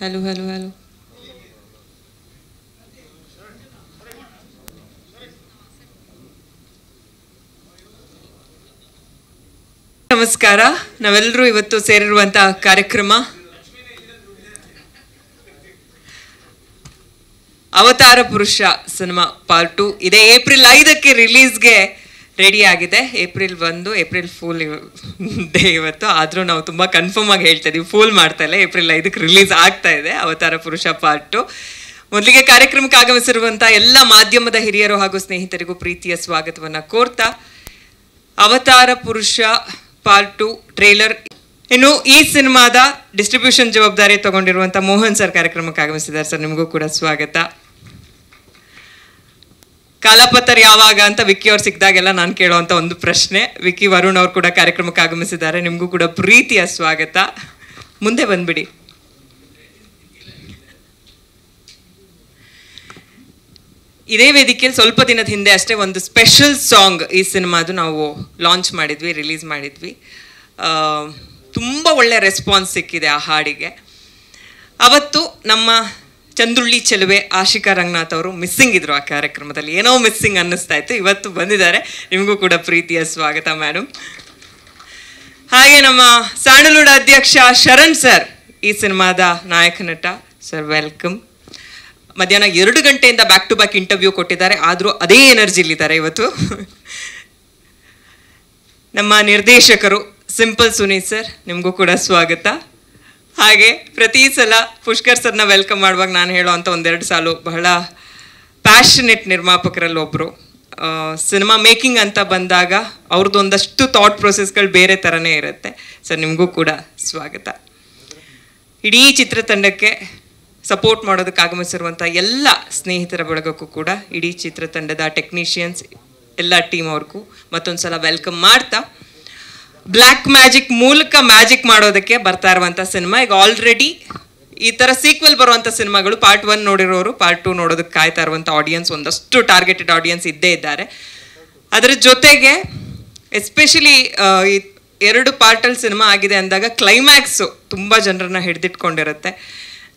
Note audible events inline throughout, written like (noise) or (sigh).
Hello hello hello ನಮಸ್ಕಾರ. ನಾವೆಲ್ಲರೂ ಇವತ್ತು ಸೇರಿರುವಂತಹ ಕಾರ್ಯಕ್ರಮ. Avatara Purusha cinema part two. ಇದೇ ಏಪ್ರಿಲ್ ಐದಕ್ಕೆ ರಿಲೀಸ್ಗೆ ರೆಡಿ ಆಗಿದೆ. ಏಪ್ರಿಲ್ ಒಂದು ಏಪ್ರಿಲ್ ಫೂಲ್ ಡೇ ಇವತ್ತು. ಆದರೂ ನಾವು ತುಂಬ ಕನ್ಫರ್ಮ್ ಆಗಿ ಹೇಳ್ತಾ ಇದೀವಿ. ಫೂಲ್ ಮಾಡ್ತಾ ಇಲ್ಲ. ಏಪ್ರಿಲ್ ಐದಕ್ಕೆ ರಿಲೀಸ್ ಆಗ್ತಾ ಇದೆ. ಅವತಾರ ಪುರುಷ ಪಾರ್ಟ್ ಮೊದಲಿಗೆ ಕಾರ್ಯಕ್ರಮಕ್ಕೆ ಆಗಮಿಸಿರುವಂತಹ ಎಲ್ಲ ಮಾಧ್ಯಮದ ಹಿರಿಯರು ಹಾಗೂ ಸ್ನೇಹಿತರಿಗೂ ಪ್ರೀತಿಯ ಸ್ವಾಗತವನ್ನು ಕೋರ್ತಾ. ಅವತಾರ ಪುರುಷ ಪಾರ್ಟ್ ಟು ಟ್ರೇಲರ್ ಇನ್ನು ಈ ಸಿನಿಮಾದ ಡಿಸ್ಟ್ರಿಬ್ಯೂಷನ್ ಜವಾಬ್ದಾರಿ ತಗೊಂಡಿರುವಂತ ಮೋಹನ್ ಸರ್ ಕಾರ್ಯಕ್ರಮಕ್ಕೆ ಆಗಮಿಸಿದ್ದಾರೆ. ಸರ್ ನಿಮಗೂ ಕೂಡ ಸ್ವಾಗತ. ಕಾಲಪತ್ತರ್ ಯಾವಾಗ ಅಂತ ವಿಕ್ಕಿ ಅವ್ರು ಸಿಕ್ಕಿದಾಗೆಲ್ಲ ನಾನು ಕೇಳುವಂತ ಒಂದು ಪ್ರಶ್ನೆ. ವಿಕ್ಕಿ ವರುಣ್ ಅವ್ರು ಕೂಡ ಕಾರ್ಯಕ್ರಮಕ್ಕೆ ಆಗಮಿಸಿದ್ದಾರೆ. ನಿಮಗೂ ಕೂಡ ಪ್ರೀತಿಯ ಸ್ವಾಗತ. ಮುಂದೆ ಬಂದ್ಬಿಡಿ. ಇದೇ ವೇದಿಕೆಯಲ್ಲಿ ಸ್ವಲ್ಪ ದಿನದ ಹಿಂದೆ ಅಷ್ಟೇ ಒಂದು ಸ್ಪೆಷಲ್ ಸಾಂಗ್ ಈ ಸಿನಿಮಾದು ನಾವು ಲಾಂಚ್ ಮಾಡಿದ್ವಿ ರಿಲೀಸ್ ಮಾಡಿದ್ವಿ. ತುಂಬ ಒಳ್ಳೆ ರೆಸ್ಪಾನ್ಸ್ ಸಿಕ್ಕಿದೆ ಆ ಹಾಡಿಗೆ. ಅವತ್ತು ನಮ್ಮ ಚಂದ್ರುಳ್ಳಿ ಚೆಲುವೆ ಆಶಿಕಾ ರಂಗನಾಥ್ ಅವರು ಮಿಸ್ಸಿಂಗ್ ಇದ್ರು ಆ ಕಾರ್ಯಕ್ರಮದಲ್ಲಿ. ಏನೋ ಮಿಸ್ಸಿಂಗ್ ಅನ್ನಿಸ್ತಾ ಇತ್ತು. ಇವತ್ತು ಬಂದಿದ್ದಾರೆ. ನಿಮಗೂ ಕೂಡ ಪ್ರೀತಿಯ ಸ್ವಾಗತ ಮೇಡಮ್ ಹಾಗೆ ನಮ್ಮ ಸ್ಯಾಂಡಲ್ವುಡ್ ಅಧ್ಯಕ್ಷ ಶರಣ್ ಸರ್, ಈ ಸಿನಿಮಾದ ನಾಯಕ ನಟ, ಸರ್ ವೆಲ್ಕಮ್ ಮಧ್ಯಾಹ್ನ ಎರಡು ಗಂಟೆಯಿಂದ ಬ್ಯಾಕ್ ಟು ಬ್ಯಾಕ್ ಇಂಟರ್ವ್ಯೂ ಕೊಟ್ಟಿದ್ದಾರೆ. ಆದರೂ ಅದೇ ಎನರ್ಜಿಲಿದ್ದಾರೆ ಇವತ್ತು. ನಮ್ಮ ನಿರ್ದೇಶಕರು ಸಿಂಪಲ್ ಸುನೀತ್ ಸರ್ ನಿಮಗೂ ಕೂಡ ಸ್ವಾಗತ. ಹಾಗೆ ಪ್ರತಿ ಸಲ ಪುಷ್ಕರ್ ಸರ್ನ ವೆಲ್ಕಮ್ ಮಾಡುವಾಗ ನಾನು ಹೇಳೋ ಅಂಥ ಒಂದೆರಡು ಸಾಲು ಬಹಳ ಪ್ಯಾಷನೆಟ್ ನಿರ್ಮಾಪಕರಲ್ಲಿ ಒಬ್ಬರು ಸಿನಿಮಾ ಮೇಕಿಂಗ್ ಅಂತ ಬಂದಾಗ ಅವ್ರದ್ದು ಒಂದಷ್ಟು ಥಾಟ್ ಪ್ರೊಸೆಸ್ಗಳು ಬೇರೆ ಥರನೇ ಇರುತ್ತೆ. ಸರ್ ನಿಮಗೂ ಕೂಡ ಸ್ವಾಗತ. ಇಡೀ ಚಿತ್ರತಂಡಕ್ಕೆ ಸಪೋರ್ಟ್ ಮಾಡೋದಕ್ಕೆ ಆಗಮಿಸಿರುವಂಥ ಎಲ್ಲ ಸ್ನೇಹಿತರ ಬಳಗಕ್ಕೂ ಕೂಡ ಇಡೀ ಚಿತ್ರತಂಡದ ಟೆಕ್ನಿಷಿಯನ್ಸ್ ಎಲ್ಲ ಟೀಮ್ ಅವ್ರಿಗೂ ಮತ್ತೊಂದು ಸಲ ವೆಲ್ಕಮ್ ಮಾಡ್ತಾ ಬ್ಲ್ಯಾಕ್ ಮ್ಯಾಜಿಕ್ ಮೂಲಕ ಮ್ಯಾಜಿಕ್ ಮಾಡೋದಕ್ಕೆ ಬರ್ತಾ ಇರುವಂಥ ಸಿನಿಮಾ. ಈಗ ಆಲ್ರೆಡಿ ಈ ಥರ ಸೀಕ್ವೆಲ್ ಬರುವಂಥ ಸಿನಿಮಾಗಳು ಪಾರ್ಟ್ ಒನ್ ನೋಡಿರೋರು ಪಾರ್ಟ್ ಟು ನೋಡೋದಕ್ಕೆ ಕಾಯ್ತಾ ಇರುವಂಥ ಆಡಿಯನ್ಸ್ ಒಂದಷ್ಟು ಟಾರ್ಗೆಟೆಡ್ ಆಡಿಯನ್ಸ್ ಇದ್ದೇ ಇದ್ದಾರೆ. ಅದರ ಜೊತೆಗೆ ಎಸ್ಪೆಷಲಿ ಎರಡು ಪಾರ್ಟಲ್ಲಿ ಸಿನಿಮಾ ಆಗಿದೆ ಅಂದಾಗ ಕ್ಲೈಮ್ಯಾಕ್ಸು ತುಂಬ ಜನರನ್ನ ಹಿಡಿದಿಟ್ಕೊಂಡಿರುತ್ತೆ.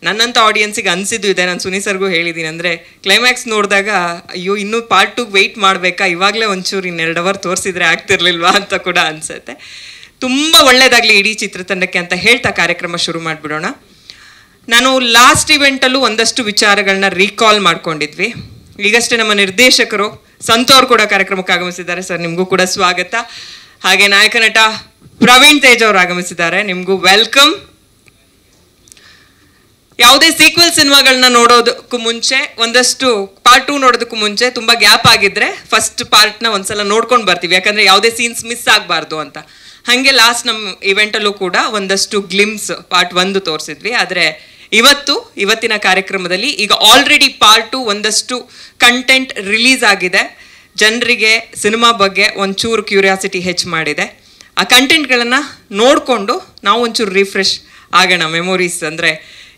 ನನ್ನಂಥ ಆಡಿಯನ್ಸಿಗೆ ಅನಿಸಿದ್ದು ಇದೆ. ನಾನು ಸುನಿ ಸರ್ಗೂ ಹೇಳಿದ್ದೀನಿ ಅಂದರೆ ಕ್ಲೈಮ್ಯಾಕ್ಸ್ ನೋಡಿದಾಗ, ಅಯ್ಯೋ, ಇನ್ನೂ ಪಾರ್ಟ್ ಟು ವೆಯ್ಟ್ ಮಾಡಬೇಕಾ? ಇವಾಗಲೇ ಒಂಚೂರು ಇನ್ನೆರಡು ಅವರ್ ತೋರಿಸಿದ್ರೆ ಆಗ್ತಿರ್ಲಿಲ್ವಾ? ಅಂತ ಕೂಡ ಅನಿಸುತ್ತೆ. ತುಂಬ ಒಳ್ಳೆಯದಾಗಲಿ ಇಡೀ ಚಿತ್ರತಂಡಕ್ಕೆ ಅಂತ ಹೇಳ್ತಾ ಕಾರ್ಯಕ್ರಮ ಶುರು ಮಾಡಿಬಿಡೋಣ. ನಾನು ಲಾಸ್ಟ್ ಇವೆಂಟಲ್ಲೂ ಒಂದಷ್ಟು ವಿಚಾರಗಳನ್ನ ರೀಕಾಲ್ ಮಾಡ್ಕೊಂಡಿದ್ವಿ. ಈಗಷ್ಟೇ ನಮ್ಮ ನಿರ್ದೇಶಕರು ಸಂತೋರ್ ಕೂಡ ಕಾರ್ಯಕ್ರಮಕ್ಕೆ ಆಗಮಿಸಿದ್ದಾರೆ. ಸರ್, ನಿಮಗೂ ಕೂಡ ಸ್ವಾಗತ. ಹಾಗೆ ನಾಯಕ ನಟ ಪ್ರವೀಣ್ ತೇಜ್ ಅವರು ಆಗಮಿಸಿದ್ದಾರೆ. ನಿಮಗೂ ವೆಲ್ಕಮ್ ಯಾವುದೇ ಸೀಕ್ವೆಲ್ ಸಿನಿಮಾಗಳನ್ನ ನೋಡೋದಕ್ಕೂ ಮುಂಚೆ, ಒಂದಷ್ಟು ಪಾರ್ಟ್ ಟೂ ನೋಡೋದಕ್ಕೂ ಮುಂಚೆ ತುಂಬಾ ಗ್ಯಾಪ್ ಆಗಿದ್ರೆ ಫಸ್ಟ್ ಪಾರ್ಟ್ನ ಒಂದ್ಸಲ ನೋಡ್ಕೊಂಡು ಬರ್ತೀವಿ. ಯಾಕಂದ್ರೆ ಯಾವುದೇ ಸೀನ್ಸ್ ಮಿಸ್ ಆಗಬಾರ್ದು ಅಂತ. ಹಾಗೆ ಲಾಸ್ಟ್ ನಮ್ಮ ಇವೆಂಟಲ್ಲೂ ಕೂಡ ಒಂದಷ್ಟು ಗ್ಲಿಮ್ಸ್ ಪಾರ್ಟ್ ಒಂದು ತೋರಿಸಿದ್ವಿ. ಆದರೆ ಇವತ್ತು, ಇವತ್ತಿನ ಕಾರ್ಯಕ್ರಮದಲ್ಲಿ ಈಗ ಆಲ್ರೆಡಿ ಪಾರ್ಟ್ ಟು ಒಂದಷ್ಟು ಕಂಟೆಂಟ್ ರಿಲೀಸ್ ಆಗಿದೆ. ಜನರಿಗೆ ಸಿನಿಮಾ ಬಗ್ಗೆ ಒಂಚೂರು ಕ್ಯೂರಿಯಾಸಿಟಿ ಹೆಚ್ಚು ಮಾಡಿದೆ. ಆ ಕಂಟೆಂಟ್ಗಳನ್ನು ನೋಡಿಕೊಂಡು ನಾವು ಒಂಚೂರು ರಿಫ್ರೆಶ್ ಆಗೋಣ ಮೆಮೊರೀಸ್ ಅಂದರೆ.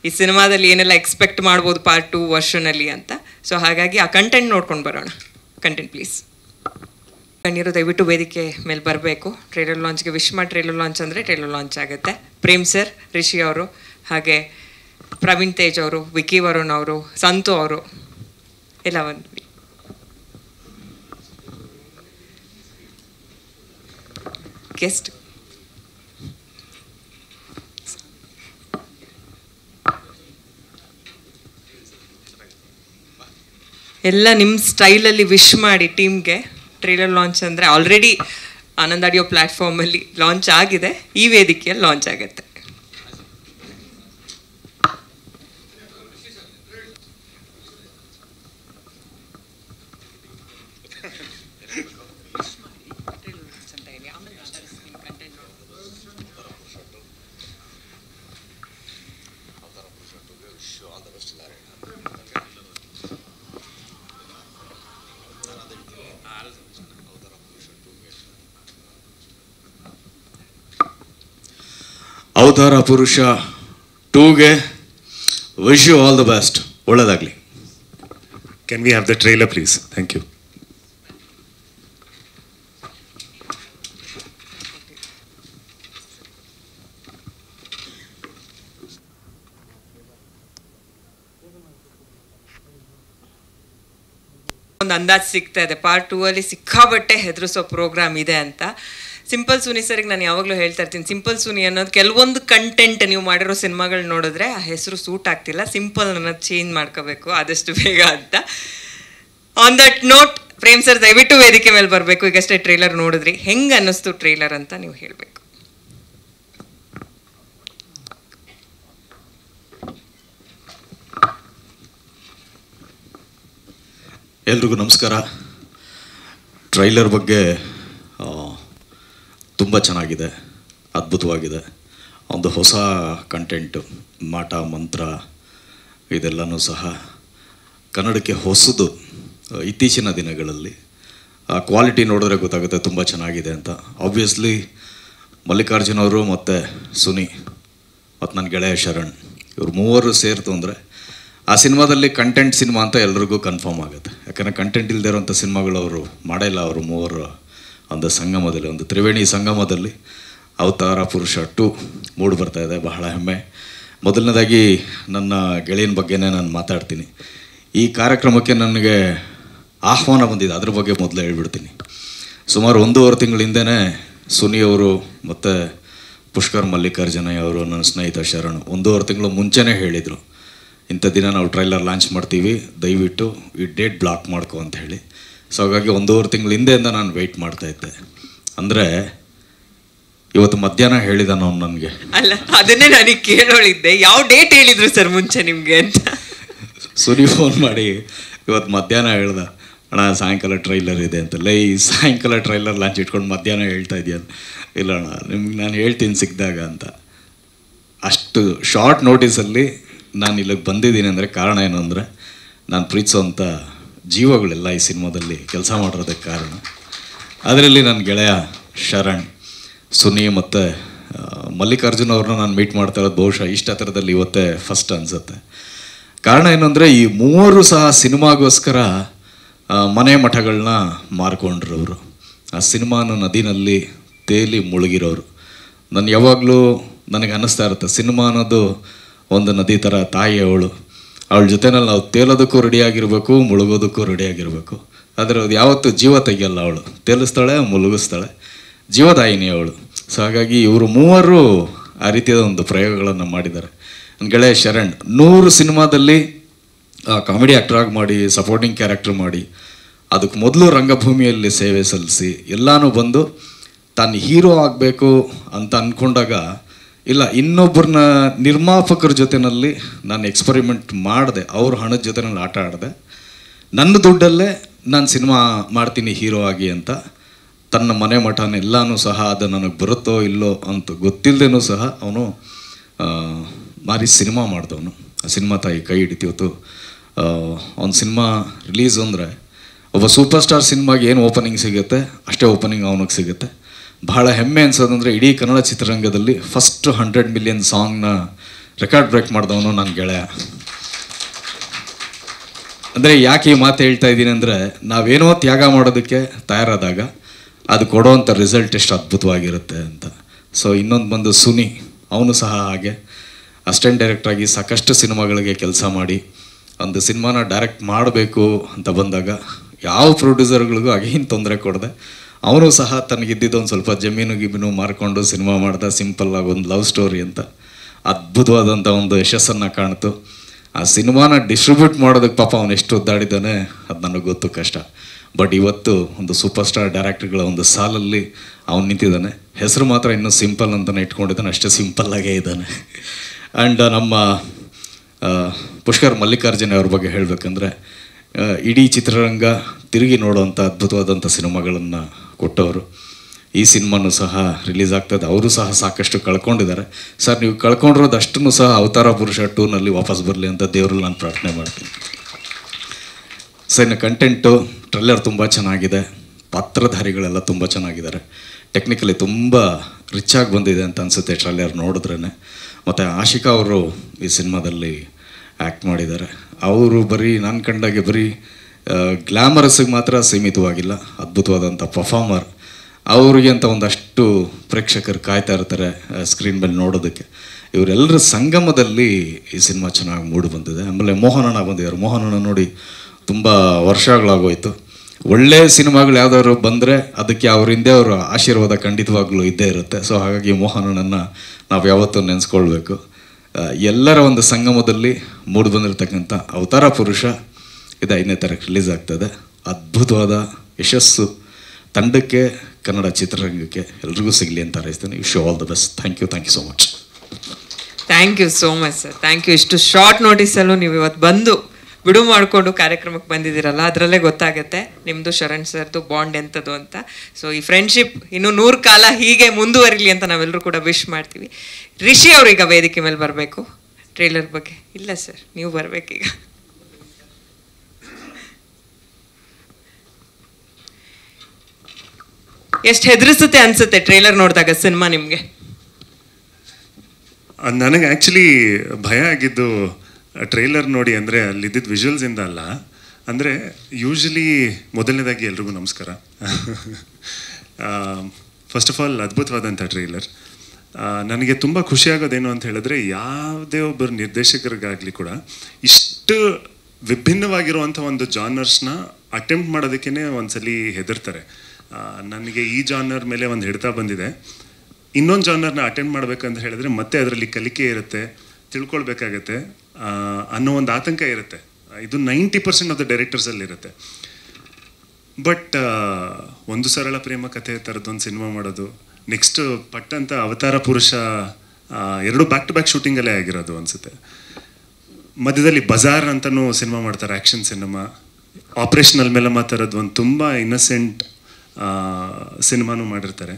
ಈ ಸಿನಿಮಾದಲ್ಲಿ ಏನೆಲ್ಲ ಎಕ್ಸ್ಪೆಕ್ಟ್ ಮಾಡ್ಬೋದು ಪಾರ್ಟ್ ಟು ವರ್ಷನಲ್ಲಿ ಅಂತ. ಸೊ ಹಾಗಾಗಿ ಆ ಕಂಟೆಂಟ್ ನೋಡ್ಕೊಂಡು ಬರೋಣ. ಕಂಟೆಂಟ್ ಪ್ಲೀಸ್ ಕಣ್ಣೀರು ದಯವಿಟ್ಟು ವೇದಿಕೆ ಮೇಲೆ ಬರಬೇಕು. ಟ್ರೇಲರ್ ಲಾಂಚ್ಗೆ ಮಾಡಿ ಟ್ರೇಲರ್ ಲಾಂಚ್ ಅಂದರೆ ಟ್ರೇಲರ್ ಲಾಂಚ್ ಆಗುತ್ತೆ. ಪ್ರೇಮ್ ಸರ್ ರಿಷಿ ಅವರು, ಹಾಗೆ ಪ್ರವೀಣ್ ತೇಜ್ ಅವರು, ವಿಕಿ ವರುಣ್ ಅವರು, ಸಂತು ಅವರು, ಎಲ್ಲ ಒಂದು ಗೆಸ್ಟ್ ಎಲ್ಲ ನಿಮ್ಮ ಸ್ಟೈಲಲ್ಲಿ ವಿಶ್ ಮಾಡಿ ಟೀಮ್ಗೆ ಟ್ರೇಲರ್ ಲಾಂಚ್ ಅಂದರೆ ಆಲ್ರೆಡಿ ಆನಂದ್ ಆಡಿಯೋ ಪ್ಲ್ಯಾಟ್ಫಾರ್ಮಲ್ಲಿ ಲಾಂಚ್ ಆಗಿದೆ. ಈ ವೇದಿಕೆಯಲ್ಲಿ ಲಾಂಚ್ ಆಗುತ್ತೆ. Avatara Purusha ಟೂಗೆ wish you all the best ಒಳ್ಳೆಯದಾಗಲಿ can we have the trailer please thank you ಒಂದು ಅಂದಾಜು ಸಿಗ್ತಾ ಇದೆ. ಪಾರ್ಟ್ ಟೂ ಅಲ್ಲಿ ಸಿಕ್ಕಾಬಟ್ಟೆ ಹೆದರಿಸೋ ಪ್ರೋಗ್ರಾಮ್ ಇದೆ ಅಂತ. ಸಿಂಪಲ್ ಸುನಿ ಸರಿಗೆ ನಾನು ಯಾವಾಗಲೂ ಹೇಳ್ತಾ ಇರ್ತೀನಿ. ಸಿಂಪಲ್ ಸುನಿ ಅನ್ನೋದು ಕೆಲವೊಂದು ಕಂಟೆಂಟ್ ನೀವು ಮಾಡಿರೋ ಸಿನಿಮಾಗಳು ನೋಡಿದ್ರೆ ಆ ಹೆಸರು ಸೂಟ್ ಆಗ್ತಿಲ್ಲ. ಸಿಂಪಲ್ ಅನ್ನೋದು ಚೇಂಜ್ ಮಾಡ್ಕೋಬೇಕು. ಆದಷ್ಟು ಬೇಗ ಅಂತ. On that note Prem sir ದಯವಿಟ್ಟು ವೇದಿಕೆ ಮೇಲೆ ಬರಬೇಕು. ಈಗಷ್ಟೇ ಟ್ರೈಲರ್ ನೋಡಿದ್ರಿ. ಹೆಂಗೆ ಅನ್ನಿಸ್ತು ಟ್ರೈಲರ್ ಅಂತ ನೀವು ಹೇಳಬೇಕು. ಎಲ್ರಿಗೂ ನಮಸ್ಕಾರ. ಟ್ರೈಲರ್ ಬಗ್ಗೆ ತುಂಬ ಚೆನ್ನಾಗಿದೆ, ಅದ್ಭುತವಾಗಿದೆ. ಒಂದು ಹೊಸ ಕಂಟೆಂಟು ಮಾಟ, ಮಂತ್ರ, ಇದೆಲ್ಲನೂ ಸಹ ಕನ್ನಡಕ್ಕೆ ಹೊಸದು ಇತ್ತೀಚಿನ ದಿನಗಳಲ್ಲಿ. ಆ ಕ್ವಾಲಿಟಿ ನೋಡಿದ್ರೆ ಗೊತ್ತಾಗುತ್ತೆ ತುಂಬ ಚೆನ್ನಾಗಿದೆ ಅಂತ. ಆಬ್ವಿಯಸ್ಲಿ ಮಲ್ಲಿಕಾರ್ಜುನ್ ಅವರು ಮತ್ತು ಸುನಿ ಮತ್ತು ನನ್ನ ಗೆಳೆಯ ಶರಣ್, ಇವರು ಮೂವರು ಸೇರ್ತು ಅಂದರೆ ಆ ಸಿನಿಮಾದಲ್ಲಿ ಕಂಟೆಂಟ್ ಸಿನಿಮಾ ಅಂತ ಎಲ್ರಿಗೂ ಕನ್ಫರ್ಮ್ ಆಗುತ್ತೆ. ಯಾಕಂದರೆ ಕಂಟೆಂಟ್ ಇಲ್ಲದೆ ಇರೋಂಥ ಸಿನಿಮಾಗಳು ಅವರು ಮಾಡಿಲ್ಲ ಅವರು ಮೂವರು ಒಂದು ಸಂಗಮದಲ್ಲಿ, ಒಂದು ತ್ರಿವೇಣಿ ಸಂಗಮದಲ್ಲಿ ಅವತಾರ ಪುರುಷ ಟು ಮೂಡ್ ಬರ್ತಾ ಇದೆ, ಬಹಳ ಹೆಮ್ಮೆ. ಮೊದಲನೇದಾಗಿ ನನ್ನ ಗೆಳೆಯನ ಬಗ್ಗೆನೇ ನಾನು ಮಾತಾಡ್ತೀನಿ. ಈ ಕಾರ್ಯಕ್ರಮಕ್ಕೆ ನನಗೆ ಆಹ್ವಾನ ಬಂದಿದೆ, ಅದ್ರ ಬಗ್ಗೆ ಮೊದಲು ಹೇಳ್ಬಿಡ್ತೀನಿ. ಸುಮಾರು ಒಂದೂವರೆ ತಿಂಗಳ ಹಿಂದೆಯೇ ಸುನಿ ಅವರು ಮತ್ತು ಪುಷ್ಕರ್ ಮಲ್ಲಿಕಾರ್ಜುನಯ್ಯ ಅವರು ನನ್ನ ಸ್ನೇಹಿತ ಶರಣು ಒಂದೂವರೆ ತಿಂಗಳು ಮುಂಚೆನೇ ಹೇಳಿದರು. ಇಂಥ ದಿನ ನಾವು ಟ್ರೈಲರ್ ಲಾಂಚ್ ಮಾಡ್ತೀವಿ, ದಯವಿಟ್ಟು ಈ ಡೇಟ್ ಬ್ಲಾಕ್ ಮಾಡ್ಕೋ ಅಂತ ಹೇಳಿ. ಸೊ ಹಾಗಾಗಿ ಒಂದೂವರೆ ತಿಂಗಳ ಹಿಂದೆಯಿಂದ ನಾನು ವೆಯ್ಟ್ ಮಾಡ್ತಾ ಇದ್ದೆ. ಅಂದರೆ ಇವತ್ತು ಮಧ್ಯಾಹ್ನ ಹೇಳಿದ ಅವ್ನು ನನಗೆ. ಅಲ್ಲ ಅದನ್ನೇ ನನಗೆ ಕೇಳೋಳಿದ್ದೆ. ಯಾವ ಡೇಟ್ ಹೇಳಿದ್ರು ಸರ್ ಮುಂಚೆ ನಿಮಗೆ ಅಂತ? ಸುನಿ ಫೋನ್ ಮಾಡಿ ಇವತ್ತು ಮಧ್ಯಾಹ್ನ ಹೇಳ್ದ. ಅಣ್ಣ ಸಾಯಂಕಾಲ ಟ್ರೈಲರ್ ಇದೆ ಅಂತ. ಲೈ ಸಾಯಂಕಾಲ ಟ್ರೈಲರ್ ಲಾಂಚ್ ಇಟ್ಕೊಂಡು ಮಧ್ಯಾಹ್ನ ಹೇಳ್ತಾ ಇದೆಯಲ್ಲ ಇಲ್ಲ ಅಣ್ಣ ನಿಮ್ಗೆ ನಾನು ಹೇಳ್ತೀನಿ ಸಿಕ್ಕಿದಾಗ ಅಂತ. ಅಷ್ಟು ಶಾರ್ಟ್ ನೋಟಿಸಲ್ಲಿ ನಾನು ಇಲ್ಲಿಗೆ ಬಂದಿದ್ದೀನಿ ಅಂದರೆ ಕಾರಣ ಏನು ಅಂದರೆ ನಾನು ಪ್ರೀತಿಸೋವಂಥ ಜೀವಗಳೆಲ್ಲ ಈ ಸಿನಿಮಾದಲ್ಲಿ ಕೆಲಸ ಮಾಡಿರೋದಕ್ಕೆ ಕಾರಣ. ಅದರಲ್ಲಿ ನನ್ನ ಗೆಳೆಯ ಶರಣ್ ಸುನಿ ಮತ್ತು ಮಲ್ಲಿಕಾರ್ಜುನ ಅವ್ರನ್ನ ನಾನು ಮೀಟ್ ಮಾಡ್ತಾ ಇರೋದು ಬಹುಶಃ ಇಷ್ಟ ಥರದಲ್ಲಿ ಇವತ್ತೇ ಫಸ್ಟ್ ಅನಿಸುತ್ತೆ. ಕಾರಣ ಏನು ಈ ಮೂವರು ಸಹ ಸಿನಿಮಾಗೋಸ್ಕರ ಮನೆ ಮಠಗಳನ್ನ ಮಾರ್ಕೊಂಡ್ರವರು. ಆ ಸಿನಿಮಾನ ನದಿನಲ್ಲಿ ತೇಲಿ ಮುಳುಗಿರೋರು. ನಾನು ಯಾವಾಗಲೂ ನನಗೆ ಅನ್ನಿಸ್ತಾ ಇರುತ್ತೆ, ಸಿನಿಮಾ ಅನ್ನೋದು ಒಂದು ನದಿ ಥರ ತಾಯಿ ಅವಳು ಜೊತೆನಲ್ಲಿ ನಾವು ತೇಲೋದಕ್ಕೂ ರೆಡಿಯಾಗಿರಬೇಕು, ಮುಳುಗೋದಕ್ಕೂ ರೆಡಿಯಾಗಿರಬೇಕು. ಆದರೆ ಅದು ಯಾವತ್ತೂ ಜೀವ ತೆಗಿಯಲ್ಲ ಅವಳು. ತೇಲಿಸ್ತಾಳೆ, ಮುಳುಗಿಸ್ತಾಳೆ. ಜೀವದಾಯಿನಿ ಅವಳು. ಸೊ ಹಾಗಾಗಿ ಇವರು ಮೂವರು ಆ ರೀತಿಯಾದ ಒಂದು ಪ್ರಯೋಗಗಳನ್ನು ಮಾಡಿದ್ದಾರೆ. ಗೆಳೆಯ ಶರಣ್, ನೂರು ಸಿನಿಮಾದಲ್ಲಿ ಕಾಮಿಡಿ ಆ್ಯಕ್ಟರ್ ಆಗಿ ಮಾಡಿ ಸಪೋರ್ಟಿಂಗ್ ಕ್ಯಾರೆಕ್ಟರ್ ಮಾಡಿ, ಅದಕ್ಕೆ ಮೊದಲು ರಂಗಭೂಮಿಯಲ್ಲಿ ಸೇವೆ ಸಲ್ಲಿಸಿ, ಎಲ್ಲನೂ ಬಂದು ತಾನು ಹೀರೋ ಆಗಬೇಕು ಅಂತ ಅಂದ್ಕೊಂಡಾಗ ಇಲ್ಲ ಇನ್ನೊಬ್ಬರನ್ನ ನಿರ್ಮಾಪಕರ ಜೊತೆಯಲ್ಲಿ ನಾನು ಎಕ್ಸ್ಪರಿಮೆಂಟ್ ಮಾಡಿದೆ, ಅವ್ರ ಹಣದ ಜೊತೆನಲ್ಲಿ ಆಟ ಆಡಿದೆ. ನನ್ನ ದುಡ್ಡಲ್ಲೇ ನಾನು ಸಿನಿಮಾ ಮಾಡ್ತೀನಿ ಹೀರೋ ಆಗಿ ಅಂತ. ತನ್ನ ಮನೆ ಮಠನೆಲ್ಲನೂ ಸಹ ಅದು ನನಗೆ ಬರುತ್ತೋ ಇಲ್ಲೋ ಅಂತ ಗೊತ್ತಿಲ್ಲದೇನೂ ಸಹ ಅವನು ಮಾರಿ ಸಿನಿಮಾ ಮಾಡಿದವನು. ಆ ಸಿನಿಮಾ ತಾಯಿ ಕೈ ಹಿಡಿತೀವತ್ತು ಅವ್ನ ಸಿನಿಮಾ ರಿಲೀಸ್ ಅಂದರೆ, ಒಬ್ಬ ಸೂಪರ್ ಸ್ಟಾರ್ ಸಿನಿಮಾಗೆ ಏನು ಓಪನಿಂಗ್ ಸಿಗುತ್ತೆ, ಅಷ್ಟೇ ಓಪನಿಂಗ್ ಅವನಿಗೆ ಸಿಗುತ್ತೆ. ಬಹಳ ಹೆಮ್ಮೆ ಅನ್ಸೋದಂದರೆ ಇಡೀ ಕನ್ನಡ ಚಿತ್ರರಂಗದಲ್ಲಿ ಫಸ್ಟ್ ಹಂಡ್ರೆಡ್ ಮಿಲಿಯನ್ ಸಾಂಗ್ನ ರೆಕಾರ್ಡ್ ಬ್ರೇಕ್ ಮಾಡಿದವನು ನನ್ನ ಗೆಳೆಯ. ಅಂದರೆ ಯಾಕೆ ಈ ಮಾತು ಹೇಳ್ತಾ ಇದ್ದೀನಿ ಅಂದರೆ ನಾವೇನೋ ತ್ಯಾಗ ಮಾಡೋದಕ್ಕೆ ತಯಾರಾದಾಗ ಅದು ಕೊಡೋವಂಥ ರಿಸಲ್ಟ್ ಎಷ್ಟು ಅದ್ಭುತವಾಗಿರುತ್ತೆ ಅಂತ. ಸೊ ಇನ್ನೊಂದು ಬಂದು ಸುನಿ, ಅವನು ಸಹ ಹಾಗೆ. ಅಸಿಸ್ಟೆಂಟ್ ಡೈರೆಕ್ಟ್ರಾಗಿ ಸಾಕಷ್ಟು ಸಿನಿಮಾಗಳಿಗೆ ಕೆಲಸ ಮಾಡಿ, ಒಂದು ಸಿನಿಮಾನ ಡೈರೆಕ್ಟ್ ಮಾಡಬೇಕು ಅಂತ ಬಂದಾಗ ಯಾವ ಪ್ರೊಡ್ಯೂಸರ್ಗಳಿಗೂ ಅಗೇನ್ ತೊಂದರೆ ಕೊಡದೆ ಅವನು ಸಹ ತನಗಿದ್ದಿದ್ದು ಒಂದು ಸ್ವಲ್ಪ ಜಮೀನು ಗಿಮೀನು ಮಾರ್ಕೊಂಡು ಸಿನಿಮಾ ಮಾಡ್ದ ಸಿಂಪಲ್ಲಾಗಿ ಒಂದು ಲವ್ ಸ್ಟೋರಿ ಅಂತ. ಅದ್ಭುತವಾದಂಥ ಒಂದು ಯಶಸ್ಸನ್ನು ಕಾಣ್ತು. ಆ ಸಿನಿಮಾನ ಡಿಸ್ಟ್ರಿಬ್ಯೂಟ್ ಮಾಡೋದಕ್ಕೆ ಪಾಪ ಅವನು ಎಷ್ಟು ಒದ್ದಾಡಿದ್ದಾನೆ ಅದು ನನಗೆ ಗೊತ್ತು ಕಷ್ಟ. ಬಟ್ ಇವತ್ತು ಒಂದು ಸೂಪರ್ ಸ್ಟಾರ್ ಡೈರೆಕ್ಟರ್ಗಳ ಒಂದು ಸಾಲಲ್ಲಿ ಅವನು ನಿಂತಿದ್ದಾನೆ. ಹೆಸರು ಮಾತ್ರ ಇನ್ನೂ ಸಿಂಪಲ್ ಅಂತಲೇ ಇಟ್ಕೊಂಡಿದ್ದಾನೆ, ಅಷ್ಟೇ ಸಿಂಪಲ್ಲಾಗೇ ಇದ್ದಾನೆ. ಆ್ಯಂಡ್ ನಮ್ಮ ಪುಷ್ಕರ್ ಮಲ್ಲಿಕಾರ್ಜುನ ಅವ್ರ ಬಗ್ಗೆ ಹೇಳಬೇಕಂದ್ರೆ ಇಡೀ ಚಿತ್ರರಂಗ ತಿರುಗಿ ನೋಡುವಂಥ ಅದ್ಭುತವಾದಂಥ ಸಿನಿಮಾಗಳನ್ನು ಕೊಟ್ಟವರು. ಈ ಸಿನಿಮಾನು ಸಹ ರಿಲೀಸ್ ಆಗ್ತದೆ. ಅವರು ಸಹ ಸಾಕಷ್ಟು ಕಳ್ಕೊಂಡಿದ್ದಾರೆ. ಸರ್, ನೀವು ಕಳ್ಕೊಂಡಿರೋದು ಅಷ್ಟನ್ನು ಸಹ ಅವತಾರ ಪುರುಷ ಟೂರ್ನಲ್ಲಿ ವಾಪಸ್ ಬರಲಿ ಅಂತ ದೇವರಲ್ಲಿ ನಾನು ಪ್ರಾರ್ಥನೆ ಮಾಡ್ತೀನಿ. ಸರ್, ಇನ್ನು ಕಂಟೆಂಟು, ಟ್ರೈಲರ್ ತುಂಬ ಚೆನ್ನಾಗಿದೆ. ಪಾತ್ರಧಾರಿಗಳೆಲ್ಲ ತುಂಬ ಚೆನ್ನಾಗಿದ್ದಾರೆ. ಟೆಕ್ನಿಕಲಿ ತುಂಬ ರಿಚ್ ಆಗಿ ಬಂದಿದೆ ಅಂತ ಅನಿಸುತ್ತೆ ಟ್ರೈಲರ್ ನೋಡಿದ್ರೇ ಮತ್ತು ಆಶಿಕಾ ಅವರು ಈ ಸಿನಿಮಾದಲ್ಲಿ ಆ್ಯಕ್ಟ್ ಮಾಡಿದ್ದಾರೆ. ಅವರು ಬರೀ, ನಾನು ಕಂಡಾಗೆ ಬರೀ ಗ್ಲ್ಯಾಮರಸ್ಗೆ ಮಾತ್ರ ಸೀಮಿತವಾಗಿಲ್ಲ. ಅದ್ಭುತವಾದಂಥ ಪರ್ಫಾರ್ಮರ್ ಅವ್ರಿಗೆ ಅಂತ ಒಂದಷ್ಟು ಪ್ರೇಕ್ಷಕರು ಕಾಯ್ತಾ ಇರ್ತಾರೆ ಸ್ಕ್ರೀನ್ ಮೇಲೆ ನೋಡೋದಕ್ಕೆ. ಇವರೆಲ್ಲರ ಸಂಗಮದಲ್ಲಿ ಈ ಸಿನಿಮಾ ಚೆನ್ನಾಗಿ ಮೂಡಿ ಬಂದಿದೆ. ಆಮೇಲೆ ಮೋಹನಣ್ಣ ಬಂದಿದ್ದಾರೆ. ಮೋಹನಣ್ಣ ನೋಡಿ ತುಂಬ ವರ್ಷಗಳಾಗೋಯ್ತು. ಒಳ್ಳೆಯ ಸಿನಿಮಾಗಳು ಯಾವ್ದಾದ್ರು ಬಂದರೆ ಅದಕ್ಕೆ ಅವ್ರ ಹಿಂದೆ ಅವರ ಆಶೀರ್ವಾದ ಖಂಡಿತವಾಗ್ಲೂ ಇದ್ದೇ ಇರುತ್ತೆ. ಸೊ ಹಾಗಾಗಿ ಮೋಹನಣ್ಣನ ನಾವು ಯಾವತ್ತೂ ನೆನೆಸ್ಕೊಳ್ಬೇಕು. ಎಲ್ಲರ ಒಂದು ಸಂಗಮದಲ್ಲಿ ಮೂಡಿ ಬಂದಿರತಕ್ಕಂಥ ಅವತಾರ ಪುರುಷ ಇದು ಐದನೇ ತಾರೀಕು ರಿಲೀಸ್ ಆಗ್ತದೆ. ಅದ್ಭುತವಾದ ಯಶಸ್ಸು. ತಂಡಕ್ಕೆ, ಕನ್ನಡ ಚಿತ್ರರಂಗಕ್ಕೆ ಎಲ್ರಿಗೂ ಸಿಗಲಿ ಅಂತ ಹಾರೈಸ್ತೀನಿ. Wish all the best thank you thank you so much thank you so much sir thank you ಇಷ್ಟು ಶಾರ್ಟ್ ನೋಟಿಸಲ್ಲೂ ನೀವು ಇವತ್ತು ಬಂದು ಬಿಡು ಮಾಡಿಕೊಂಡು ಕಾರ್ಯಕ್ರಮಕ್ಕೆ ಬಂದಿದ್ದೀರಲ್ಲ, ಅದರಲ್ಲೇ ಗೊತ್ತಾಗುತ್ತೆ ನಿಮ್ಮದು ಶರಣ್ ಸರ್ದು ಬಾಂಡ್ ಎಂಥದ್ದು ಅಂತ. ಸೊ ಈ ಫ್ರೆಂಡ್ಶಿಪ್ ಇನ್ನೂ ನೂರು ಕಾಲ ಹೀಗೆ ಮುಂದುವರಿಲಿ ಅಂತ ನಾವೆಲ್ಲರೂ ಕೂಡ ವಿಶ್ ಮಾಡ್ತೀವಿ. ರಿಷಿ ಅವ್ರೀಗ ವೇದಿಕೆ ಮೇಲೆ ಬರಬೇಕು. ಟ್ರೇಲರ್ ಬಗ್ಗೆ. ಇಲ್ಲ ಸರ್ ನೀವು ಬರಬೇಕೀಗ. ಎಷ್ಟು ಹೆದರಿಸುತ್ತೆ ಅನ್ಸುತ್ತೆ ಟ್ರೇಲರ್ ನೋಡಿದಾಗ ಸಿನಿಮಾ ನಿಮಗೆ? ನನಗೆ ಆ್ಯಕ್ಚುಲಿ ಭಯ ಆಗಿದ್ದು ಟ್ರೈಲರ್ ನೋಡಿ ಅಂದರೆ ಅಲ್ಲಿದ್ದಿದ್ದು ವಿಜುವಲ್ಸಿಂದ ಅಲ್ಲ. ಅಂದರೆ ಯೂಶಲಿ ಮೊದಲನೇದಾಗಿ ಎಲ್ರಿಗೂ ನಮಸ್ಕಾರ. ಫಸ್ಟ್ ಆಫ್ ಆಲ್ ಅದ್ಭುತವಾದಂಥ ಟ್ರೈಲರ್ ನನಗೆ ತುಂಬ ಖುಷಿಯಾಗೋದೇನು ಅಂತ ಹೇಳಿದ್ರೆ ಯಾವುದೇ ಒಬ್ಬರು ನಿರ್ದೇಶಕರಿಗಾಗಲಿ ಕೂಡ ಇಷ್ಟು ವಿಭಿನ್ನವಾಗಿರುವಂಥ ಒಂದು ಜಾನರ್ಸ್ನ ಅಟೆಂಪ್ಟ್ ಮಾಡೋದಕ್ಕೇ ಒಂದ್ಸಲಿ ಹೆದರ್ತಾರೆ. ನನಗೆ ಈ ಜಾನರ್ ಮೇಲೆ ಒಂದು ಹಿಡಿತ ಬಂದಿದೆ. ಇನ್ನೊಂದು ಜಾನರ್ನ ಅಟೆಂಡ್ ಮಾಡಬೇಕಂತ ಹೇಳಿದ್ರೆ ಮತ್ತೆ ಅದರಲ್ಲಿ ಕಲಿಕೆ ಇರುತ್ತೆ, ತಿಳ್ಕೊಳ್ಬೇಕಾಗತ್ತೆ ಅನ್ನೋ ಒಂದು ಆತಂಕ ಇರುತ್ತೆ. ಇದು ನೈಂಟಿ ಪರ್ಸೆಂಟ್ ಆಫ್ ದ ಡೈರೆಕ್ಟರ್ಸಲ್ಲಿ ಇರುತ್ತೆ. ಬಟ್ ಒಂದು ಸರಳ ಪ್ರೇಮ ಕಥೆ ಥರದ್ದೊಂದು ಸಿನಿಮಾ ಮಾಡೋದು ನೆಕ್ಸ್ಟ್ ಪಟ್ಟಂತ ಅವತಾರ ಪುರುಷ ಎರಡು ಬ್ಯಾಕ್ ಟು ಬ್ಯಾಕ್ ಶೂಟಿಂಗಲ್ಲೇ ಆಗಿರೋದು ಅನಿಸುತ್ತೆ. ಮಧ್ಯದಲ್ಲಿ ಬಜಾರ್ ಅಂತಲೂ ಸಿನಿಮಾ ಮಾಡ್ತಾರೆ ಆ್ಯಕ್ಷನ್ ಸಿನಿಮಾ ಆಪ್ರೇಷನಲ್ ಮೇಲೆ ಮಾತಾಡೋದು ಒಂದು ತುಂಬ ಇನ್ನಸೆಂಟ್ ಸಿನಿಮಾನು ಮಾಡಿರ್ತಾರೆ.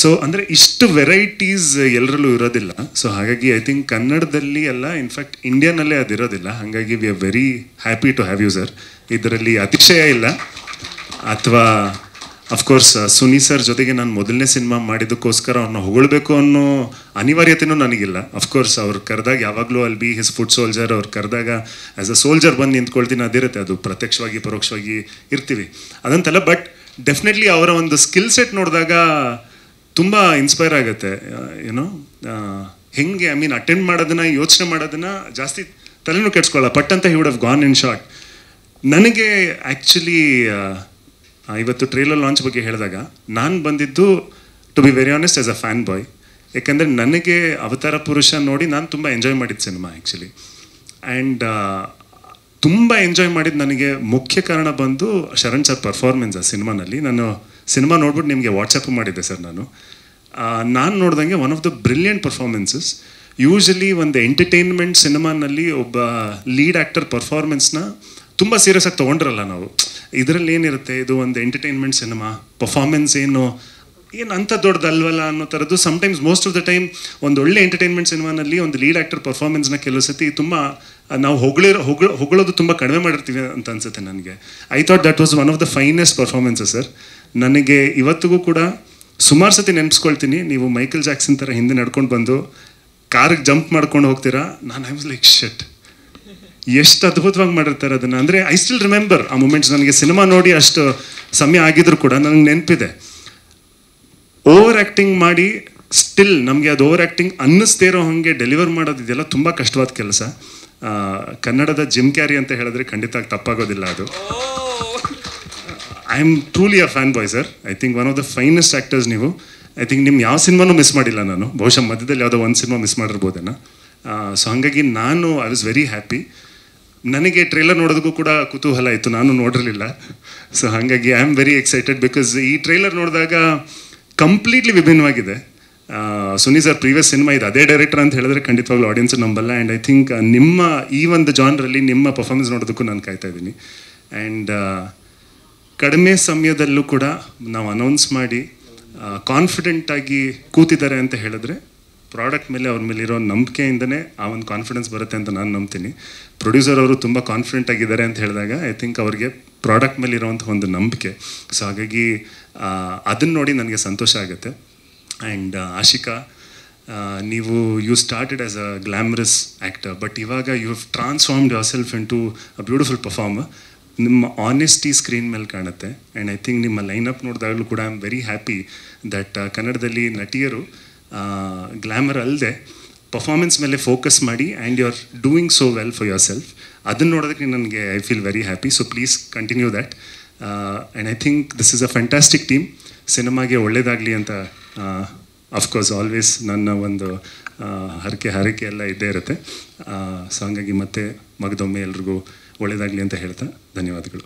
ಸೊ ಅಂದರೆ ಇಷ್ಟು ವೆರೈಟೀಸ್ ಎಲ್ಲರಲ್ಲೂ ಇರೋದಿಲ್ಲ. ಸೊ ಹಾಗಾಗಿ ಐ ಥಿಂಕ್ ಕನ್ನಡದಲ್ಲಿ ಎಲ್ಲ ಇನ್ಫ್ಯಾಕ್ಟ್ ಇಂಡಿಯಾನಲ್ಲೇ ಅದಿರೋದಿಲ್ಲ ಹಾಗಾಗಿ we are very happy to have you sir ಇದರಲ್ಲಿ ಅತಿಶಯ ಇಲ್ಲ. ಅಥವಾ ಅಫ್ಕೋರ್ಸ್ ಸುನಿ ಸರ್ ಜೊತೆಗೆ ನಾನು ಮೊದಲನೇ ಸಿನಿಮಾ ಮಾಡಿದ್ದಕ್ಕೋಸ್ಕರ ಅವ್ರನ್ನ ಹೊಗಳಬೇಕು ಅನ್ನೋ ಅನಿವಾರ್ಯತೆಯೂ ನನಗಿಲ್ಲ. ಅಫ್ಕೋರ್ಸ್ ಅವ್ರು ಕರೆದಾಗ ಯಾವಾಗಲೂ ಅಲ್ಲಿ ಬಿ ಹಿಸ್ ಫುಡ್ ಸೋಲ್ಜರ್ ಅವ್ರು ಕರೆದಾಗ ಆ್ಯಸ್ ಅ ಸೋಲ್ಜರ್ ಬಂದು ನಿಂತ್ಕೊಳ್ತೀನಿ, ಅದಿರುತ್ತೆ. ಅದು ಪ್ರತ್ಯಕ್ಷವಾಗಿ, ಪರೋಕ್ಷವಾಗಿ ಇರ್ತೀವಿ. ಅದಂತಲ್ಲ ಬಟ್ ಡೆಫಿನೆಟ್ಲಿ ಅವರ ಒಂದು ಸ್ಕಿಲ್ ಸೆಟ್ ನೋಡಿದಾಗ ತುಂಬ ಇನ್ಸ್ಪೈರ್ ಆಗುತ್ತೆ. ಏನೋ ಹೆಂಗೆ ಐ ಮೀನ್ ಅಟೆಂಡ್ ಮಾಡೋದನ್ನ, ಯೋಚನೆ ಮಾಡೋದನ್ನ ಜಾಸ್ತಿ ತಲೆನೂ ಕೆಡ್ಸ್ಕೊಳ್ಳೋ ಪಟ್ ಅಂತ he would have gone in short ನನಗೆ ಆ್ಯಕ್ಚುಲಿ ಇವತ್ತು ಟ್ರೇಲರ್ ಲಾಂಚ್ ಬಗ್ಗೆ ಹೇಳಿದಾಗ, ನಾನು ಬಂದಿದ್ದು to be very honest as a fan boy ಏಕೆಂದರೆ ನನಗೆ ಅವತಾರ ಪುರುಷ ನೋಡಿ ನಾನು ತುಂಬ ಎಂಜಾಯ್ ಮಾಡಿದ್ದು ಸಿನಿಮಾ ಆ್ಯಕ್ಚುಲಿ ಆ್ಯಂಡ್ ತುಂಬ ಎಂಜಾಯ್ ಮಾಡಿದ್ದು ನನಗೆ ಮುಖ್ಯ ಕಾರಣ ಬಂದು ಶರಣ್ ಸರ್ ಪರ್ಫಾರ್ಮೆನ್ಸ್ ಆ ಸಿನಿಮಾನಲ್ಲಿ ನಾನು ಸಿನಿಮಾ ನೋಡ್ಬಿಟ್ಟು ನಿಮಗೆ ವಾಟ್ಸಪ್ ಮಾಡಿದ್ದೆ ಸರ್ ನಾನು. ನಾನು ನೋಡ್ದಂಗೆ one of the brilliant performances usually ಒಂದು ಎಂಟರ್ಟೈನ್ಮೆಂಟ್ ಸಿನಿಮಾನಲ್ಲಿ ಒಬ್ಬ ಲೀಡ್ ಆ್ಯಕ್ಟರ್ ಪರ್ಫಾರ್ಮೆನ್ಸ್ನ ತುಂಬ ಸೀರಿಯಸ್ ಆಗಿ ತೊಗೊಂಡ್ರಲ್ಲ ನಾವು. ಇದರಲ್ಲಿ ಏನಿರುತ್ತೆ, ಇದು ಒಂದು ಎಂಟರ್ಟೈನ್ಮೆಂಟ್ ಸಿನಿಮಾ ಪರ್ಫಾರ್ಮೆನ್ಸ್ ಏನು ಏನು ಅಂಥ ದೊಡ್ಡದಲ್ವಲ್ಲ ಅನ್ನೋ ಥರದ್ದು sometimes most of the time ಒಂದು ಒಳ್ಳೆ ಎಂಟರ್ಟೈನ್ಮೆಂಟ್ ಸಿನಿಮಾನಲ್ಲಿ ಒಂದು ಲೀಡ್ ಆ್ಯಕ್ಟರ್ ಪರ್ಫಾರ್ಮೆನ್ಸ್ನ ಕೆಲವು ಸತಿ ತುಂಬ, ನಾವು ಹೊಗಳಿರೋ, ಹೊಗಳ, ಹೊಗಳೋದು ತುಂಬ ಕಡಿಮೆ ಮಾಡಿರ್ತೀವಿ ಅಂತ ಅನ್ಸುತ್ತೆ ನನಗೆ. I thought that was one of the finest performances sir ನನಗೆ ಇವತ್ತಿಗೂ ಕೂಡ ಸುಮಾರು ಸತಿ ನೆನೆಸ್ಕೊಳ್ತೀನಿ ನೀವು ಮೈಕಲ್ ಜಾಕ್ಸನ್ ಥರ ಹಿಂದೆ ನಡ್ಕೊಂಡು ಬಂದು, ಕಾರಿಗೆ ಜಂಪ್ ಮಾಡ್ಕೊಂಡು ಹೋಗ್ತೀರಾ? ನಾನು ಐ ವಾಸ್ ಲೈಕ್ ಶೆಟ್ ಎಷ್ಟು ಅದ್ಭುತವಾಗಿ ಮಾಡಿರ್ತಾರೆ ಅದನ್ನು. ಅಂದರೆ ಐ ಸ್ಟಿಲ್ ರಿಮೆಂಬರ್ ಆ ಮೂಮೆಂಟ್ಸ್ ನನಗೆ ಸಿನಿಮಾ ನೋಡಿ ಅಷ್ಟು ಸಮಯ ಆಗಿದ್ರು ಕೂಡ ನನಗೆ ನೆನಪಿದೆ. ಓವರ್ ಆ್ಯಕ್ಟಿಂಗ್ ಮಾಡಿ ಸ್ಟಿಲ್ ನಮಗೆ ಅದು ಓವರ್ ಆ್ಯಕ್ಟಿಂಗ್ ಅನ್ನಿಸ್ದೇ ಇರೋ ಹಾಗೆ ಡೆಲಿವರ್ ಮಾಡೋದಿದೆಯಲ್ಲ ಇದೆಲ್ಲ ತುಂಬ ಕಷ್ಟವಾದ ಕೆಲಸ. ಕನ್ನಡದ ಜಿಮ್ ಕ್ಯಾರಿ ಅಂತ ಹೇಳಿದ್ರೆ ಖಂಡಿತ ತಪ್ಪಾಗೋದಿಲ್ಲ ಅದು. I am truly a fan boy sir I think one of the finest actors ನೀವು. ಐ ಥಿಂಕ್ ನಿಮ್ಮ ಯಾವ ಸಿನಿಮಾನೂ ಮಿಸ್ ಮಾಡಿಲ್ಲ ನಾನು. ಬಹುಶಃ ಮಧ್ಯದಲ್ಲಿ ಯಾವುದೋ ಒಂದು ಸಿನಿಮಾ ಮಿಸ್ ಮಾಡಿರ್ಬೋದೇನೋ. ಸೊ ಹಾಗಾಗಿ ನಾನು ಐ ವಾಸ್ ವೆರಿ ಹ್ಯಾಪಿ ನನಗೆ ಟ್ರೇಲರ್ ನೋಡೋದಕ್ಕೂ ಕೂಡ ಕುತೂಹಲ ಇತ್ತು ನಾನು ನೋಡಿರಲಿಲ್ಲ. ಸೊ ಹಾಗಾಗಿ I am very excited because ಈ ಟ್ರೈಲರ್ ನೋಡಿದಾಗ ಕಂಪ್ಲೀಟ್ಲಿ ವಿಭಿನ್ನವಾಗಿದೆ. ಸುನಿ ಸರ್ ಪ್ರೀವಿಯಸ್ ಸಿನಿಮಾ ಇದು ಅದೇ ಡೈರೆಕ್ಟರ್ ಅಂತ ಹೇಳಿದ್ರೆ ಖಂಡಿತವಾಗ್ಲೂ ಆಡಿಯನ್ಸ್ ನಂಬಲ್ಲ. ಆ್ಯಂಡ್ ಐ ಥಿಂಕ್ ನಿಮ್ಮ ಈ ಒಂದು ಜಾನ್ರಲ್ಲಿ ನಿಮ್ಮ ಪರ್ಫಾರ್ಮೆನ್ಸ್ ನೋಡೋದಕ್ಕೂ ನಾನು ಕಾಯ್ತಾ ಇದ್ದೀನಿ. ಆ್ಯಂಡ್ ಕಡಿಮೆ ಸಮಯದಲ್ಲೂ ಕೂಡ ನಾವು ಅನೌನ್ಸ್ ಮಾಡಿ ಕಾನ್ಫಿಡೆಂಟಾಗಿ ಕೂತಿದ್ದಾರೆ ಅಂತ ಹೇಳಿದ್ರೆ ಪ್ರಾಡಕ್ಟ್ ಮೇಲೆ ಅವ್ರ ಮೇಲೆ ಇರೋ ನಂಬಿಕೆಯಿಂದನೇ ಆ ಒಂದು ಕಾನ್ಫಿಡೆನ್ಸ್ ಬರುತ್ತೆ ಅಂತ ನಾನು ನಂಬ್ತೀನಿ. ಪ್ರೊಡ್ಯೂಸರ್ ಅವರು ತುಂಬ ಕಾನ್ಫಿಡೆಂಟ್ ಆಗಿದ್ದಾರೆ ಅಂತ ಹೇಳಿದಾಗ ಐ ಥಿಂಕ್ ಅವ್ರಿಗೆ ಪ್ರಾಡಕ್ಟ್ ಮೇಲೆ ಇರೋವಂಥ ಒಂದು ನಂಬಿಕೆ. ಸೊ ಹಾಗಾಗಿ ಅದನ್ನು ನೋಡಿ ನನಗೆ ಸಂತೋಷ ಆಗುತ್ತೆ. ಆ್ಯಂಡ್ ಆಶಿಕಾ ನೀವು you started as a glamorous actor but ಇವಾಗ you have transformed yourself into a beautiful performer ನಿಮ್ಮ ಆನೆಸ್ಟಿ ಸ್ಕ್ರೀನ್ ಮೇಲೆ ಕಾಣುತ್ತೆ. ಆ್ಯಂಡ್ ಐ ಥಿಂಕ್ ನಿಮ್ಮ ಲೈನಪ್ ನೋಡಿದಾಗಲೂ ಕೂಡ I am very happy that ಕನ್ನಡದಲ್ಲಿ ನಟಿಯರು ಗ್ಲಾಮರ್ ಅಲ್ಲದೆ ಪರ್ಫಾರ್ಮೆನ್ಸ್ ಮೇಲೆ ಫೋಕಸ್ ಮಾಡಿ and you are doing so well for yourself ಅದನ್ನು ನೋಡೋದಕ್ಕೆ ನನಗೆ I feel very happy so please continue that and I think this is a fantastic team ಸಿನಿಮಾಗೆ ಒಳ್ಳೇದಾಗಲಿ ಅಂತ ಅಫ್ಕೋರ್ಸ್ ಆಲ್ವೇಸ್ ನನ್ನ ಒಂದು ಹರಕೆ ಹರಕೆ ಎಲ್ಲ ಇದ್ದೇ ಇರುತ್ತೆ. ಸೊ ಹಂಗಾಗಿ ಮತ್ತೆ ಮಗದೊಮ್ಮೆ ಎಲ್ರಿಗೂ ಒಳ್ಳೇದಾಗಲಿ ಅಂತ ಹೇಳ್ತಾ ಧನ್ಯವಾದಗಳು.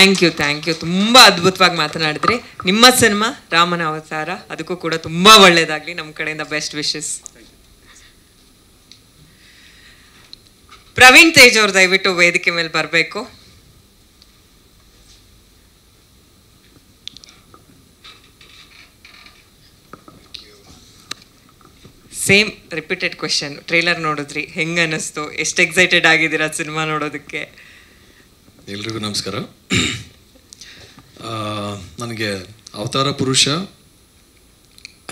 ಥ್ಯಾಂಕ್ ಯು ಥ್ಯಾಂಕ್ ಯು ತುಂಬ ಅದ್ಭುತವಾಗಿ ಮಾತನಾಡಿದ್ರಿ. ನಿಮ್ಮ ಸಿನಿಮಾ ರಾಮನ ಅವತಾರ, ಅದಕ್ಕೂ ಕೂಡ ತುಂಬ ಒಳ್ಳೇದಾಗಲಿ. ನಮ್ಮ ಕಡೆಯಿಂದ ಬೆಸ್ಟ್ ವಿಶಸ್ ಪ್ರವೀಣ್ ತೇಜ್ ಅವರು ದಯವಿಟ್ಟು ವೇದಿಕೆ ಮೇಲೆ ಬರಬೇಕು. ಸೇಮ್ ರಿಪೀಟೆಡ್ ಕ್ವೆಶನ್ ಟ್ರೇಲರ್ ನೋಡಿದ್ರಿ. ಹೆಂಗ್ ಅನ್ನಿಸ್ತು ಎಷ್ಟು ಎಕ್ಸೈಟೆಡ್ ಆಗಿದ್ದೀರಾ ಸಿನಿಮಾ ನೋಡೋದಕ್ಕೆ? ಎಲ್ರಿಗೂ ನಮಸ್ಕಾರ. ನನಗೆ ಅವತಾರ ಪುರುಷ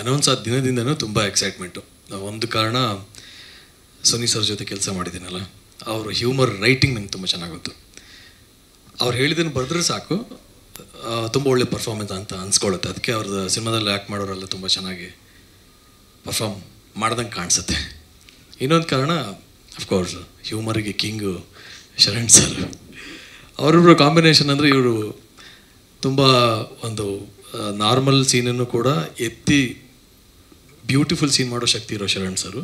ಅನೌನ್ಸ್ ಆದ ದಿನದಿಂದನೂ ತುಂಬ ಎಕ್ಸೈಟ್ಮೆಂಟು ಒಂದು ಕಾರಣ ಸೋನಿ ಸರ್ ಜೊತೆ ಕೆಲಸ ಮಾಡಿದ್ದೀನಲ್ಲ, ಅವರು ಹ್ಯೂಮರ್ ರೈಟಿಂಗ್ ನಂಗೆ ತುಂಬ ಚೆನ್ನಾಗಿ ಗೊತ್ತು. ಅವ್ರು ಹೇಳಿದ್ದನ್ನು ಬರೆದ್ರೆ ಸಾಕು ತುಂಬ ಒಳ್ಳೆ ಪರ್ಫಾರ್ಮೆನ್ಸ್ ಅಂತ ಅನ್ಸ್ಕೊಳ್ಳುತ್ತೆ. ಅದಕ್ಕೆ ಅವ್ರದ್ದು ಸಿನಿಮಾದಲ್ಲಿ ಆ್ಯಕ್ಟ್ ಮಾಡೋರೆಲ್ಲ ತುಂಬ ಚೆನ್ನಾಗಿ ಪರ್ಫಾರ್ಮ್ ಮಾಡ್ದಂಗೆ ಕಾಣಿಸುತ್ತೆ. ಇನ್ನೊಂದು ಕಾರಣ ಅಫ್ಕೋರ್ಸ್ ಹ್ಯೂಮರಿಗೆ ಕಿಂಗು ಶರಣ್ ಸರ್. ಅವರಿಬ್ಬರು ಕಾಂಬಿನೇಷನ್ ಅಂದರೆ ಇವರು ತುಂಬ ಒಂದು ನಾರ್ಮಲ್ ಸೀನನ್ನು ಕೂಡ ಎತ್ತಿ ಬ್ಯೂಟಿಫುಲ್ ಸೀನ್ ಮಾಡೋ ಶಕ್ತಿ ಇರೋ ಶರಣ್ ಸರು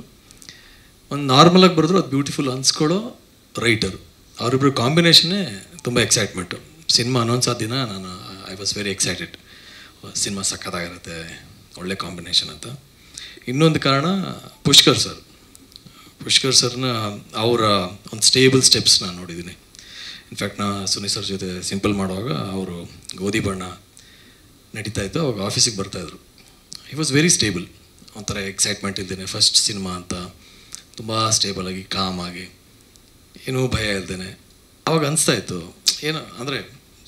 ಒಂದು ನಾರ್ಮಲಾಗಿ ಬರೆದ್ರು ಅದು ಬ್ಯೂಟಿಫುಲ್ ಅನ್ಸ್ಕೊಳ್ಳೋ ರೈಟರು ಅವರಿಬ್ಬರು ಕಾಂಬಿನೇಷನ್ನೇ ತುಂಬ ಎಕ್ಸೈಟ್ಮೆಂಟು ಸಿನಿಮಾ ಅನೌನ್ಸ್ ಆದ ದಿನ ನಾನು I was very excited cinema ಸಖತ್ತಾಗಿರುತ್ತೆ, ಒಳ್ಳೆ ಕಾಂಬಿನೇಷನ್ ಅಂತ. ಇನ್ನೊಂದು ಕಾರಣ ಪುಷ್ಕರ್ ಸರ್ ಪುಷ್ಕರ್ ಸರ್ನ ಅವರ ಒಂದು ಸ್ಟೇಬಲ್ ಸ್ಟೆಪ್ಸ್ ನಾನು ನೋಡಿದ್ದೀನಿ ಇನ್ಫ್ಯಾಕ್ಟ್ ನಾ ಸುನಿ ಸರ್ ಜೊತೆ ಸಿಂಪಲ್ ಮಾಡುವಾಗ ಅವರು ಗೋಧಿ ಬಣ್ಣ ನಡೀತಾ ಇತ್ತು, ಅವಾಗ ಆಫೀಸಿಗೆ ಬರ್ತಾಯಿದ್ರು ಹಿ ವಾಸ್ ವೆರಿ ಸ್ಟೇಬಲ್ ಒಂಥರ ಎಕ್ಸೈಟ್ಮೆಂಟ್ ಇದ್ದೇನೆ ಫಸ್ಟ್ ಸಿನಿಮಾ ಅಂತ ತುಂಬ ಸ್ಟೇಬಲ್ ಆಗಿ ಕಾಮ್ ಆಗಿ, ಏನೂ ಭಯ ಇಲ್ದೇನೆ. ಅವಾಗ ಅನಿಸ್ತಾ ಇತ್ತು, ಏನೋ ಅಂದರೆ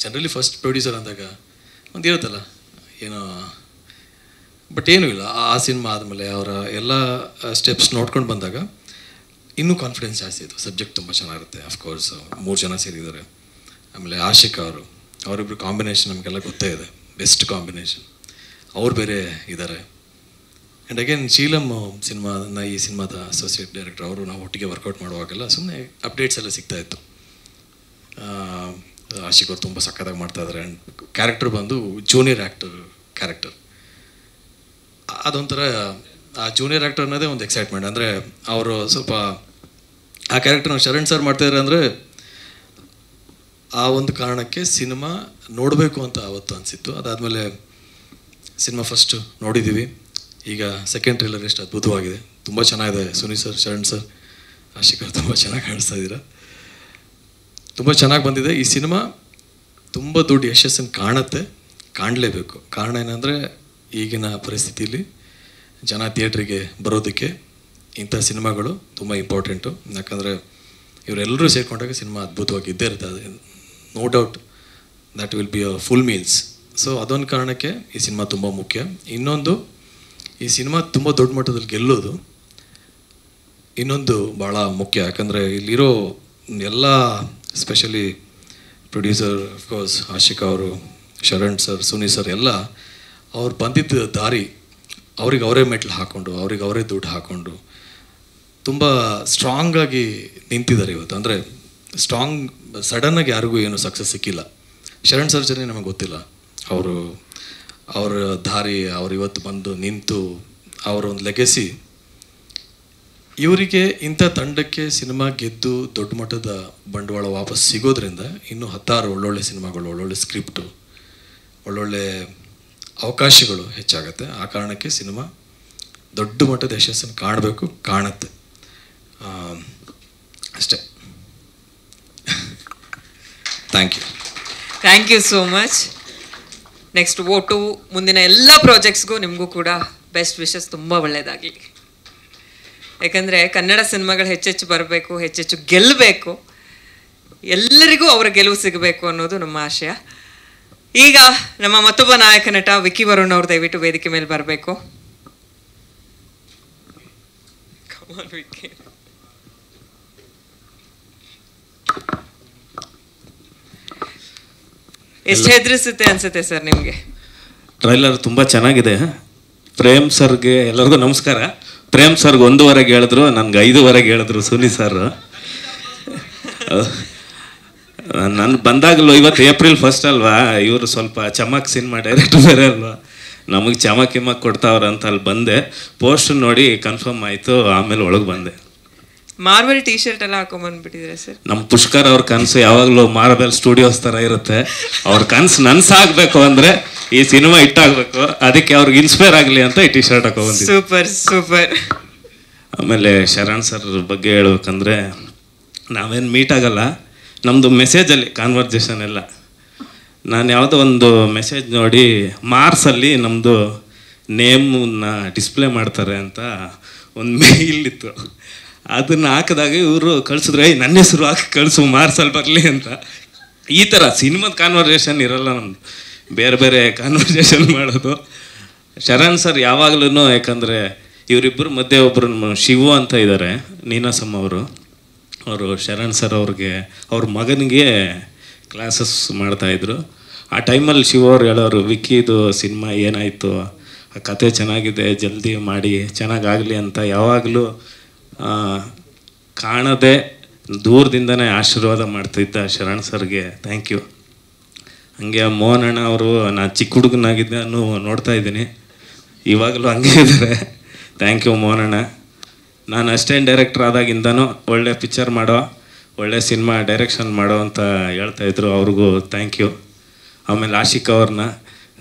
ಜನರಲಿ ಫಸ್ಟ್ ಪ್ರೊಡ್ಯೂಸರ್ ಅಂದಾಗ ಒಂದು ಇರುತ್ತಲ್ಲ, ಏನೋ ಬಟ್ ಏನೂ ಇಲ್ಲ. ಆ ಸಿನಿಮಾ ಆದಮೇಲೆ ಅವರ ಎಲ್ಲ ಸ್ಟೆಪ್ಸ್ ನೋಡ್ಕೊಂಡು ಬಂದಾಗ ಇನ್ನೂ ಕಾನ್ಫಿಡೆನ್ಸ್ ಜಾಸ್ತಿ ಇತ್ತು. ಸಬ್ಜೆಕ್ಟ್ ತುಂಬ ಚೆನ್ನಾಗಿರುತ್ತೆ ಅಫ್ಕೋರ್ಸ್ ಮೂರು ಜನ ಸೇರಿದ್ದಾರೆ. ಆಮೇಲೆ ಆಶಿಕ್ ಅವರು ಅವರಿಬ್ಬರು ಕಾಂಬಿನೇಷನ್ ನಮಗೆಲ್ಲ ಗೊತ್ತೇ ಇದೆ. ಬೆಸ್ಟ್ ಕಾಂಬಿನೇಷನ್ ಅವ್ರು ಬೇರೆ ಇದ್ದಾರೆ. ಆ್ಯಂಡ್ ಅಗೇನ್ ಶೀಲಮ್ ಸಿನಿಮಾನ ಈ ಸಿನಿಮಾದ ಅಸೋಸಿಯೇಟ್ ಡೈರೆಕ್ಟರ್ ಅವರು ನಾವು ಒಟ್ಟಿಗೆ ವರ್ಕೌಟ್ ಮಾಡುವಾಗೆಲ್ಲ ಸುಮ್ಮನೆ ಅಪ್ಡೇಟ್ಸ್ ಎಲ್ಲ ಸಿಗ್ತಾ ಇತ್ತು. ಆಶಿಕ್ ಅವರು ತುಂಬ ಸಕ್ಕತ್ತಾಗಿ ಮಾಡ್ತಾ ಇದ್ದಾರೆ. ಆ್ಯಂಡ್ ಕ್ಯಾರೆಕ್ಟರ್ ಬಂದು ಜೂನಿಯರ್ ಆ್ಯಕ್ಟರ್ ಕ್ಯಾರೆಕ್ಟರ್ ಅದೊಂಥರ, ಆ ಜೂನಿಯರ್ ಆ್ಯಕ್ಟರ್ ಅನ್ನೋದೇ ಒಂದು ಎಕ್ಸೈಟ್ಮೆಂಟ್ ಅಂದರೆ, ಅವರು ಸ್ವಲ್ಪ ಆ ಕ್ಯಾರೆಕ್ಟರ್ನ ಶರಣ್ ಸರ್ ಮಾಡ್ತಾಯಿದ್ರೆ ಅಂದರೆ, ಆ ಒಂದು ಕಾರಣಕ್ಕೆ ಸಿನಿಮಾ ನೋಡಬೇಕು ಅಂತ ಆವತ್ತು ಅನಿಸಿತ್ತು. ಅದಾದಮೇಲೆ ಸಿನಿಮಾ ಫಸ್ಟ್ ನೋಡಿದ್ದೀವಿ ಈಗ ಸೆಕೆಂಡ್ ಟ್ರೇಲರ್ ಎಷ್ಟು ಅದ್ಭುತವಾಗಿದೆ. ತುಂಬ ಚೆನ್ನಾಗಿದೆ ಸುನಿ ಸರ್ ಶರಣ್ ಸರ್ ಆಶಿಕರ್ ತುಂಬ ಚೆನ್ನಾಗಿ ಕಾಣಿಸ್ತಾ ಇದ್ದೀರಾ. ತುಂಬ ಚೆನ್ನಾಗಿ ಬಂದಿದೆ. ಈ ಸಿನಿಮಾ ತುಂಬ ದೊಡ್ಡ ಯಶಸ್ಸನ್ನು ಕಾಣುತ್ತೆ. ಕಾಣಲೇಬೇಕು. ಕಾರಣ ಏನಂದರೆ, ಈಗಿನ ಪರಿಸ್ಥಿತಿಯಲ್ಲಿ ಜನ ಥಿಯೇಟ್ರಿಗೆ ಬರೋದಕ್ಕೆ ಇಂಥ ಸಿನಿಮಾಗಳು ತುಂಬ ಇಂಪಾರ್ಟೆಂಟು. ಯಾಕಂದರೆ ಇವರೆಲ್ಲರೂ ಸೇರಿಕೊಂಡಾಗ ಸಿನಿಮಾ ಅದ್ಭುತವಾಗಿ ಇದ್ದೇ ಇರ್ತದೆ no doubt that will be a full meals so ಅದೊಂದು ಕಾರಣಕ್ಕೆ ಈ ಸಿನಿಮಾ ತುಂಬ ಮುಖ್ಯ. ಇನ್ನೊಂದು, ಈ ಸಿನಿಮಾ ತುಂಬ ದೊಡ್ಡ ಮಟ್ಟದಲ್ಲಿ ಗೆಲ್ಲೋದು ಇನ್ನೊಂದು ಭಾಳ ಮುಖ್ಯ. ಯಾಕಂದರೆ ಇಲ್ಲಿರೋ ಎಲ್ಲ ಸ್ಪೆಷಲಿ ಪ್ರೊಡ್ಯೂಸರ್ ಅಫ್ಕೋರ್ಸ್ ಆಶಿಕ್ ಅವರು, ಶರಣ್ ಸರ್ ಸುನಿ ಸರ್ ಎಲ್ಲ, ಅವ್ರು ಬಂದಿದ್ದ ದಾರಿ ಅವ್ರಿಗೆ ಅವರೇ ಮೆಟ್ಲು ಹಾಕ್ಕೊಂಡು ಅವ್ರಿಗೆ ಅವರೇ ದುಡ್ಡು ಹಾಕ್ಕೊಂಡು ತುಂಬ ಸ್ಟ್ರಾಂಗಾಗಿ ನಿಂತಿದ್ದಾರೆ ಇವತ್ತು. ಅಂದರೆ ಸ್ಟ್ರಾಂಗ್ ಸಡನ್ನಾಗಿ ಯಾರಿಗೂ ಏನು ಸಕ್ಸಸ್ ಸಿಕ್ಕಿಲ್ಲ. ಶರಣ್ ಸರ್ ನಮಗೆ ಗೊತ್ತಿಲ್ಲ. ಅವರು, ಅವರ ದಾರಿ, ಅವರು ಇವತ್ತು ಬಂದು ನಿಂತು ಅವರ ಒಂದು ಲೆಗೆಸಿ ಇವರಿಗೆ ಇಂಥ ತಂಡಕ್ಕೆ ಸಿನಿಮಾ ಗೆದ್ದು ದೊಡ್ಡ ಮಟ್ಟದ ಬಂಡವಾಳ ವಾಪಸ್ ಸಿಗೋದ್ರಿಂದ ಇನ್ನೂ ಹತ್ತಾರು ಒಳ್ಳೊಳ್ಳೆ ಸಿನಿಮಾಗಳು, ಒಳ್ಳೊಳ್ಳೆ ಸ್ಕ್ರಿಪ್ಟು ಒಳ್ಳೊಳ್ಳೆ ಅವಕಾಶಗಳು ಹೆಚ್ಚಾಗುತ್ತೆ. ಆ ಕಾರಣಕ್ಕೆ ಸಿನಿಮಾ ದೊಡ್ಡ ಮಟ್ಟದ ಯಶಸ್ಸನ್ನು ಕಾಣಬೇಕು, ಕಾಣುತ್ತೆ. ಅಷ್ಟೇ thank you thank you so much next vote ಮುಂದಿನ ಎಲ್ಲ ಪ್ರಾಜೆಕ್ಟ್ಸ್ಗೂ ನಿಮಗೂ ಕೂಡ ಬೆಸ್ಟ್ ವಿಶಸ್ ತುಂಬ ಒಳ್ಳೆಯದಾಗಲಿ ಯಾಕಂದರೆ ಕನ್ನಡ ಸಿನಿಮಾಗಳು ಹೆಚ್ಚೆಚ್ಚು ಬರಬೇಕು ಹೆಚ್ಚೆಚ್ಚು ಗೆಲ್ಲಬೇಕು ಎಲ್ಲರಿಗೂ ಅವರ ಗೆಲುವು ಸಿಗಬೇಕು ಅನ್ನೋದು ನಮ್ಮ ಆಶಯ. ಈಗ ನಮ್ಮ ಮತ್ತೊಬ್ಬ ನಾಯಕ ನಟ ವಿಕಿ ವರುಣ್ ಅವರು ದಯವಿಟ್ಟು ವೇದಿಕೆ ಮೇಲೆ ಬರಬೇಕು. ಎಷ್ಟು ಹೆದರಿಸುತ್ತೆ ಅನ್ಸುತ್ತೆ ಸರ್ ನಿಮಗೆ? ಟ್ರೈಲರ್ ತುಂಬ ಚೆನ್ನಾಗಿದೆ. ಪ್ರೇಮ್ ಸರ್ಗೆ ಎಲ್ಲರಿಗೂ ನಮಸ್ಕಾರ. ಪ್ರೇಮ್ ಸರ್ಗೆ ಒಂದೂವರೆಗೆ ಹೇಳಿದ್ರು ನನಗೆ ಐದುವರೆಗೆ ಹೇಳಿದ್ರು ಸುನಿ ಸರ್. ನಾನು ಬಂದಾಗಲೂ ಇವತ್ತು ಏಪ್ರಿಲ್ ಫಸ್ಟ್ ಅಲ್ವಾ? ಇವರು ಸ್ವಲ್ಪ ಚಮಕ್ ಸಿನಿಮಾ ಡೈರೆಕ್ಟರ್ ಬೇರೆ ಅಲ್ವಾ? ನಮಗೆ ಚಮಕ್ ಕಿಮಕ್ ಕೊಡ್ತಾವ್ರ ಅಂತ ಅಲ್ಲಿ ಬಂದೆ. ಪೋಸ್ಟ್ ನೋಡಿ ಕನ್ಫರ್ಮ್ ಆಯಿತು ಆಮೇಲೆ ಒಳಗೆ ಬಂದೆ. ಮಾರ್ವೆಲ್ ಟಿ ಶರ್ಟ್ ಎಲ್ಲ ಹಾಕೊಂಡ್ಬಂದ್ಬಿಟ್ಟಿದ್ರೆ ಸರ್ ನಮ್ಮ ಪುಷ್ಕರ್ ಅವ್ರ ಕನಸು ಯಾವಾಗಲೂ ಮಾರ್ಬಲ್ ಸ್ಟುಡಿಯೋಸ್ ಥರ ಇರುತ್ತೆ. ಅವ್ರ ಕನಸು ನನ್ಸಾಗಬೇಕು ಅಂದರೆ ಈ ಸಿನಿಮಾ ಇಟ್ಟಾಗಬೇಕು ಅದಕ್ಕೆ ಅವ್ರಿಗೆ ಇನ್ಸ್ಪೈರ್ ಆಗಲಿ ಅಂತ ಈ ಟಿ ಶರ್ಟ್ ಹಾಕೊಂಡ್ಬಂದಿದ್ದೆ ಸೂಪರ್ ಸೂಪರ್ ಆಮೇಲೆ ಶರಣ್ ಸರ್ ಬಗ್ಗೆ ಹೇಳ್ಬೇಕಂದ್ರೆ ನಾವೇನು ಮೀಟ್ ಆಗಲ್ಲ. ನಮ್ಮದು ಮೆಸೇಜಲ್ಲಿ ಕಾನ್ವರ್ಸೇಷನ್ ಎಲ್ಲ. ನಾನು ಯಾವುದೋ ಒಂದು ಮೆಸೇಜ್ ನೋಡಿ ಮಾರ್ಸಲ್ಲಿ ನಮ್ಮದು ನೇಮನ್ನ ಡಿಸ್ಪ್ಲೇ ಮಾಡ್ತಾರೆ ಅಂತ ಒಂದು ಮೇಲ್ ಇತ್ತು. ಅದನ್ನು ಹಾಕಿದಾಗ ಇವರು ಕಳಿಸಿದ್ರೆ "ಏಯ್, ನನ್ನ ಹೆಸರು ಹಾಕಿ ಕಳಿಸು ಮಾರ್ಸಲ್ ಬರಲಿ ಅಂತ. ಈ ಥರ ಸಿನಿಮಾದ ಕಾನ್ವರ್ಸೇಷನ್ ಇರಲ್ಲ ನಮ್ಮದು ಬೇರೆ ಬೇರೆ ಕಾನ್ವರ್ಸೇಷನ್ (laughs) ಮಾಡೋದು. ಶರಣ್ ಸರ್ ಯಾವಾಗಲೂ ಯಾಕಂದರೆ ಇವರಿಬ್ಬರು ಮಧ್ಯೆ ಒಬ್ಬರು ಶಿವು ಅಂತ ಇದ್ದಾರೆ ನೀನಾಸಮ್ಮ ಅವರು. ಅವರು ಶರಣ್ ಸರ್ ಅವ್ರಿಗೆ ಅವ್ರ ಮಗನಿಗೆ ಕ್ಲಾಸಸ್ ಮಾಡ್ತಾಯಿದ್ರು ಆ ಟೈಮಲ್ಲಿ ಶಿವ ಅವ್ರು ಹೇಳೋರು ವಿಕ್ಕಿದು ಸಿನಿಮಾ ಏನಾಯಿತು? ಆ ಕತೆ ಚೆನ್ನಾಗಿದೆ ಜಲ್ದಿ ಮಾಡಿ ಚೆನ್ನಾಗಾಗಲಿ ಅಂತ ಯಾವಾಗಲೂ ಕಾಣದೆ ದೂರದಿಂದನೇ ಆಶೀರ್ವಾದ ಮಾಡ್ತಿದ್ದ ಶರಣ್ ಸರ್ಗೆ. ಥ್ಯಾಂಕ್ ಯು ಹಂಗೆ ಮೋಹನ್ ಅಣ್ಣ ಅವರು ನಾನು ಚಿಕ್ಕ ಹುಡುಗನಾಗಿದ್ದೆ ನೋಡ್ತಾ ಇದ್ದೀನಿ. ಇವಾಗಲೂ ಹಂಗೆ ಇದ್ದಾರೆ. ಥ್ಯಾಂಕ್ ಯು ಮೋಹನ್ ಅಣ್ಣ. ನಾನು ಅಸಿಸ್ಟೆಂಟ್ ಡೈರೆಕ್ಟರ್ ಆದಾಗಿಂದನೂ ಒಳ್ಳೆ ಪಿಕ್ಚರ್ ಮಾಡೋ, ಒಳ್ಳೆ ಸಿನಿಮಾ ಡೈರೆಕ್ಷನ್ ಮಾಡೋ ಅಂತ ಹೇಳ್ತಾ ಇದ್ರು ಅವ್ರಿಗೂ. ಥ್ಯಾಂಕ್ ಯು ಆಮೇಲೆ ಆಶಿಕ್ ಅವ್ರನ್ನ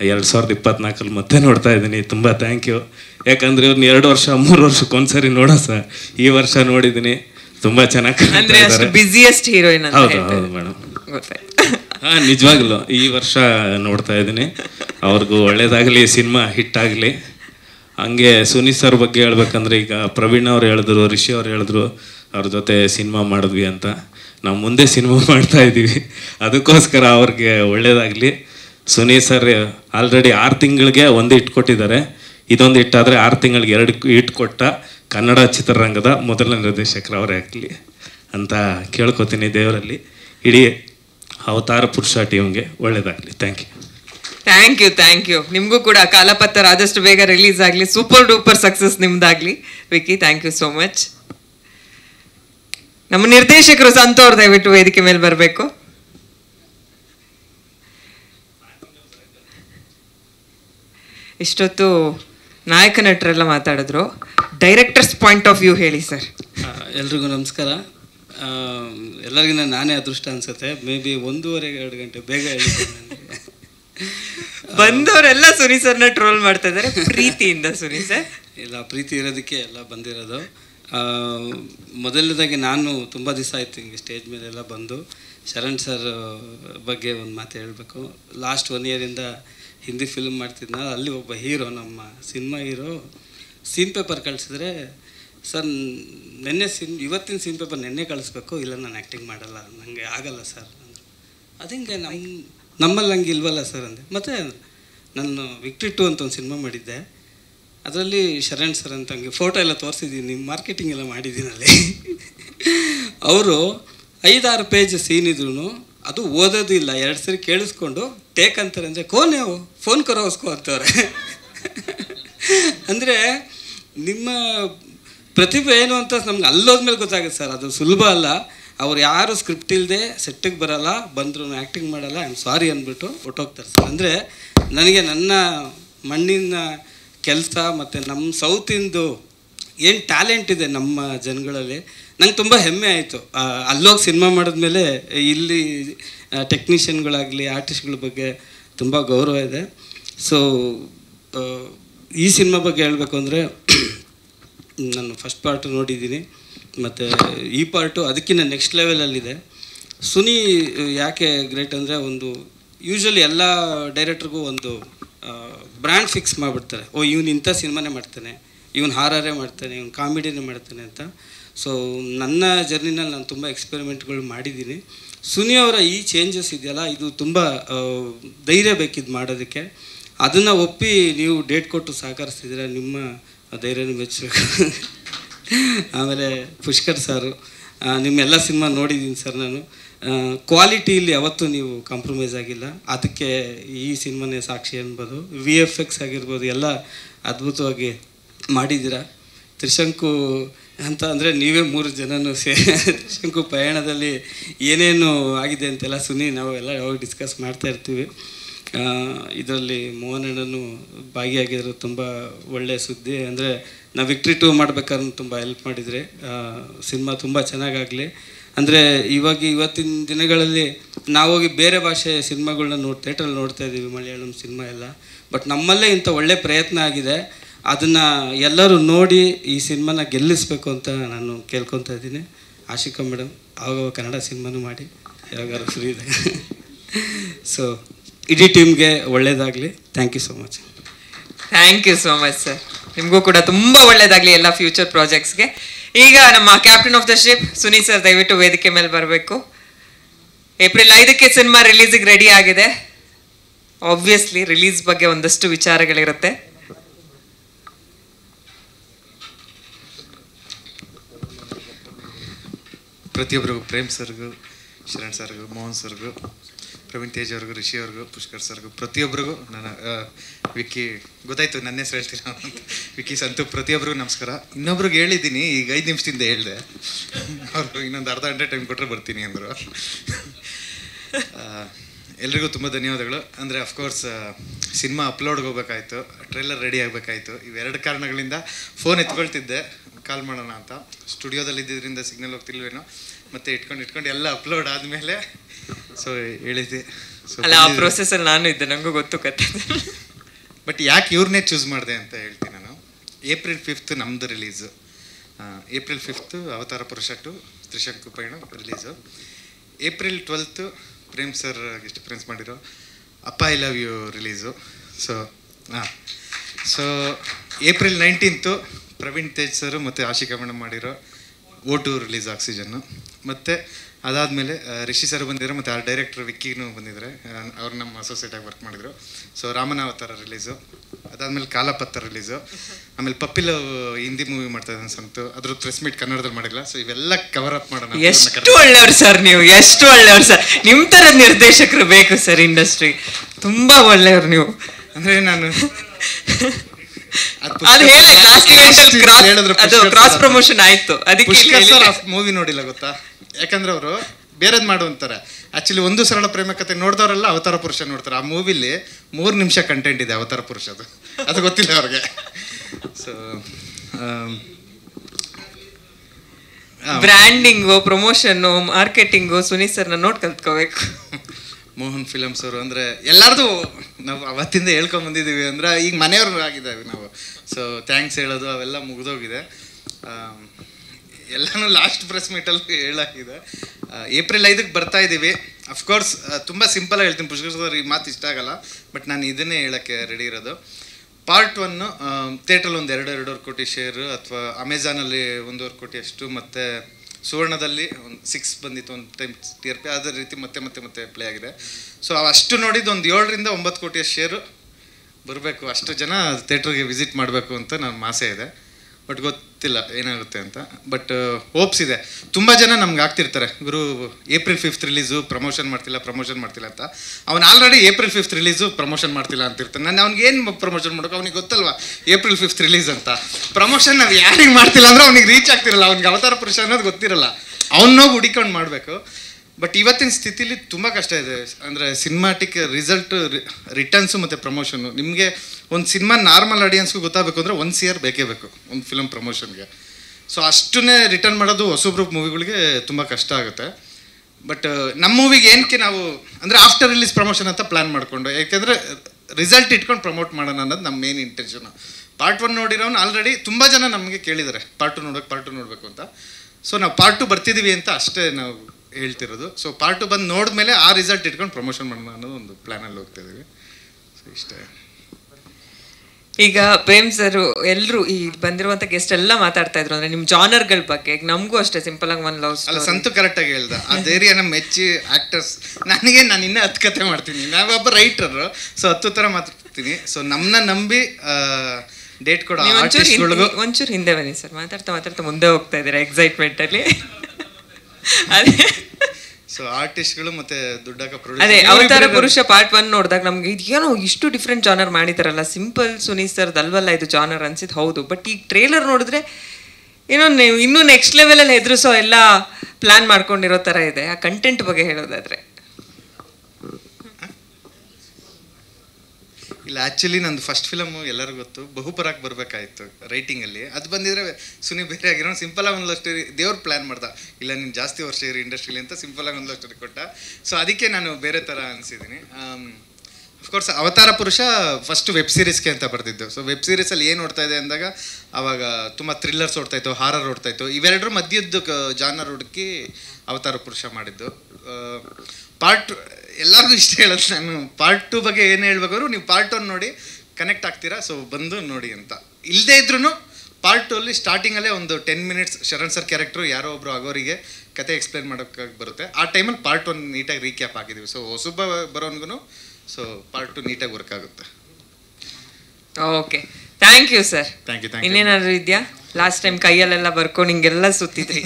ಎರಡು ಸಾವಿರದ ಇಪ್ಪತ್ತ್ನಾಲ್ಕಲ್ಲಿ ಮತ್ತೆ ನೋಡ್ತಾ ಇದ್ದೀನಿ. ತುಂಬ ಥ್ಯಾಂಕ್ ಯು ಯಾಕಂದ್ರೆ ಇವ್ರನ್ನ ಎರಡು ವರ್ಷ ಮೂರು ವರ್ಷಕ್ಕೆ ಒಂದ್ಸರಿ ನೋಡೋ ಸರ್ ಈ ವರ್ಷ ನೋಡಿದ್ದೀನಿ. ತುಂಬಾ ಚೆನ್ನಾಗಿ ಅಂದ್ರೆ ಅಷ್ಟು ಬಿಸಿಯೆಸ್ಟ್ ಹೀರೋಯಿನ್ ಅಂತ ಹೌದು ಹೌದು ಮೇಡಮ್ ಹಾ ಹಾಂ ನಿಜವಾಗ್ಲೂ. ಈ ವರ್ಷ ನೋಡ್ತಾ ಇದ್ದೀನಿ. ಅವ್ರಿಗೂ ಒಳ್ಳೇದಾಗಲಿ ಸಿನಿಮಾ ಹಿಟ್ ಆಗಲಿ. ಹಂಗೆ ಸುನಿ ಸರ್ ಬಗ್ಗೆ ಹೇಳ್ಬೇಕಂದ್ರೆ ಈಗ ಪ್ರವೀಣ್ ಅವ್ರು ಹೇಳಿದ್ರು ರಿಷಿ ಅವ್ರು ಹೇಳಿದ್ರು ಅವ್ರ ಜೊತೆ ಸಿನಿಮಾ ಮಾಡಿದ್ವಿ ಅಂತ. ನಾವು ಮುಂದೆ ಸಿನಿಮಾ (laughs) ಮಾಡ್ತಾ ಇದ್ದೀವಿ. ಅದಕ್ಕೋಸ್ಕರ ಅವ್ರಿಗೆ ಒಳ್ಳೇದಾಗಲಿ. ಸುನಿ ಸರ್ ಆಲ್ರೆಡಿ ಆರು ತಿಂಗಳಿಗೆ ಒಂದೇ ಇಟ್ಕೊಟ್ಟಿದ್ದಾರೆ ಇದೊಂದು ಇಟ್ಟಾದರೆ ಆರು ತಿಂಗಳಿಗೆ ಎರಡು ಇಟ್ಕೊಟ್ಟ ಕನ್ನಡ ಚಿತ್ರರಂಗದ ಮೊದಲ ನಿರ್ದೇಶಕರು ಅವರೇ ಆಗಲಿ ಅಂತ ಕೇಳ್ಕೊತೀನಿ ದೇವರಲ್ಲಿ. ಇಡೀ ಅವತಾರ ಪುರುಷ ಟೀಮ್ಗೆ ಒಳ್ಳೇದಾಗಲಿ. Thank you thank you thank you ನಿಮಗೂ ಕೂಡ ಕಾಲಪತ್ರ ಆದಷ್ಟು ಬೇಗ ರಿಲೀಸ್ ಆಗಲಿ. Super duper success ನಿಮ್ದಾಗಲಿ. Vicky thank you so much ನಮ್ಮ ನಿರ್ದೇಶಕರು ಸಂತೋರ್ ದಯವಿಟ್ಟು ವೇದಿಕೆ ಮೇಲೆ ಬರಬೇಕು. ಇಷ್ಟೊತ್ತು ನಾಯಕ ನಟರೆಲ್ಲ ಮಾತಾಡಿದ್ರು. ಡೈರೆಕ್ಟರ್ಸ್ ಪಾಯಿಂಟ್ ಆಫ್ ವ್ಯೂ ಹೇಳಿ ಸರ್ ಎಲ್ರಿಗೂ ನಮಸ್ಕಾರ. ಎಲ್ಲರಿಗಿಂತ ನಾನೇ ಅದೃಷ್ಟ ಅನಿಸುತ್ತೆ. ಮೇ ಬಿ ಒಂದೂವರೆ ಎರಡು ಗಂಟೆ ಬೇಗ ಹೇಳಿದ್ದೆ ಬಂದವರೆಲ್ಲ ಸುನಿ ಸರ್ನ ಟ್ರೋಲ್ ಮಾಡ್ತಾ ಇದ್ದಾರೆ (laughs) ಪ್ರೀತಿಯಿಂದ ಸುನಿ ಸರ್. ಇಲ್ಲ ಪ್ರೀತಿ ಇರೋದಕ್ಕೆ ಎಲ್ಲ ಬಂದಿರೋದು. ಮೊದಲನೇದಾಗಿ ನಾನು ತುಂಬ ದಿವಸ ಆಯಿತು ಹಿಂಗೆ ಸ್ಟೇಜ್ ಮೇಲೆಲ್ಲ ಬಂದು. ಶರಣ್ ಸರ್ ಬಗ್ಗೆ ಒಂದು ಮಾತು ಹೇಳಬೇಕು. ಲಾಸ್ಟ್ ಒನ್ ಇಯರಿಂದ ಹಿಂದಿ ಫಿಲ್ಮ್ ಮಾಡ್ತಿದ್ನ. ಅಲ್ಲಿ ಒಬ್ಬ ಹೀರೋ ನಮ್ಮ ಸಿನಿಮಾ ಹೀರೋ ಸೀನ್ ಪೇಪರ್ ಕಳಿಸಿದ್ರೆ, ಸರ್, ನಿನ್ನೆ ಸಿನ್ ಇವತ್ತಿನ ಸೀನ್ ಪೇಪರ್ ನಿನ್ನೆ ಕಳಿಸ್ಬೇಕು, ಇಲ್ಲ ನಾನು ಆ್ಯಕ್ಟಿಂಗ್ ಮಾಡಲ್ಲ ನನಗೆ ಆಗಲ್ಲ ಸರ್. ಅಂದರು ಅದಿಂಗೆ ನಮ್ಮ ನಮ್ಮಲ್ಲಿ ಹಂಗೆ ಇಲ್ವಲ್ಲ ಸರ್ ಅಂದೆ. ಮತ್ತು ನಾನು ವಿಕ್ಟ್ರಿ ಟು ಅಂತ ಒಂದು ಸಿನಿಮಾ ಮಾಡಿದ್ದೆ. ಅದರಲ್ಲಿ ಶರಣ್ ಸರ್ ಅಂತ ಹಂಗೆ ಫೋಟೋ ಎಲ್ಲ ತೋರಿಸಿದ್ದೀನಿ ಮಾರ್ಕೆಟಿಂಗ್ ಎಲ್ಲ ಮಾಡಿದ್ದೀನಲ್ಲಿ ಅವರು ಐದಾರು ಪೇಜ್ ಸೀನ್ ಇದ್ರು ಅದು ಓದೋದಿಲ್ಲ ಎರಡು ಸರಿ ಕೇಳಿಸ್ಕೊಂಡು, ಟೇಕ್ ಅಂತಾರೆ. ಅಂದರೆ ಕೋನ್ ಫೋನ್ ಕರೋಸ್ಕೋ ಅಂತವ್ರೆ. ಅಂದರೆ ನಿಮ್ಮ ಪ್ರತಿಭೆ ಏನು ಅಂತ ನಮ್ಗೆ ಅಲ್ಲೋದ್ಮೇಲೆ ಗೊತ್ತಾಗುತ್ತೆ ಸರ್. ಅದು ಸುಲಭ ಅಲ್ಲ. ಅವ್ರು ಯಾರು ಸ್ಕ್ರಿಪ್ಟ್ ಇಲ್ಲದೆ ಸೆಟ್ಟಿಗೆ ಬರಲ್ಲ ಬಂದ್ರು ಆ್ಯಕ್ಟಿಂಗ್ ಮಾಡಲ್ಲ ಐ ಆಮ್ ಸಾರಿ ಅಂದ್ಬಿಟ್ಟು ಹೊಟ್ಟೋಗ್ತಾರೆ ಸರ್. ಅಂದರೆ ನನಗೆ ನನ್ನ ಮಣ್ಣಿನ ಕೆಲಸ ಮತ್ತು ನಮ್ಮ ಸೌತಿಂದು ಏನು ಟ್ಯಾಲೆಂಟ್ ಇದೆ ನಮ್ಮ ಜನಗಳಲ್ಲಿ, ನಂಗೆ ತುಂಬ ಹೆಮ್ಮೆ ಆಯಿತು. ಅಲ್ಲೋಗಿ ಸಿನಿಮಾ ಮಾಡಿದ್ಮೇಲೆ ಇಲ್ಲಿ ಟೆಕ್ನಿಷಿಯನ್ಗಳಾಗಲಿ ಆರ್ಟಿಸ್ಟ್ಗಳ ಬಗ್ಗೆ ತುಂಬ ಗೌರವ ಇದೆ. ಸೊ ಈ ಸಿನಿಮಾ ಬಗ್ಗೆ ಹೇಳಬೇಕು ಅಂದರೆ (clears throat) ನಾನು ಫಸ್ಟ್ ಪಾರ್ಟ್ ನೋಡಿದ್ದೀನಿ. ಮತ್ತು ಈ ಪಾರ್ಟು ಅದಕ್ಕಿಂತ ನೆಕ್ಸ್ಟ್ ಲೆವೆಲಲ್ಲಿದೆ ಸುನಿ ಯಾಕೆ ಗ್ರೇಟ್ ಅಂದರೆ ಒಂದು ಯೂಶ್ವಲಿ ಎಲ್ಲ ಡೈರೆಕ್ಟ್ರಿಗೂ ಒಂದು ಬ್ರ್ಯಾಂಡ್ ಫಿಕ್ಸ್ ಮಾಡಿಬಿಡ್ತಾರೆ. ಓ, ಇವನು ಇಂಥ ಸಿನಿಮಾನೇ ಮಾಡ್ತಾನೆ. ಇವನು ಹಾರರೇ ಮಾಡ್ತಾನೆ, ಇವನು ಕಾಮಿಡಿನೇ ಮಾಡ್ತಾನೆ ಅಂತ. ಸೊ ನನ್ನ ಜರ್ನಿನಲ್ಲಿ ನಾನು ತುಂಬ ಎಕ್ಸ್ಪೆರಿಮೆಂಟ್ಗಳು ಮಾಡಿದ್ದೀನಿ. ಸುನಿ ಅವರ ಈ ಚೇಂಜಸ್ ಇದೆಯಲ್ಲ, ಇದು ತುಂಬ ಧೈರ್ಯ ಬೇಕಿದ್ದು ಮಾಡೋದಕ್ಕೆ. ಅದನ್ನು ಒಪ್ಪಿ ನೀವು ಡೇಟ್ ಕೊಟ್ಟು ಸಹಕರಿಸ್ತಿದ್ದೀರ? ನಿಮ್ಮ ಧೈರ್ಯನ ಮೆಚ್ಚಬೇಕು ಆಮೇಲೆ ಪುಷ್ಕರ್ ಸಾರು ನಿಮ್ಮೆಲ್ಲ ಸಿನಿಮಾ ನೋಡಿದ್ದೀನಿ ಸರ್ ನಾನು. ಕ್ವಾಲಿಟಿಯಲ್ಲಿ ಯಾವತ್ತೂ ನೀವು ಕಾಂಪ್ರಮೈಸ್ ಆಗಿಲ್ಲ. ಅದಕ್ಕೆ ಈ ಸಿನಿಮಾನೇ ಸಾಕ್ಷಿ ಅನ್ಬೋದು. ವಿ ಎಫ್ ಎಕ್ಸ್ ಆಗಿರ್ಬೋದು, ಎಲ್ಲ ಅದ್ಭುತವಾಗಿ ಮಾಡಿದ್ದೀರಾ. ತ್ರಿಶಂಕು ಅಂತ ಅಂದರೆ ನೀವೇ ಮೂರು ಜನನು ಶಂಕು ಪ್ರಯಾಣದಲ್ಲಿ ಏನೇನು ಆಗಿದೆ ಅಂತೆಲ್ಲ ಸುನಿ ನಾವು ಎಲ್ಲ ಯಾವಾಗ ಡಿಸ್ಕಸ್ ಮಾಡ್ತಾ ಇರ್ತೀವಿ. ಇದರಲ್ಲಿ ಮೋಹನ್ ಅಣ್ಣನು ಭಾಗಿಯಾಗಿದ್ರು, ತುಂಬ ಒಳ್ಳೆಯ ಸುದ್ದಿ. ಅಂದರೆ ನಾವು ವಿಕ್ಟ್ರಿ ಟೂ ಮಾಡ್ಬೇಕಾದ್ರೆ ತುಂಬ ಹೆಲ್ಪ್ ಮಾಡಿದರೆ. ಸಿನಿಮಾ ತುಂಬ ಚೆನ್ನಾಗಾಗಲಿ. ಅಂದರೆ ಇವಾಗ ಇವತ್ತಿನ ದಿನಗಳಲ್ಲಿ ನಾವೋಗಿ ಬೇರೆ ಭಾಷೆ ಸಿನಿಮಾಗಳನ್ನ ನೋಡಿ ಥಿಯೇಟ್ರಲ್ಲಿ ನೋಡ್ತಾ ಇದ್ದೀವಿ ಮಲಯಾಳಂ ಸಿನಿಮಾ ಎಲ್ಲ. ಬಟ್ ನಮ್ಮಲ್ಲೇ ಇಂಥ ಒಳ್ಳೆ ಪ್ರಯತ್ನ ಆಗಿದೆ. ಅದನ್ನು ಎಲ್ಲರೂ ನೋಡಿ ಈ ಸಿನಿಮಾನ ಗೆಲ್ಲಿಸ್ಬೇಕು ಅಂತ ನಾನು ಕೇಳ್ಕೊತಾ ಇದ್ದೀನಿ. ಆಶಿಕಾ ಮೇಡಮ್ ಆವಾಗ ಕನ್ನಡ ಸಿನಿಮಾನು ಮಾಡಿ. ಯಾವಾಗಾರು ಫ್ರೀ ಇದೆ ಸೊ ಇಡೀ ಟೀಮ್ಗೆ ಒಳ್ಳೆಯದಾಗಲಿ thank you so much thank you so much sir ನಿಮಗೂ ಕೂಡ ತುಂಬ ಒಳ್ಳೆಯದಾಗಲಿ ಎಲ್ಲ ಫ್ಯೂಚರ್ ಪ್ರಾಜೆಕ್ಟ್ಸ್ಗೆ ಈಗ ನಮ್ಮ captain of the ship Suni sir ದಯವಿಟ್ಟು ವೇದಿಕೆ ಮೇಲೆ ಬರಬೇಕು. ಏಪ್ರಿಲ್ ಐದಕ್ಕೆ ಸಿನಿಮಾ ರಿಲೀಸಿಗೆ ರೆಡಿ ಆಗಿದೆ. ಆಬ್ವಿಯಸ್ಲಿ ರಿಲೀಸ್ ಬಗ್ಗೆ ಒಂದಷ್ಟು ವಿಚಾರಗಳಿರುತ್ತೆ. ಪ್ರತಿಯೊಬ್ಬರಿಗೂ ಪ್ರೇಮ್ ಸರ್ಗೂ ಶರಣ್ ಸರ್ಗೂ ಮೋಹನ್ ಸರ್ಗೂ ಪ್ರವೀಣ್ ತೇಜ್ ಅವ್ರಿಗೂ ರಿಷಿ ಅವ್ರಿಗೂ ಪುಷ್ಕರ್ ಸರ್ಗೂ ಪ್ರತಿಯೊಬ್ಬರಿಗೂ ನನ್ನ ಆ, ವಿಕ್ಕಿ ಗೊತ್ತಾಯ್ತು ನನ್ನ ಹೆಸರು ಹೇಳ್ತೀನಿ ಅಂತ. ವಿಕ್ಕಿ ಸಂತು ಪ್ರತಿಯೊಬ್ಬರಿಗೂ ನಮಸ್ಕಾರ. ಇನ್ನೊಬ್ರಿಗೆ ಹೇಳಿದ್ದೀನಿ ಈಗ ಐದು ನಿಮಿಷದಿಂದ ಹೇಳಿದೆ. ಅವರು ಇನ್ನೊಂದು ಅರ್ಧ ಗಂಟೆ ಟೈಮ್ ಕೊಟ್ಟರೆ ಬರ್ತೀನಿ ಅಂದರು. ಎಲ್ರಿಗೂ ತುಂಬ ಧನ್ಯವಾದಗಳು. ಅಂದರೆ ಅಫ್ಕೋರ್ಸ್ ಸಿನಿಮಾ ಅಪ್ಲೋಡ್ಗೆ ಹೋಗ್ಬೇಕಾಯ್ತು ಟ್ರೈಲರ್ ರೆಡಿ ಆಗಬೇಕಾಯ್ತು. ಇವೆರಡು ಕಾರಣಗಳಿಂದ ಫೋನ್ ಎತ್ಕೊಳ್ತಿದ್ದೆ. ಕಾಲ್ ಮಾಡೋಣ ಅಂತ. ಸ್ಟುಡಿಯೋದಲ್ಲಿ ಇದ್ದಿದ್ದರಿಂದ ಸಿಗ್ನಲ್ ಹೋಗ್ತಿಲ್ವೇನೋ ಮತ್ತೆ ಇಟ್ಕೊಂಡು ಇಟ್ಕೊಂಡು ಎಲ್ಲ ಅಪ್ಲೋಡ್ ಆದಮೇಲೆ ಸೊ ಹೇಳಿದ್ದೆ. ಸೊ ಅಲ್ಲ ಆ ಅಲ್ಲಿ ನಾನು ಇದ್ದೆ ನನಗೂ ಗೊತ್ತು ಕತೆ. ಬಟ್ ಯಾಕೆ ಇವ್ರನ್ನೇ ಚೂಸ್ ಮಾಡಿದೆ ಅಂತ ಹೇಳ್ತೀನಿ ನಾನು. ಏಪ್ರಿಲ್ ಫಿಫ್ತ್ ನಮ್ಮದು release April fifth Avatara Purusha two Trishanku Payana release April twelfth Prem sir guest Prem's ಮಾಡಿರೋ Appa I love you release so ಹಾಂ so April nineteenth Praveen Tej sir ಮತ್ತು ಆಶಿಕಾ ಮೇಡಮ್ ಮಾಡಿರೋ ಓ ಟು ರಿಲೀಸ್ ಆಕ್ಸಿಜನ್ನು ಮತ್ತು ಅದಾದಮೇಲೆ ರಿಷಿ ಸರ್ ಬಂದಿದ್ರು ಮತ್ತು ಆ ಡೈರೆಕ್ಟರ್ ವಿಕ್ಕಿನೂ ಬಂದಿದ್ದಾರೆ. ಅವ್ರು ನಮ್ಮ ಅಸೋಸಿಯೇಟಾಗಿ ವರ್ಕ್ ಮಾಡಿದರು. ಸೊ ರಾಮನಾವತಾರ ರಿಲೀಸು ಅದಾದಮೇಲೆ ಕಾಲಪತ್ರ ರಿಲೀಸು ಆಮೇಲೆ ಪಪ್ಪಿಲ ಹಿಂದಿ ಮೂವಿ ಮಾಡ್ತಾ ಇದ್ದಾನೆ ಸಂತು. ಅದ್ರ ಪ್ರೆಸ್ ಮೀಟ್ ಕನ್ನಡದಲ್ಲಿ ಮಾಡಿಲ್ಲ ಸೊ ಇವೆಲ್ಲ ಕವರ್ ಅಪ್ ಮಾಡೋಣ ಎಷ್ಟು ಒಳ್ಳೆಯವ್ರು ಸರ್ ನೀವು ಎಷ್ಟು ಒಳ್ಳೆಯವ್ರು ಸರ್. ನಿಮ್ಮ ಥರ ನಿರ್ದೇಶಕರು ಬೇಕು ಸರ್ ಇಂಡಸ್ಟ್ರಿ ತುಂಬ ಒಳ್ಳೆಯವ್ರು ನೀವು. ಅಂದರೆ ನಾನು ಅದು ಹೇಳ ಅದು ಕ್ರಾಸ್ ಪ್ರಮೋಷನ್ ಆಯ್ತು. ಅದಕ್ಕೆ. ಮೂವಿ ನೋಡಿಲ್ಲ ಗೊತ್ತಾ? ಯಾಕಂದ್ರೆ ಅವರು ಬೇರೆದ್ ಮಾಡು ಅಂತಾರೆ. ಆಕ್ಚುಲಿ ಒಂದು ಸರಳ ಪ್ರೇಮ ಕತೆ ನೋಡಿದವರೆಲ್ಲ ಅವತಾರ ಪುರುಷ ನೋಡ್ತಾರೆ. ಆ ಮೂವಿಲಿ ಮೂರು ನಿಮಿಷ ಕಂಟೆಂಟ್ ಇದೆ ಅವತಾರ ಪುರುಷದು ಅದು ಗೊತ್ತಿಲ್ಲ ಅವ್ರಿಗೆ. So branding promotion marketing Suni ಸರ್ನ ನೋಡ್ ಕಲ್ತ್ಕೋಬೇಕು. ಮೋಹನ್ ಫಿಲಮ್ಸ್ ಅವರು ಅಂದರೆ ಎಲ್ಲರದು ನಾವು ಅವತ್ತಿಂದ ಹೇಳ್ಕೊಂಡ್ ಬಂದಿದ್ದೀವಿ ಅಂದ್ರೆ ಈಗ ಮನೆಯವ್ರು ಆಗಿದ್ದಾವೆ ನಾವು. ಸೊ ಥ್ಯಾಂಕ್ಸ್ ಹೇಳೋದು ಅವೆಲ್ಲ ಮುಗಿದೋಗಿದೆ. ಎಲ್ಲನೂ ಲಾಸ್ಟ್ ಪ್ರೆಸ್ ಮೀಟಲ್ಲಿ ಹೇಳಾಗಿದೆ. ಏಪ್ರಿಲ್ ಐದಕ್ಕೆ ಬರ್ತಾ ಇದ್ದೀವಿ. ಅಫ್ಕೋರ್ಸ್ ತುಂಬ ಸಿಂಪಲಾಗಿ ಹೇಳ್ತೀನಿ. ಪುಷ್ಕರ್ ಸರ್ ಈ ಮಾತು ಇಷ್ಟ ಆಗಲ್ಲ. ಬಟ್ ನಾನು ಇದನ್ನೇ ಹೇಳೋಕ್ಕೆ ರೆಡಿ ಇರೋದು. ಪಾರ್ಟ್ ಒನ್ನು ಥಿಯೇಟ್ರಲ್ಲಿ ಒಂದು ಎರಡು ಎರಡೂವರೆ ಕೋಟಿ ಶೇರು ಅಥವಾ ಅಮೆಝಾನಲ್ಲಿ ಒಂದೂವರೆ ಕೋಟಿ ಅಷ್ಟು, ಮತ್ತು ಸುವರ್ಣದಲ್ಲಿ ಒಂದು ಸಿಕ್ಸ್ ಬಂದಿತ್ತು, ಒಂದು ಟೈಮ್ ಟಿ ಆರ್ ಪಿ ಅದೇ ರೀತಿ ಮತ್ತೆ ಮತ್ತೆ ಮತ್ತೆ ಪ್ಲೇ ಆಗಿದೆ. ಸೊ ಅಷ್ಟು ನೋಡಿದ್ದು ಒಂದು ಏಳರಿಂದ ಒಂಬತ್ತು ಕೋಟಿಯ ಶೇರು ಬರಬೇಕು, ಅಷ್ಟು ಜನ ಥಿಯೇಟ್ರಿಗೆ ವಿಸಿಟ್ ಮಾಡಬೇಕು ಅಂತ ನನ್ನ ಆಸೆ ಇದೆ. ಬಟ್ ಗೊತ್ತಿಲ್ಲ ಏನಾಗುತ್ತೆ ಅಂತ. ಬಟ್ ಹೋಪ್ಸ್ ಇದೆ. ತುಂಬ ಜನ ನಮ್ಗೆ ಆಗ್ತಿರ್ತಾರೆ. ಗುರು ಏಪ್ರಿಲ್ ಫಿಫ್ತ್ ರಿಲೀಸು ಪ್ರಮೋಷನ್ ಮಾಡ್ತಿಲ್ಲ ಪ್ರಮೋಷನ್ ಮಾಡ್ತಿಲ್ಲ ಅಂತ. ಅವ್ನು already April fifth release promotion ಮಾಡ್ತಿಲ್ಲ ಅಂತಿರ್ತಾನೆ. ನಾನು ಅವ್ನಿಗೆ ಏನು ಪ್ರಮೋಷನ್ ಮಾಡೋಕೆ ಅವ್ನಿಗೆ ಗೊತ್ತಲ್ವಾ? ಏಪ್ರಿಲ್ ಫಿಫ್ತ್ ರಿಲೀಸ್ ಅಂತ. ಪ್ರಮೋಷನ್ ನಾವು ಯಾರಿಗೆ ಮಾಡ್ತಿಲ್ಲ ಅಂದ್ರೆ ಅವ್ನಿಗೆ ರೀಚ್ ಆಗ್ತಿರಲ್ಲ. ಅವ್ನಿಗೆ ಅವತಾರ ಪುರುಷ ಅನ್ನೋದು ಗೊತ್ತಿರಲ್ಲ. ಅವ್ನೋಗಿ ಹುಡಿಕೊಂಡು ಮಾಡಬೇಕು. ಬಟ್ ಇವತ್ತಿನ ಸ್ಥಿತಿಲಿ ತುಂಬ ಕಷ್ಟ ಇದೆ. ಅಂದರೆ ಸಿನಿಮಾಟಿಕ್ ರಿಸಲ್ಟ್ ರಿಟರ್ನ್ಸು ಮತ್ತು ಪ್ರಮೋಷನ್ನು ನಿಮಗೆ ಒಂದು ಸಿನಿಮಾ ನಾರ್ಮಲ್ ಆಡಿಯನ್ಸ್ಗೂ ಗೊತ್ತಾಗಬೇಕು ಅಂದರೆ ಒಂದು ಇಯರ್ ಬೇಕೇ ಬೇಕು, ಒಂದು ಫಿಲಮ್ ಪ್ರಮೋಷನ್ಗೆ ಸೊ ಅಷ್ಟನ್ನೇ ರಿಟರ್ನ್ ಮಾಡೋದು ಹೊಸಬ್ರು ಮೂವಿಗಳಿಗೆ ತುಂಬ ಕಷ್ಟ ಆಗುತ್ತೆ. ಬಟ್ ನಮ್ಮ ಮೂವಿಗೆ ಏನಕ್ಕೆ ನಾವು, ಅಂದರೆ ಆಫ್ಟರ್ ರಿಲೀಸ್ ಪ್ರಮೋಷನ್ ಅಂತ ಪ್ಲ್ಯಾನ್ ಮಾಡಿಕೊಂಡು ಯಾಕೆಂದರೆ ರಿಸಲ್ಟ್ ಇಟ್ಕೊಂಡು ಪ್ರಮೋಟ್ ಮಾಡೋಣ ಅನ್ನೋದು ನಮ್ಮ ಮೇನ್ ಇಂಟೆನ್ಷನು ಪಾರ್ಟ್ ಒನ್ ನೋಡಿರೋನು ಆಲ್ರೆಡಿ ತುಂಬ ಜನ ನಮಗೆ ಕೇಳಿದ್ದಾರೆ ಪಾರ್ಟ್ ಟು ನೋಡೋಕೆ ಪಾರ್ಟ್ ಟು ನೋಡಬೇಕು ಅಂತ. ಸೊ ನಾವು ಪಾರ್ಟ್ ಟು ಬರ್ತಿದ್ದೀವಿ ಅಂತ ಅಷ್ಟೇ ನಾವು ಹೇಳ್ತಿರೋದು. ಸೊ ಪಾರ್ಟ್ ಟು ಬಂದು ನೋಡಿದ್ಮೇಲೆ ಆ ರಿಸಲ್ಟ್ ಇಟ್ಕೊಂಡು ಪ್ರಮೋಷನ್ ಮಾಡೋಣ ಅನ್ನೋದು ಒಂದು ಪ್ಲ್ಯಾನಲ್ಲಿ ಹೋಗ್ತಾ ಇದ್ದೀವಿ. ಸೊ ಇಷ್ಟೇ. ಈಗ ಪ್ರೇಮ್ ಸರ್ ಎಲ್ಲರೂ ಈ ಬಂದಿರುವಂತ ಗೆಸ್ಟ್ ಎಲ್ಲ ಮಾತಾಡ್ತಾ ಇದ್ರು. ಅಂದ್ರೆ ನಿಮ್ ಜಾನರ್ಗಳ ಬಗ್ಗೆ ಈಗ ನಮಗೂ ಅಷ್ಟೇ ಸಿಂಪಲ್ ಆಗಿ ಒಂದ್ ಲವ್ ಅಲ್ಲ ಸಂತು ಕರೆಕ್ಟಾಗಿ ಹೇಳ್ದ. ಆ ಧೈರ್ಯನ ಮೆಚ್ಚಿ ಆಕ್ಟರ್ಸ್ ನನಗೆ ನಾನು ಇನ್ನೂ ಹತ್ತು ಕತೆ ಮಾಡ್ತೀನಿ. ನಾವೊಬ್ಬ ರೈಟರ್ ಸೊ ಹತ್ತು ತರ ಮಾತಾಡ್ತೀನಿ. ಸೊ ನಮ್ಮನ್ನ ನಂಬಿ ಡೇಟ್ ಕೊಡೋ ಒಂಚೂರು ಹಿಂದೆ ಬನ್ನಿ ಸರ್. ಮಾತಾಡ್ತಾ ಮಾತಾಡ್ತಾ ಮುಂದೆ ಹೋಗ್ತಾ ಇದ್ದೀರಾ ಎಕ್ಸೈಟ್ಮೆಂಟ್ ಅಲ್ಲಿ? ಅದೇ. ಸೊ ಆರ್ಟಿಸ್ಟ್ಗಳು ಮತ್ತೆ ದೊಡ್ಡಕ ಅದೇ producer- ಅವತಾರ ಪುರುಷ ಪಾರ್ಟ್ ಒನ್ ನೋಡಿದಾಗ ನಮ್ಗೆ ಇದೇನೋ ಇಷ್ಟು ಡಿಫ್ರೆಂಟ್ ಜಾನರ್ ಮಾಡಿದಾರಲ್ಲ. ಸಿಂಪಲ್ ಸುನೀಲ್ ಸರ್ ದಲ್ವಲ್ಲ ಇದು ಜಾನರ್ ಅನ್ಸಿದ್ ಹೌದು. ಬಟ್ ಈಗ ಟ್ರೇಲರ್ ನೋಡಿದ್ರೆ ಏನೋ ನೀವು ಇನ್ನೂ ನೆಕ್ಸ್ಟ್ ಲೆವೆಲಲ್ಲಿ ಹೆದರಿಸೋ ಎಲ್ಲ ಪ್ಲಾನ್ ಮಾಡ್ಕೊಂಡಿರೋ ತರ ಇದೆ. ಆ ಕಂಟೆಂಟ್ ಬಗ್ಗೆ ಹೇಳೋದಾದ್ರೆ. ಇಲ್ಲ ಆ್ಯಕ್ಚುಲಿ ನಂದು ಫಸ್ಟ್ ಫಿಲಮು ಎಲ್ಲರಿಗೂ ಗೊತ್ತು. ಬಹುಪರಾಗಿ ಬರಬೇಕಾಯಿತು ರೈಟಿಂಗಲ್ಲಿ ಅದು ಬಂದಿದ್ರೆ ಸುನಿ ಬೇರೆ ಆಗಿರೋ ಸಿಂಪಲಾಗಿ ಒಂದು ಲವ್ ಸ್ಟೋರಿ ದೇವ್ರು ಪ್ಲ್ಯಾನ್ ಮಾಡ್ದ. ಇಲ್ಲ, ನೀನು ಜಾಸ್ತಿ ವರ್ಷ ಇರಿ ಇಂಡಸ್ಟ್ರಿಲಿ ಅಂತ ಸಿಂಪಲಾಗಿ ಒಂದು ಲವ್ ಕೊಟ್ಟ. ಸೊ ಅದಕ್ಕೆ ನಾನು ಬೇರೆ ಥರ ಅನಿಸಿದ್ದೀನಿ ಅಫ್ಕೋರ್ಸ್ ಅವತಾರ ಪುರುಷ ಫಸ್ಟ್ ವೆಬ್ ಸೀರೀಸ್ಗೆ ಅಂತ ಬರ್ತಿದ್ದು ಸೊ ವೆಬ್ ಸೀರೀಸಲ್ಲಿ ಏನು ಓಡ್ತಾ ಇದೆ ಅಂದಾಗ, ಅವಾಗ ತುಂಬ ಥ್ರಿಲ್ಲರ್ಸ್ ಓಡ್ತಾಯಿತ್ತು ಹಾರರ್ ಓಡ್ತಾಯಿತ್ತು ಇವೆರಡರ ಮಧ್ಯದ್ದು ಜಾನರ್ ಹುಡುಕಿ ಅವತಾರ ಪುರುಷ ಮಾಡಿದ್ದು. ಪಾರ್ಟ್ ಎಲ್ಲರಿಗೂ ಇಷ್ಟ ಹೇಳೋದು ನಾನು ಪಾರ್ಟ್ ಟು ಬಗ್ಗೆ ಏನು ಹೇಳ್ಬೇಕಾದ್ರು ನೀವು ಪಾರ್ಟ್ ಒನ್ ನೋಡಿ ಕನೆಕ್ಟ್ ಆಗ್ತೀರಾ? ಸೊ ಬಂದು ನೋಡಿ ಅಂತ. ಇಲ್ಲದೇ ಇದ್ರೂ ಪಾರ್ಟ್ ಟು ಅಲ್ಲಿ ಸ್ಟಾರ್ಟಿಂಗಲ್ಲೇ ಒಂದು ten minutes Sharan sir character ಯಾರೋ ಒಬ್ರು ಆಗೋರಿಗೆ ಕತೆ ಎಕ್ಸ್ಪ್ಲೇನ್ ಮಾಡೋಕ್ಕಾಗಿ ಬರುತ್ತೆ. ಆ ಟೈಮಲ್ಲಿ ಪಾರ್ಟ್ ಒನ್ ನೀಟಾಗಿ ರೀಕ್ಯಾಪ್ ಆಗಿದ್ದೀವಿ ಸೊ ಹೊಸಬ್ಬ ಬರೋನ್ಗೂ ಸೊ ಪಾರ್ಟ್ ಟು ನೀಟಾಗಿ ವರ್ಕ್ ಆಗುತ್ತೆ. Okay thank you sir thank you thank ಇನ್ನೇನಾದ್ರು ಇದೆಯಾ? ಲಾಸ್ಟ್ ಟೈಮ್ ಕೈಯಲ್ಲೆಲ್ಲ ಬರ್ಕೊಂಡು ಹಿಂಗೆಲ್ಲ ಸುತ್ತಿದ್ರಿ.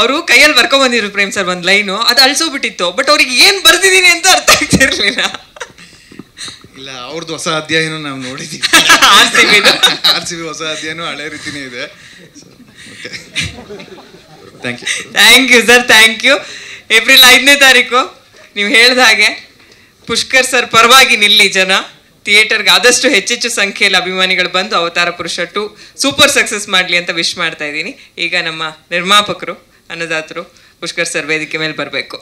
ಅವರು ಕೈಯಲ್ಲಿ ಬರ್ಕೊಂಡ್ ಬಂದಿದ್ರು ಪ್ರೇಮ್ ಸರ್ ಒಂದು ಲೈನು ಅದು ಅಳ್ಸೋಗ್ಬಿಟ್ಟಿತ್ತು ಬಟ್ ಅವ್ರಿಗೆ ಏನ್ ಬರ್ದಿದ್ದೀನಿ ಅಂತ ಅರ್ಥ ಆಗ್ತಿರ್ಲಿಲ್ಲ. ಇಲ್ಲ ಅವ್ರದ್ದು ಹೊಸ ಅಧ್ಯಾಯನೂ ನಾವು ನೋಡಿದ್ದೀವಿ. ಆರ್ ಸಿ ಬಿ ಹೊಸ ಅಧ್ಯಾಯನೂ ಹಳೆ ರೀತಿನೇ ಇದೆ. Thank you thank you sir thank you April ಐದನೇ ತಾರೀಕು ನೀವು ಹೇಳ್ದ ಹಾಗೆ ಪುಷ್ಕರ್ ಸರ್ ಪರವಾಗಿ ನಿಲ್ಲಿ ಜನ. ಥಿಯೇಟರ್ಗೆ ಆದಷ್ಟು ಹೆಚ್ಚೆಚ್ಚು ಸಂಖ್ಯೆಯಲ್ಲಿ ಅಭಿಮಾನಿಗಳು ಬಂದು ಅವತಾರ ಪುರುಷ ಟು ಸೂಪರ್ ಸಕ್ಸಸ್ ಮಾಡಲಿ ಅಂತ ವಿಶ್ ಮಾಡ್ತಾ ಇದ್ದೀನಿ. ಈಗ ನಮ್ಮ ನಿರ್ಮಾಪಕರು, ಅನ್ನದಾತರು, ಪುಷ್ಕರ್ ಸರ್ ವೇದಿಕೆ ಮೇಲೆ ಬರಬೇಕು.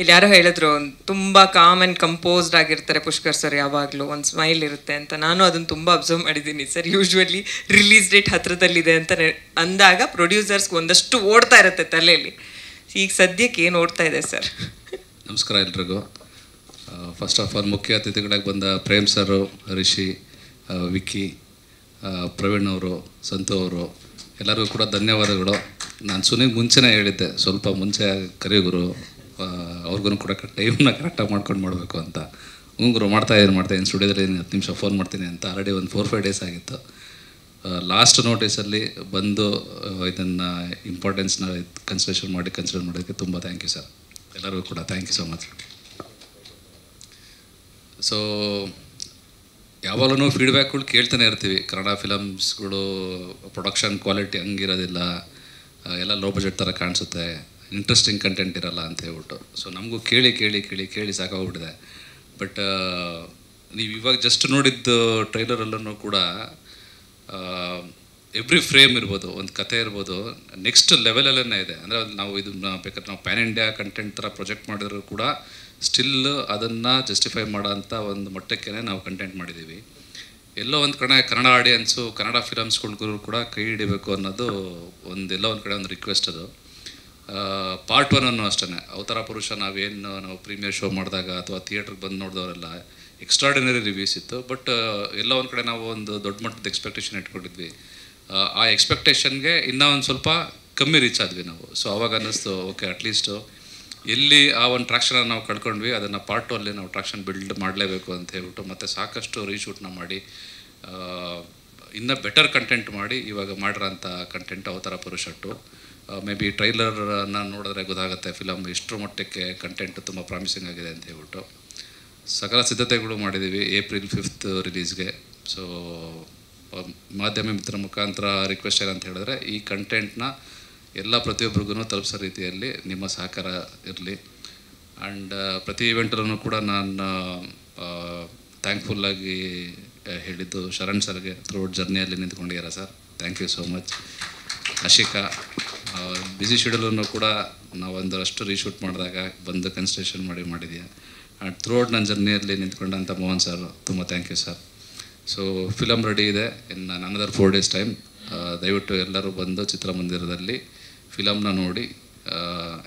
ಇಲ್ಲಿ ಯಾರೋ ಹೇಳಿದ್ರು, ತುಂಬ ಕಾಮ್ ಆ್ಯಂಡ್ ಕಂಪೋಸ್ಡ್ ಆಗಿರ್ತಾರೆ ಪುಷ್ಕರ್ ಸರ್ ಯಾವಾಗಲೂ. ಒಂದು ಸ್ಮೈಲ್ ಇರುತ್ತೆ ಅಂತ. ನಾನು ಅದನ್ನು ತುಂಬ ಅಬ್ಸರ್ವ್ ಮಾಡಿದ್ದೀನಿ. ಸರ್ ಯೂಶ್ವಲಿ ರಿಲೀಸ್ ಡೇಟ್ ಹತ್ರದಲ್ಲಿದೆ ಅಂತ ಅಂದಾಗ ಪ್ರೊಡ್ಯೂಸರ್ಸ್ಗೆ ಒಂದಷ್ಟು ಓಡ್ತಾ ಇರುತ್ತೆ ತಲೆಯಲ್ಲಿ. ಈಗ ಸದ್ಯಕ್ಕೆ ಏನು ಓಡ್ತಾ ಇದೆ ಸರ್? ನಮಸ್ಕಾರ ಎಲ್ರಿಗೂ. ಫಸ್ಟ್ ಆಫ್ ಆಲ್ ಮುಖ್ಯ ಅತಿಥಿಗಳಾಗಿ ಬಂದ ಪ್ರೇಮ್ ಸರು ರಿಷಿ ವಿಕ್ಕಿ ಪ್ರವೀಣ್ ಅವರು, ಸಂತು ಅವರು, ಎಲ್ಲರಿಗೂ ಕೂಡ ಧನ್ಯವಾದಗಳು. ನಾನು ಸುನಿಗೆ ಮುಂಚೆನೇ ಹೇಳಿದ್ದೆ, ಸ್ವಲ್ಪ ಮುಂಚೆ ಕರಿಗುರು ಅವ್ರಿಗೂ ಕೂಡ ಟೈಮ್ನ ಕರೆಕ್ಟಾಗಿ ಮಾಡ್ಕೊಂಡು ಮಾಡಬೇಕು ಅಂತ. ಹ್ಞೂ ಗುರು, ಮಾಡ್ತಾ ಏನು ಮಾಡ್ತಾ ಇದ್ದೀನಿ ಸ್ಟುಡಿಯೋದಲ್ಲಿ ಹತ್ತು ನಿಮಿಷ ಫೋನ್ ಮಾಡ್ತೀನಿ ಅಂತ. ಆಲ್ರೆಡಿ ಒಂದು ಫೋರ್ ಫೈವ್ ಡೇಸ್ ಆಗಿತ್ತು. ಲಾಸ್ಟ್ ನೋಟಿಸಲ್ಲಿ ಬಂದು ಇದನ್ನು ಇಂಪಾರ್ಟೆನ್ಸ್ನ ಕನ್ಸಿಡರೇಷನ್ ಮಾಡಿ ಕನ್ಸಿಡರ್ ಮಾಡೋದಕ್ಕೆ ತುಂಬ ಥ್ಯಾಂಕ್ ಯು ಸರ್ ಎಲ್ಲರಿಗೂ ಕೂಡ thank you so much so ಯಾವಾಗಲೂ ಫೀಡ್ಬ್ಯಾಕ್ಗಳು ಕೇಳ್ತಾನೆ ಇರ್ತೀವಿ. ಕನ್ನಡ ಫಿಲಮ್ಸ್ಗಳು ಪ್ರೊಡಕ್ಷನ್ ಕ್ವಾಲಿಟಿ ಹಂಗಿರೋದಿಲ್ಲ. ಎಲ್ಲ ಲೋ ಬಜೆಟ್ ಥರ ಕಾಣಿಸುತ್ತೆ. ಇಂಟ್ರೆಸ್ಟಿಂಗ್ ಕಂಟೆಂಟ್ ಇರಲ್ಲ ಅಂತ ಹೇಳ್ಬಿಟ್ಟು. ಸೊ ನಮಗೂ ಕೇಳಿ ಕೇಳಿ ಕೇಳಿ ಕೇಳಿ ಸಾಕಾಗ್ಬಿಟ್ಟಿದೆ. ಬಟ್ ನೀವು ಇವಾಗ ಜಸ್ಟ್ ನೋಡಿದ್ದು ಟ್ರೈಲರಲ್ಲೂ ಕೂಡ ಎವ್ರಿ ಫ್ರೇಮ್ ಇರ್ಬೋದು, ಒಂದು ಕತೆ ಇರ್ಬೋದು ನೆಕ್ಸ್ಟ್ ಲೆವೆಲಲ್ಲೇ ಇದೆ. ಅಂದರೆ ನಾವು ಇದು ಬೇಕಾದ್ರೆ ನಾವು ಪ್ಯಾನ್ ಇಂಡಿಯಾ ಕಂಟೆಂಟ್ ಥರ ಪ್ರೊಜೆಕ್ಟ್ ಮಾಡಿದ್ರು ಕೂಡ ಸ್ಟಿಲ್ ಅದನ್ನು ಜಸ್ಟಿಫೈ ಮಾಡೋಂಥ ಒಂದು ಮಟ್ಟಕ್ಕೆ ನಾವು ಕಂಟೆಂಟ್ ಮಾಡಿದ್ದೀವಿ. ಎಲ್ಲೋ ಒಂದು ಕಡೆ ಕನ್ನಡ ಆಡಿಯನ್ಸು ಕನ್ನಡ ಫಿಲಮ್ಸ್ಗಳಿಗೂ ಕೂಡ ಕೈ ಹಿಡಿಬೇಕು ಅನ್ನೋದು ಒಂದು ಎಲ್ಲೋ ಒಂದು ಕಡೆ ಒಂದು ರಿಕ್ವೆಸ್ಟ್ ಅದು. ಪಾರ್ಟ್ ಒನ್ ಅನ್ನು ಅಷ್ಟೇ ಅವತಾರ ಪುರುಷ ನಾವೇನು ನಾವು ಪ್ರೀಮಿಯರ್ ಶೋ ಮಾಡಿದಾಗ ಅಥವಾ ಥಿಯೇಟ್ರಿಗೆ ಬಂದು ನೋಡಿದವರೆಲ್ಲ ಎಕ್ಸ್ಟ್ರಾಡಿನರಿ ರಿವ್ಯೂಸ್ ಇತ್ತು. ಬಟ್ ಎಲ್ಲ ಒಂದು ಕಡೆ ನಾವು ಒಂದು ದೊಡ್ಡ ಮಟ್ಟದ ಎಕ್ಸ್ಪೆಕ್ಟೇಷನ್ ಇಟ್ಕೊಂಡಿದ್ವಿ. ಆ, ಆ ಎಕ್ಸ್ಪೆಕ್ಟೇಷನ್ಗೆ ಇನ್ನೂ ಒಂದು ಸ್ವಲ್ಪ ಕಮ್ಮಿ ರೀಚ್ ಆದ್ವಿ ನಾವು. ಸೊ ಅವಾಗ ಅನ್ನಿಸ್ತು ಓಕೆ ಅಟ್ಲೀಸ್ಟು ಎಲ್ಲಿ ಆ ಒಂದು ಟ್ರಾಕ್ಷನ್ ನಾವು ಕಳ್ಕೊಂಡ್ವಿ ಅದನ್ನು ಪಾರ್ಟ್ ಟು ಅಲ್ಲಿ ನಾವು ಟ್ರಾಕ್ಷನ್ ಬಿಲ್ಡ್ ಮಾಡಲೇಬೇಕು ಅಂತ ಹೇಳ್ಬಿಟ್ಟು ಮತ್ತೆ ಸಾಕಷ್ಟು ರೀಶೂಟ್ನ ಮಾಡಿ ಇನ್ನೂ ಬೆಟರ್ ಕಂಟೆಂಟ್ ಮಾಡಿ ಇವಾಗ ಮಾಡಿರೋಂಥ ಕಂಟೆಂಟ್ ಅವತಾರ ಪುರುಷಟ್ಟು ಮೇ ಬಿ ಟ್ರೈಲರನ್ನು ನೋಡಿದ್ರೆ ಗೊತ್ತಾಗುತ್ತೆ ಫಿಲಮ್ ಎಷ್ಟರ ಮಟ್ಟಕ್ಕೆ ಕಂಟೆಂಟ್ ತುಂಬ ಪ್ರಾಮಿಸಿಂಗ್ ಆಗಿದೆ ಅಂತ ಹೇಳ್ಬಿಟ್ಟು. ಸಕಲ ಸಿದ್ಧತೆಗಳು ಮಾಡಿದ್ದೀವಿ ಏಪ್ರಿಲ್ ಫಿಫ್ತ್ ರಿಲೀಸ್ಗೆ. ಸೊ ಮಾಧ್ಯಮ ಮಿತ್ರ ಮುಖಾಂತರ ರಿಕ್ವೆಸ್ಟ್ ಏನಂತ ಹೇಳಿದ್ರೆ, ಈ ಕಂಟೆಂಟ್ನ ಎಲ್ಲ ಪ್ರತಿಯೊಬ್ಬರಿಗೂ ತಲುಪಿಸೋ ರೀತಿಯಲ್ಲಿ ನಿಮ್ಮ ಸಹಕಾರ ಇರಲಿ. ಆ್ಯಂಡ್ ಪ್ರತಿ ಇವೆಂಟಲ್ಲೂ ಕೂಡ ನಾನು ಥ್ಯಾಂಕ್ಫುಲ್ಲಾಗಿ ಹೇಳಿದ್ದು ಶರಣ್ ಸರ್ಗೆ ಥ್ರೂಟ್ ಜರ್ನಿಯಲ್ಲಿ ನಿಂತ್ಕೊಂಡಿದ್ದಾರೆ sir thank you so much Ashika busy ಶೆಡ್ಯೂಲನ್ನು ಕೂಡ ನಾವೊಂದರಷ್ಟು ರೀಶೂಟ್ ಮಾಡಿದಾಗ ಬಂದು ಕನ್ಸ್ಟ್ರಕ್ಷನ್ ಮಾಡಿ ಮಾಡಿದ್ಯಾ ಥ್ರೂಔಟ್ ನನ್ನ ಜರ್ನಿಯಲ್ಲಿ ನಿಂತ್ಕೊಂಡಂಥ ಮೋಹನ್ ಸರ್, ತುಂಬ thank you sir so film ready ಇದೆ. In another four days time ದಯವಿಟ್ಟು ಎಲ್ಲರೂ ಬಂದು ಚಿತ್ರಮಂದಿರದಲ್ಲಿ ಫಿಲಮ್ನ ನೋಡಿ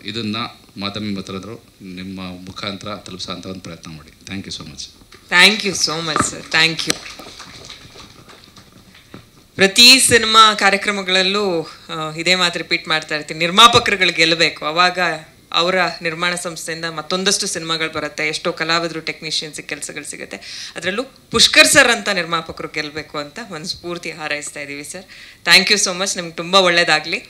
ಇದನ್ನು ಮಾಧ್ಯಮ ಮಿತ್ರರು ನಿಮ್ಮ ಮುಖಾಂತರ ತಲುಪಿಸೋ ಅಂತ ಒಂದು ಪ್ರಯತ್ನ ಮಾಡಿ. Thank you so much thank you so much sir thank you ಪ್ರತಿ ಸಿನಿಮಾ ಕಾರ್ಯಕ್ರಮಗಳಲ್ಲೂ ಇದೇ ಮಾತು ರಿಪೀಟ್ ಮಾಡ್ತಾ ಇರ್ತೀನಿ. ನಿರ್ಮಾಪಕರುಗಳು ಗೆಲ್ಲಬೇಕು ಅವಾಗ ಅವರ ನಿರ್ಮಾಣ ಸಂಸ್ಥೆಯಿಂದ ಮತ್ತೊಂದಷ್ಟು ಸಿನಿಮಾಗಳು ಬರುತ್ತೆ. ಎಷ್ಟೋ ಕಲಾವಿದರು ಟೆಕ್ನಿಷಿಯನ್ಸ್ ಕೆಲಸಗಳು ಸಿಗುತ್ತೆ. ಅದರಲ್ಲೂ ಪುಷ್ಕರ್ ಸರ್ ಅಂತ ನಿರ್ಮಾಪಕರು ಗೆಲ್ಲಬೇಕು ಅಂತ ಒಂದು ಸ್ಫೂರ್ತಿ ಹಾರೈಸ್ತಾ ಇದ್ದೀವಿ sir. Thank you so much ನಿಮ್ಗೆ ತುಂಬ ಒಳ್ಳೆಯದಾಗಲಿ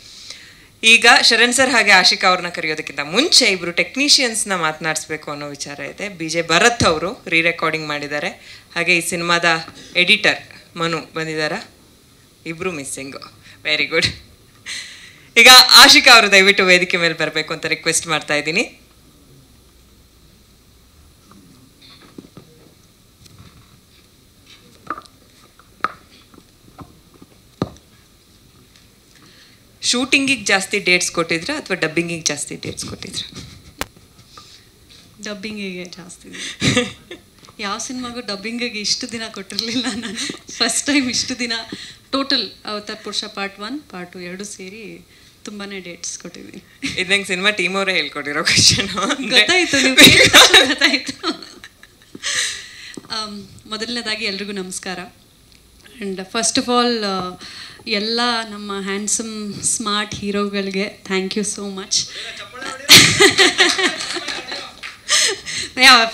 ಈಗ ಶರಣ್ ಸರ್ ಹಾಗೆ ಆಶಿಕಾ ಅವ್ರನ್ನ ಕರೆಯೋದಕ್ಕಿಂತ ಮುಂಚೆ ಇಬ್ರು ಟೆಕ್ನಿಷಿಯನ್ಸ್ನ ಮಾತನಾಡಿಸ್ಬೇಕು ಅನ್ನೋ ವಿಚಾರ ಇದೆ. ಬಿ ಜೆ ಭರತ್ ಅವರು ರೀ ರೆಕಾರ್ಡಿಂಗ್ ಮಾಡಿದ್ದಾರೆ. ಹಾಗೆ ಈ ಸಿನಿಮಾದ ಎಡಿಟರ್ ಮನು ಬಂದಿದ್ದಾರಾ? ಇಬ್ರು ಮಿಸ್ಸಿಂಗು ವೆರಿ ಗುಡ್ ಈಗ ಆಶಿಕಾ ಅವರು ದಯವಿಟ್ಟು ವೇದಿಕೆ ಮೇಲೆ ಬರಬೇಕು ಅಂತ ರಿಕ್ವೆಸ್ಟ್ ಮಾಡ್ತಾ ಇದ್ದೀನಿ. ಶೂಟಿಂಗಿಗೆ ಜಾಸ್ತಿ ಡೇಟ್ಸ್ ಕೊಟ್ಟಿದ್ರ ಅಥವಾ ಡಬ್ಬಿಂಗಿಗೆ ಜಾಸ್ತಿ ಡೇಟ್ಸ್ ಕೊಟ್ಟಿದ್ರ? ಡಬ್ಬಿಂಗಿಗೆ ಜಾಸ್ತಿ. ಯಾವ ಸಿನಿಮಾಗೂ ಡಬ್ಬಿಂಗಿಗೆ ಇಷ್ಟು ದಿನ ಕೊಟ್ಟಿರಲಿಲ್ಲ ನಾನು. ಫಸ್ಟ್ ಟೈಮ್ ಇಷ್ಟು ದಿನ. Total Avatar Purusha part one part two ಎರಡು ಸೇರಿ ತುಂಬಾ ಡೇಟ್ಸ್ ಕೊಟ್ಟಿದ್ದೀನಿ ಇದು ನಂಗೆ ಸಿನಿಮಾ ಟೀಮ್ ಅವರೇ ಹೇಳ್ಕೊಟ್ಟಿರೋ ಕ್ವಶನ್ ಗೊತ್ತಾಯ್ತು ನೀವು ಗೊತ್ತಾಯ್ತು. ಆಮ್, (laughs) ಮೊದಲನೇದಾಗಿ ಎಲ್ರಿಗೂ ನಮಸ್ಕಾರ. ಆ್ಯಂಡ್ ಫಸ್ಟ್ ಆಫ್ ಆಲ್ ಎಲ್ಲ ನಮ್ಮ handsome smart ಹೀರೋಗಳಿಗೆ thank you so much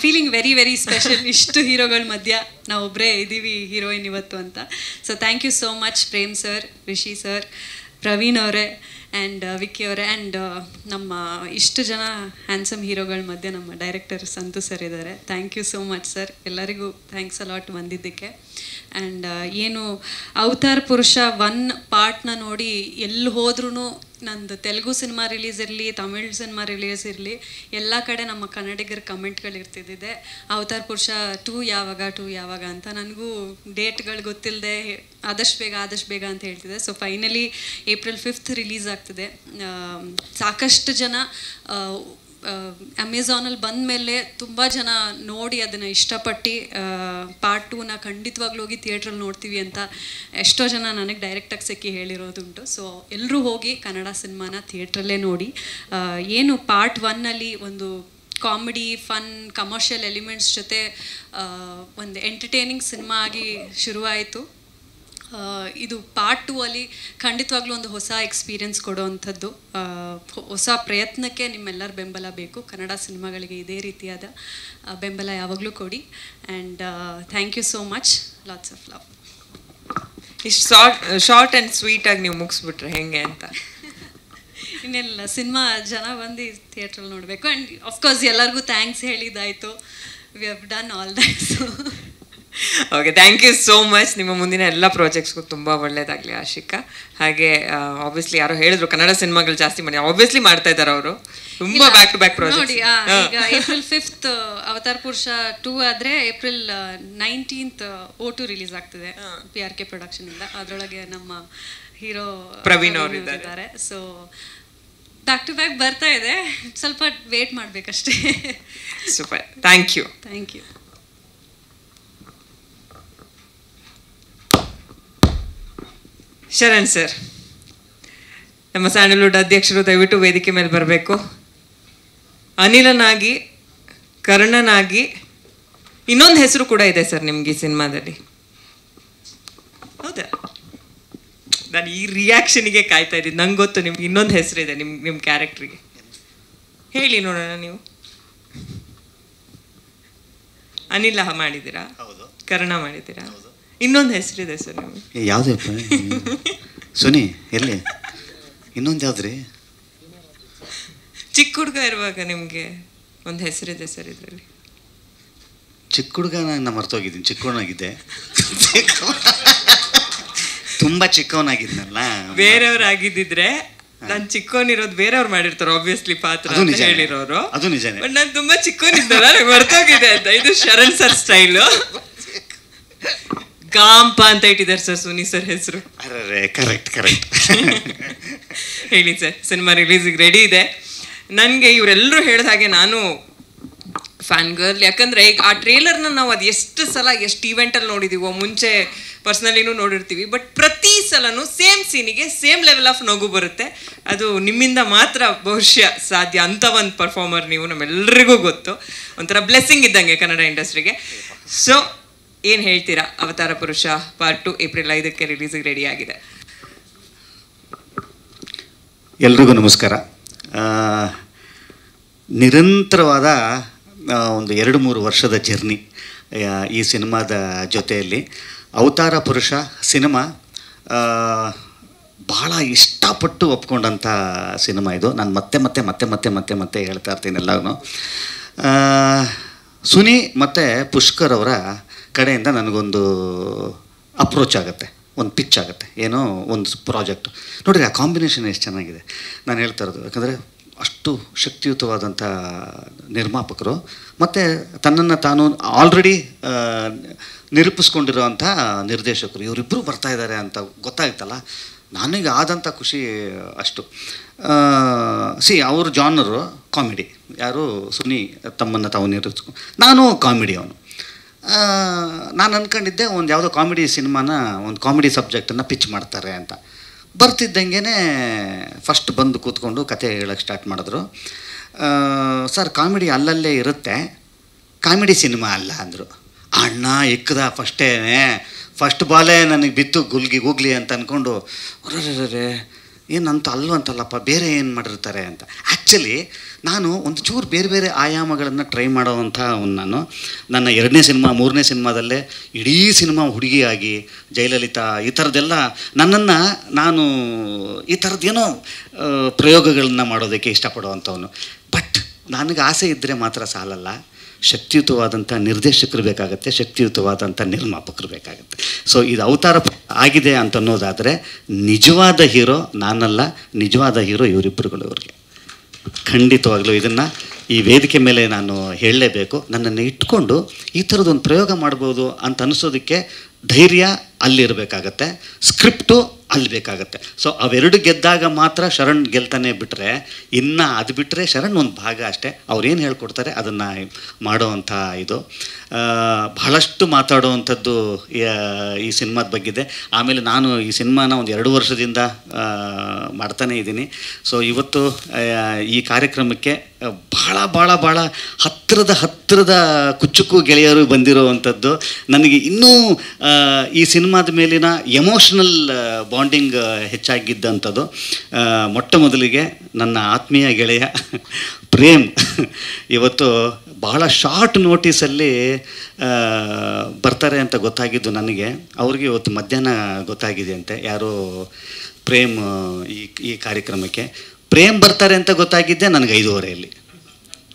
feeling very very special ಇಷ್ಟು ಹೀರೋಗಳ ಮಧ್ಯ ನಾವೊಬ್ಬರೇ ಇದ್ದೀವಿ ಹೀರೋಯಿನ್ ಇವತ್ತು ಅಂತ. So thank you so much Prem sir Rishi sir Praveen ಅವರೇ. ಆ್ಯಂಡ್ ವಿಕ್ಕಿ ಅವರೇ ಆ್ಯಂಡ್ ನಮ್ಮ ಇಷ್ಟು ಜನ ಹ್ಯಾಂಡ್ಸಮ್ ಹೀರೋಗಳ ಮಧ್ಯೆ ನಮ್ಮ ಡೈರೆಕ್ಟರ್ ಸಂತು ಸರ್ ಇದ್ದಾರೆ. Thank you so much sir ಎಲ್ಲರಿಗೂ ಥ್ಯಾಂಕ್ಸ್ ಅಲಾಟ್ ಬಂದಿದ್ದಕ್ಕೆ. ಆ್ಯಂಡ್ ಏನು, ಅವತಾರ್ ಪುರುಷ ಒನ್ ಪಾರ್ಟ್ನ ನೋಡಿ ಎಲ್ಲಿ ಹೋದ್ರೂ ನಂದು ತೆಲುಗು ಸಿನಿಮಾ ರಿಲೀಸ್ ಇರಲಿ, ತಮಿಳ್ ಸಿನಿಮಾ ರಿಲೀಸ್ ಇರಲಿ, ಎಲ್ಲ ಕಡೆ ನಮ್ಮ ಕನ್ನಡಿಗರ ಕಮೆಂಟ್ಗಳು ಇರ್ತಿದ್ದಿದೆ. ಅವತಾರ್ ಪುರುಷ ಟೂ ಯಾವಾಗ ಟೂ ಯಾವಾಗ ಅಂತ ನನಗೂ ಡೇಟ್ಗಳು ಗೊತ್ತಿಲ್ಲದೆ ಆದಷ್ಟು ಬೇಗ ಆದಷ್ಟು ಬೇಗ ಅಂತ ಹೇಳ್ತಿದೆ so finally April fifth release ಆಗ್ತಿದೆ. ಸಾಕಷ್ಟು ಜನ ಅಮೆಝಾನಲ್ಲಿ ಬಂದ ಮೇಲೆ ತುಂಬ ಜನ ನೋಡಿ ಅದನ್ನು ಇಷ್ಟಪಟ್ಟು ಪಾರ್ಟ್ ಟೂನ ಖಂಡಿತವಾಗ್ಲೂ ಹೋಗಿ ಥಿಯೇಟ್ರಲ್ಲಿ ನೋಡ್ತೀವಿ ಅಂತ ಎಷ್ಟೋ ಜನ ನನಗೆ ಡೈರೆಕ್ಟಾಗಿ ಸಿಕ್ಕಿ ಹೇಳಿರೋದುಂಟು. ಸೊ ಎಲ್ಲರೂ ಹೋಗಿ ಕನ್ನಡ ಸಿನಿಮಾನ ಥಿಯೇಟ್ರಲ್ಲೇ ನೋಡಿ. ಏನು ಪಾರ್ಟ್ ಒನ್ನಲ್ಲಿ ಒಂದು ಕಾಮಿಡಿ ಫನ್ ಕಮರ್ಷಿಯಲ್ ಎಲಿಮೆಂಟ್ಸ್ ಜೊತೆ ಒಂದು ಎಂಟರ್ಟೈನಿಂಗ್ ಸಿನಿಮಾ ಆಗಿ ಶುರುವಾಯಿತು. ಇದು ಪಾರ್ಟ್ ಟೂ ಅಲ್ಲಿ ಖಂಡಿತವಾಗ್ಲೂ ಒಂದು ಹೊಸ ಎಕ್ಸ್ಪೀರಿಯನ್ಸ್ ಕೊಡುವಂಥದ್ದು. ಹೊಸ ಪ್ರಯತ್ನಕ್ಕೆ ನಿಮ್ಮೆಲ್ಲರ ಬೆಂಬಲ ಬೇಕು. ಕನ್ನಡ ಸಿನಿಮಾಗಳಿಗೆ ಇದೇ ರೀತಿಯಾದ ಬೆಂಬಲ ಯಾವಾಗಲೂ ಕೊಡಿ. And thank you so much lots of love ಇಷ್ಟು ಶಾರ್ಟ್ ಶಾರ್ಟ್ ಆ್ಯಂಡ್ ಸ್ವೀಟಾಗಿ ನೀವು ಮುಗಿಸ್ಬಿಟ್ರೆ ಹೆಂಗೆ ಅಂತ. (laughs) ಇನ್ನೆಲ್ಲ ಸಿನಿಮಾ ಜನ ಬಂದು ಥಿಯೇಟ್ರಲ್ಲಿ ನೋಡಬೇಕು. ಆ್ಯಂಡ್ ಅಫ್ಕೋರ್ಸ್ ಎಲ್ಲರಿಗೂ thanks ಹೇಳಿದ್ದಾಯಿತು. We have done all that so okay thank you so much ನಿಮ್ಮ ಮುಂದಿನ ಎಲ್ಲ ಪ್ರಾಜೆಕ್ಟ್ಸ್ಗೂ ತುಂಬ ಒಳ್ಳೇದಾಗಲಿ ಆಶಿಕಾ. ಹಾಗೆ ಆಬ್ವಿಯಸ್ಲಿ ಯಾರೋ ಹೇಳಿದ್ರು ಕನ್ನಡ ಸಿನಿಮಾಗಳು ಜಾಸ್ತಿ ಮಾಡಿ. ಆಬ್ವಿಯಸ್ಲಿ ಮಾಡ್ತಾ ಇದ್ದಾರೆ ಅವರು. ತುಂಬಾ back to back project April fifth Avatar Purusha two ಆದ್ರೆ ಏಪ್ರಿಲ್ ನೈನ್ಟೀನ್ತ್ ಓ ಟು ರಿಲೀಸ್ ಆಗ್ತಿದೆ ಪಿ ಆರ್ ಕೆ ಪ್ರೊಡಕ್ಷನ್ ಇಂದ. ಅದರೊಳಗೆ ನಮ್ಮ ಹೀರೋ ಪ್ರವೀಣ್ ಅವ್ರು ಇದ್ದಾರೆ. ಸೊ ಬ್ಯಾಕ್ ಟು ಬ್ಯಾಕ್ ಬರ್ತಾ ಇದೆ. ಸ್ವಲ್ಪ wait ಮಾಡ್ಬೇಕಷ್ಟೇ. Super thank you thank you Sharan sir ನಮ್ಮ ಸ್ಯಾಂಡಲ್ವುಡ್ ಅಧ್ಯಕ್ಷರು ದಯವಿಟ್ಟು ವೇದಿಕೆ ಮೇಲೆ ಬರಬೇಕು. ಅನಿಲನಾಗಿ ಕರ್ಣನಾಗಿ ಇನ್ನೊಂದು ಹೆಸರು ಕೂಡ ಇದೆ ಸರ್ ನಿಮ್ಗೆ ಈ ಸಿನಿಮಾದಲ್ಲಿ. ಹೌದಾ? ನಾನು ಈ ರಿಯಾಕ್ಷನ್ಗೆ ಕಾಯ್ತಾ ಇದ್ದೀನಿ. ನಂಗೆ ಗೊತ್ತು ನಿಮ್ಗೆ ಇನ್ನೊಂದು ಹೆಸರಿದೆ ನಿಮ್ ನಿಮ್ಮ ಕ್ಯಾರೆಕ್ಟ್ರಿಗೆ ಹೇಳಿ ನೋಡೋಣ ನೀವು. ಅನಿಲ ಮಾಡಿದ್ದೀರಾ? ಕರ್ಣ ಮಾಡಿದ್ದೀರಾ? ಇನ್ನೊಂದು ಹೆಸರಿದೆ ಸರ್ ಏ ಯಾವುದಪ್ಪ ಸುನಿ ಎಲ್ಲಿ ಇನ್ನೊಂದು ಯಾವ್ದ್ರಿ? ಚಿಕ್ಕ ಹುಡುಗ ಇರುವಾಗ ನಿಮಗೆ ಒಂದು ಹೆಸರಿದೆ ಸರ್ ಇದರಲ್ಲಿ. ಚಿಕ್ಕ ಹುಡುಗ ನಾನು ಮರ್ತೋಗಿದ್ದೀನಿ ಚಿಕ್ಕವನಾಗಿದ್ದೆ. ತುಂಬ ಚಿಕ್ಕವನಾಗಿದ್ದಲ್ಲ ಬೇರೆಯವ್ರು ಆಗಿದ್ದಿದ್ರೆ ನಾನು ಚಿಕ್ಕವನಿರೋದು ಬೇರೆಯವ್ರು ಮಾಡಿರ್ತಾರೆ ಆಬ್ವಿಯಸ್ಲಿ ಪಾತ್ರ ಹೇಳಿರೋರು. ಅದು ನಿಜ ಬಟ್ ನಾನು ತುಂಬಾ ಚಿಕ್ಕವನಿದ್ದಲ್ಲ ಮರ್ತೋಗಿದೆ ಅಂತ. ಇದು ಶರಣ್ ಸರ್ ಸ್ಟೈಲು (laughs) ಗಾಂಪ ಅಂತ ಇಟ್ಟಿದ್ದಾರೆ ಸರ್ ಸುನಿ ಸರ್ ಹೆಸರು. ಅರೆ ಕರೆಕ್ಟ್ ಕರೆಕ್ಟ್ ಹೇಳಿ ಸರ್ ಸಿನಿಮಾ ರಿಲೀಸಿಗೆ ರೆಡಿ ಇದೆ. ನನಗೆ ಇವರೆಲ್ಲರೂ ಹೇಳಿದ ಹಾಗೆ ನಾನು ಫ್ಯಾನ್ ಗರ್ಲ್ ಯಾಕಂದ್ರೆ ಈಗ ಆ ಟ್ರೇಲರ್ನ ನಾವು ಅದು ಎಷ್ಟು ಸಲ ಎಷ್ಟು ಈವೆಂಟಲ್ಲಿ ನೋಡಿದೀವೋ ಮುಂಚೆ ಪರ್ಸ್ನಲಿನೂ ನೋಡಿರ್ತೀವಿ. ಬಟ್ ಪ್ರತಿ ಸಲನೂ ಸೇಮ್ ಸೀನಿಗೆ ಸೇಮ್ ಲೆವೆಲ್ ಆಫ್ ನಗು ಬರುತ್ತೆ. ಅದು ನಿಮ್ಮಿಂದ ಮಾತ್ರ ಬಹುಶಃ ಸಾಧ್ಯ ಅಂತ ಒಂದು ಪರ್ಫಾರ್ಮರ್ ನೀವು ನಮ್ಮೆಲ್ಲರಿಗೂ ಗೊತ್ತು. ಒಂಥರ ಬ್ಲೆಸ್ಸಿಂಗ್ ಇದ್ದಂಗೆ ಕನ್ನಡ ಇಂಡಸ್ಟ್ರಿಗೆ ಸೊ ಏನು ಹೇಳ್ತೀರಾ? ಅವತಾರ ಪುರುಷ ಪಾರ್ಟ್ ಟು ಏಪ್ರಿಲ್ ಐದಕ್ಕೆ ರಿಲೀಸಿಗೆ ರೆಡಿ ಆಗಿದೆ. ಎಲ್ರಿಗೂ ನಮಸ್ಕಾರ. ನಿರಂತರವಾದ ಒಂದು ಎರಡು ಮೂರು ವರ್ಷದ ಜರ್ನಿ ಈ ಸಿನಿಮಾದ ಜೊತೆಯಲ್ಲಿ ಅವತಾರ ಪುರುಷ ಸಿನಿಮಾ ಭಾಳ ಇಷ್ಟಪಟ್ಟು ಒಪ್ಕೊಂಡಂಥ ಸಿನಿಮಾ ಇದು. ನಾನು ಮತ್ತೆ ಮತ್ತೆ ಮತ್ತೆ ಮತ್ತೆ ಮತ್ತೆ ಮತ್ತೆ ಹೇಳ್ತಾ ಇರ್ತೀನಿ ಎಲ್ಲರೂ ಸುನಿ ಮತ್ತು ಪುಷ್ಕರ್ ಅವರ ಕಡೆಯಿಂದ ನನಗೊಂದು ಅಪ್ರೋಚ್ ಆಗುತ್ತೆ, ಒಂದು ಪಿಚ್ ಆಗುತ್ತೆ, ಏನೋ ಒಂದು ಪ್ರಾಜೆಕ್ಟ್ ನೋಡಿರಿ, ಆ ಕಾಂಬಿನೇಷನ್ ಎಷ್ಟು ಚೆನ್ನಾಗಿದೆ. ನಾನು ಹೇಳ್ತಾ ಇರೋದು, ಯಾಕಂದರೆ ಅಷ್ಟು ಶಕ್ತಿಯುತವಾದಂಥ ನಿರ್ಮಾಪಕರು, ಮತ್ತು ತನ್ನನ್ನು ತಾನು ಆಲ್ರೆಡಿ ನಿರೂಪಿಸ್ಕೊಂಡಿರೋವಂಥ ನಿರ್ದೇಶಕರು ಇವರಿಬ್ಬರು ಬರ್ತಾ ಇದ್ದಾರೆ ಅಂತ ಗೊತ್ತಾಯ್ತಲ್ಲ, ನನಗೆ ಆದಂಥ ಖುಷಿ ಅಷ್ಟು. ಸಿ ಅವ್ರ ಜಾನರು ಕಾಮಿಡಿ ಯಾರು ಸುನಿ ತಮ್ಮನ್ನು ತಾವು ನಿರೂಪಿಸ್ಕೊಂಡು ನಾನು ಕಾಮಿಡಿ ಅವನು. ನಾನು ಅಂದ್ಕೊಂಡಿದ್ದೆ ಒಂದು ಯಾವುದೋ ಕಾಮಿಡಿ ಸಿನಿಮಾನ ಒಂದು ಕಾಮಿಡಿ ಸಬ್ಜೆಕ್ಟನ್ನು ಪಿಚ್ ಮಾಡ್ತಾರೆ ಅಂತ. ಬರ್ತಿದ್ದಂಗೆ ಫಸ್ಟ್ ಬಂದು ಕೂತ್ಕೊಂಡು ಕತೆ ಹೇಳೋಕ್ಕೆ ಸ್ಟಾರ್ಟ್ ಮಾಡಿದ್ರು. ಸರ್ ಕಾಮಿಡಿ ಅಲ್ಲಲ್ಲೇ ಇರುತ್ತೆ ಕಾಮಿಡಿ ಸಿನಿಮಾ ಅಲ್ಲ, ಅಂದರು. ಅಣ್ಣ, ಇಕ್ಕದ ಫಸ್ಟೇ ಫಸ್ಟ್ ಬಾಲೇ ನನಗೆ ಬಿತ್ತು, ಗುಲ್ಗಿ ಗುಗ್ಲಿ ಅಂತ ಅಂದ್ಕೊಂಡು ಏನಂತ ಅಲ್ವಂತಲ್ಲಪ್ಪ, ಬೇರೆ ಏನು ಮಾಡಿರ್ತಾರೆ? ಅಂತ. ಆ್ಯಕ್ಚುಲಿ ನಾನು ಒಂದು ಚೂರು ಬೇರೆ ಬೇರೆ ಆಯಾಮಗಳನ್ನು ಟ್ರೈ ಮಾಡೋವಂಥ ಒಂದು ನಾನು. ನನ್ನ ಎರಡನೇ ಸಿನಿಮಾ, ಮೂರನೇ ಸಿನಿಮಾದಲ್ಲೇ ಇಡೀ ಸಿನಿಮಾ ಹುಡುಗಿಯಾಗಿ, ಜಯಲಲಿತಾ, ಈ ಥರದ್ದೆಲ್ಲ ನನ್ನನ್ನು ನಾನು ಈ ಥರದ್ದೇನೋ ಪ್ರಯೋಗಗಳನ್ನು ಮಾಡೋದಕ್ಕೆ ಇಷ್ಟಪಡುವಂಥವನು. ಬಟ್ ನನಗೆ ಆಸೆ ಇದ್ದರೆ ಮಾತ್ರ ಸಾಲಲ್ಲ. ಶಕ್ತಿಯುತವಾದಂಥ ನಿರ್ದೇಶಕರು ಬೇಕಾಗುತ್ತೆ, ಶಕ್ತಿಯುತವಾದಂಥ ನಿರ್ಮಾಪಕರು ಬೇಕಾಗುತ್ತೆ. ಸೊ ಇದು ಅವತಾರ ಆಗಿದೆ ಅಂತ ಅನ್ನೋದಾದರೆ ನಿಜವಾದ ಹೀರೋ ನಾನಲ್ಲ, ನಿಜವಾದ ಹೀರೋ ಇವರಿಬ್ಬರುಗಳು ಇವ್ರಿಗೆ. ಖಂಡಿತವಾಗ್ಲೂ ಇದನ್ನು ಈ ವೇದಿಕೆ ಮೇಲೆ ನಾನು ಹೇಳಲೇಬೇಕು. ನನ್ನನ್ನು ಇಟ್ಕೊಂಡು ಈ ಥರದೊಂದು ಪ್ರಯೋಗ ಮಾಡ್ಬೋದು ಅಂತ ಅನ್ನಿಸೋದಕ್ಕೆ ಧೈರ್ಯ ಅಲ್ಲಿರಬೇಕಾಗತ್ತೆ. ಸ್ಕ್ರಿಪ್ಟು ಅಲ್ಲಿ ಬೇಕಾಗತ್ತೆ ಸೊ ಅವೆರಡು ಗೆದ್ದಾಗ ಮಾತ್ರ ಶರಣ್ ಗೆಲ್ತಾನೆ ಬಿಟ್ಟರೆ ಇನ್ನು ಅದು ಬಿಟ್ಟರೆ ಶರಣ್ ಒಂದು ಭಾಗ ಅಷ್ಟೇ. ಅವ್ರೇನು ಹೇಳ್ಕೊಡ್ತಾರೆ ಅದನ್ನು ಮಾಡೋವಂಥ ಇದು. ಬಹಳಷ್ಟು ಮಾತಾಡುವಂಥದ್ದು ಈ- ಸಿನಿಮಾದ ಇದೆ ಆಮೇಲೆ ನಾನು ಈ ಸಿನಿಮಾನ ಒಂದು ಎರಡು ವರ್ಷದಿಂದ ಮಾಡ್ತಾನೇ ಇದ್ದೀನಿ. ಸೊ ಇವತ್ತು ಈ ಕಾರ್ಯಕ್ರಮಕ್ಕೆ ಭಾಳ ಭಾಳ ಭಾಳ ಹತ್ತಿರದ ಹತ್ತಿರದ ಕುಚ್ಚುಕು ಗೆಳೆಯರು ಬಂದಿರುವಂಥದ್ದು ನನಗೆ ಇನ್ನೂ ಈ ಈ ಸಿನಿಮಾದ ಮೇಲಿನ ಎಮೋಷ್ನಲ್ ಬಾಂಡಿಂಗ್ ಹೆಚ್ಚಾಗಿದ್ದಂಥದ್ದು. ಮೊಟ್ಟ ಮೊದಲಿಗೆ ನನ್ನ ಆತ್ಮೀಯ ಗೆಳೆಯ ಪ್ರೇಮ್ ಇವತ್ತು ಬಹಳ ಶಾರ್ಟ್ ನೋಟಿಸಲ್ಲಿ ಬರ್ತಾರೆ ಅಂತ ಗೊತ್ತಾಗಿದ್ದು ನನಗೆ. ಅವ್ರಿಗೆ ಇವತ್ತು ಮಧ್ಯಾಹ್ನ ಗೊತ್ತಾಗಿದೆ ಅಂತೆ ಯಾರು ಪ್ರೇಮ್ ಈ ಈ ಕಾರ್ಯಕ್ರಮಕ್ಕೆ. ಪ್ರೇಮ್ ಬರ್ತಾರೆ ಅಂತ ಗೊತ್ತಾಗಿದ್ದೆ ನನಗೆ ಐದೂವರೆಯಲ್ಲಿ.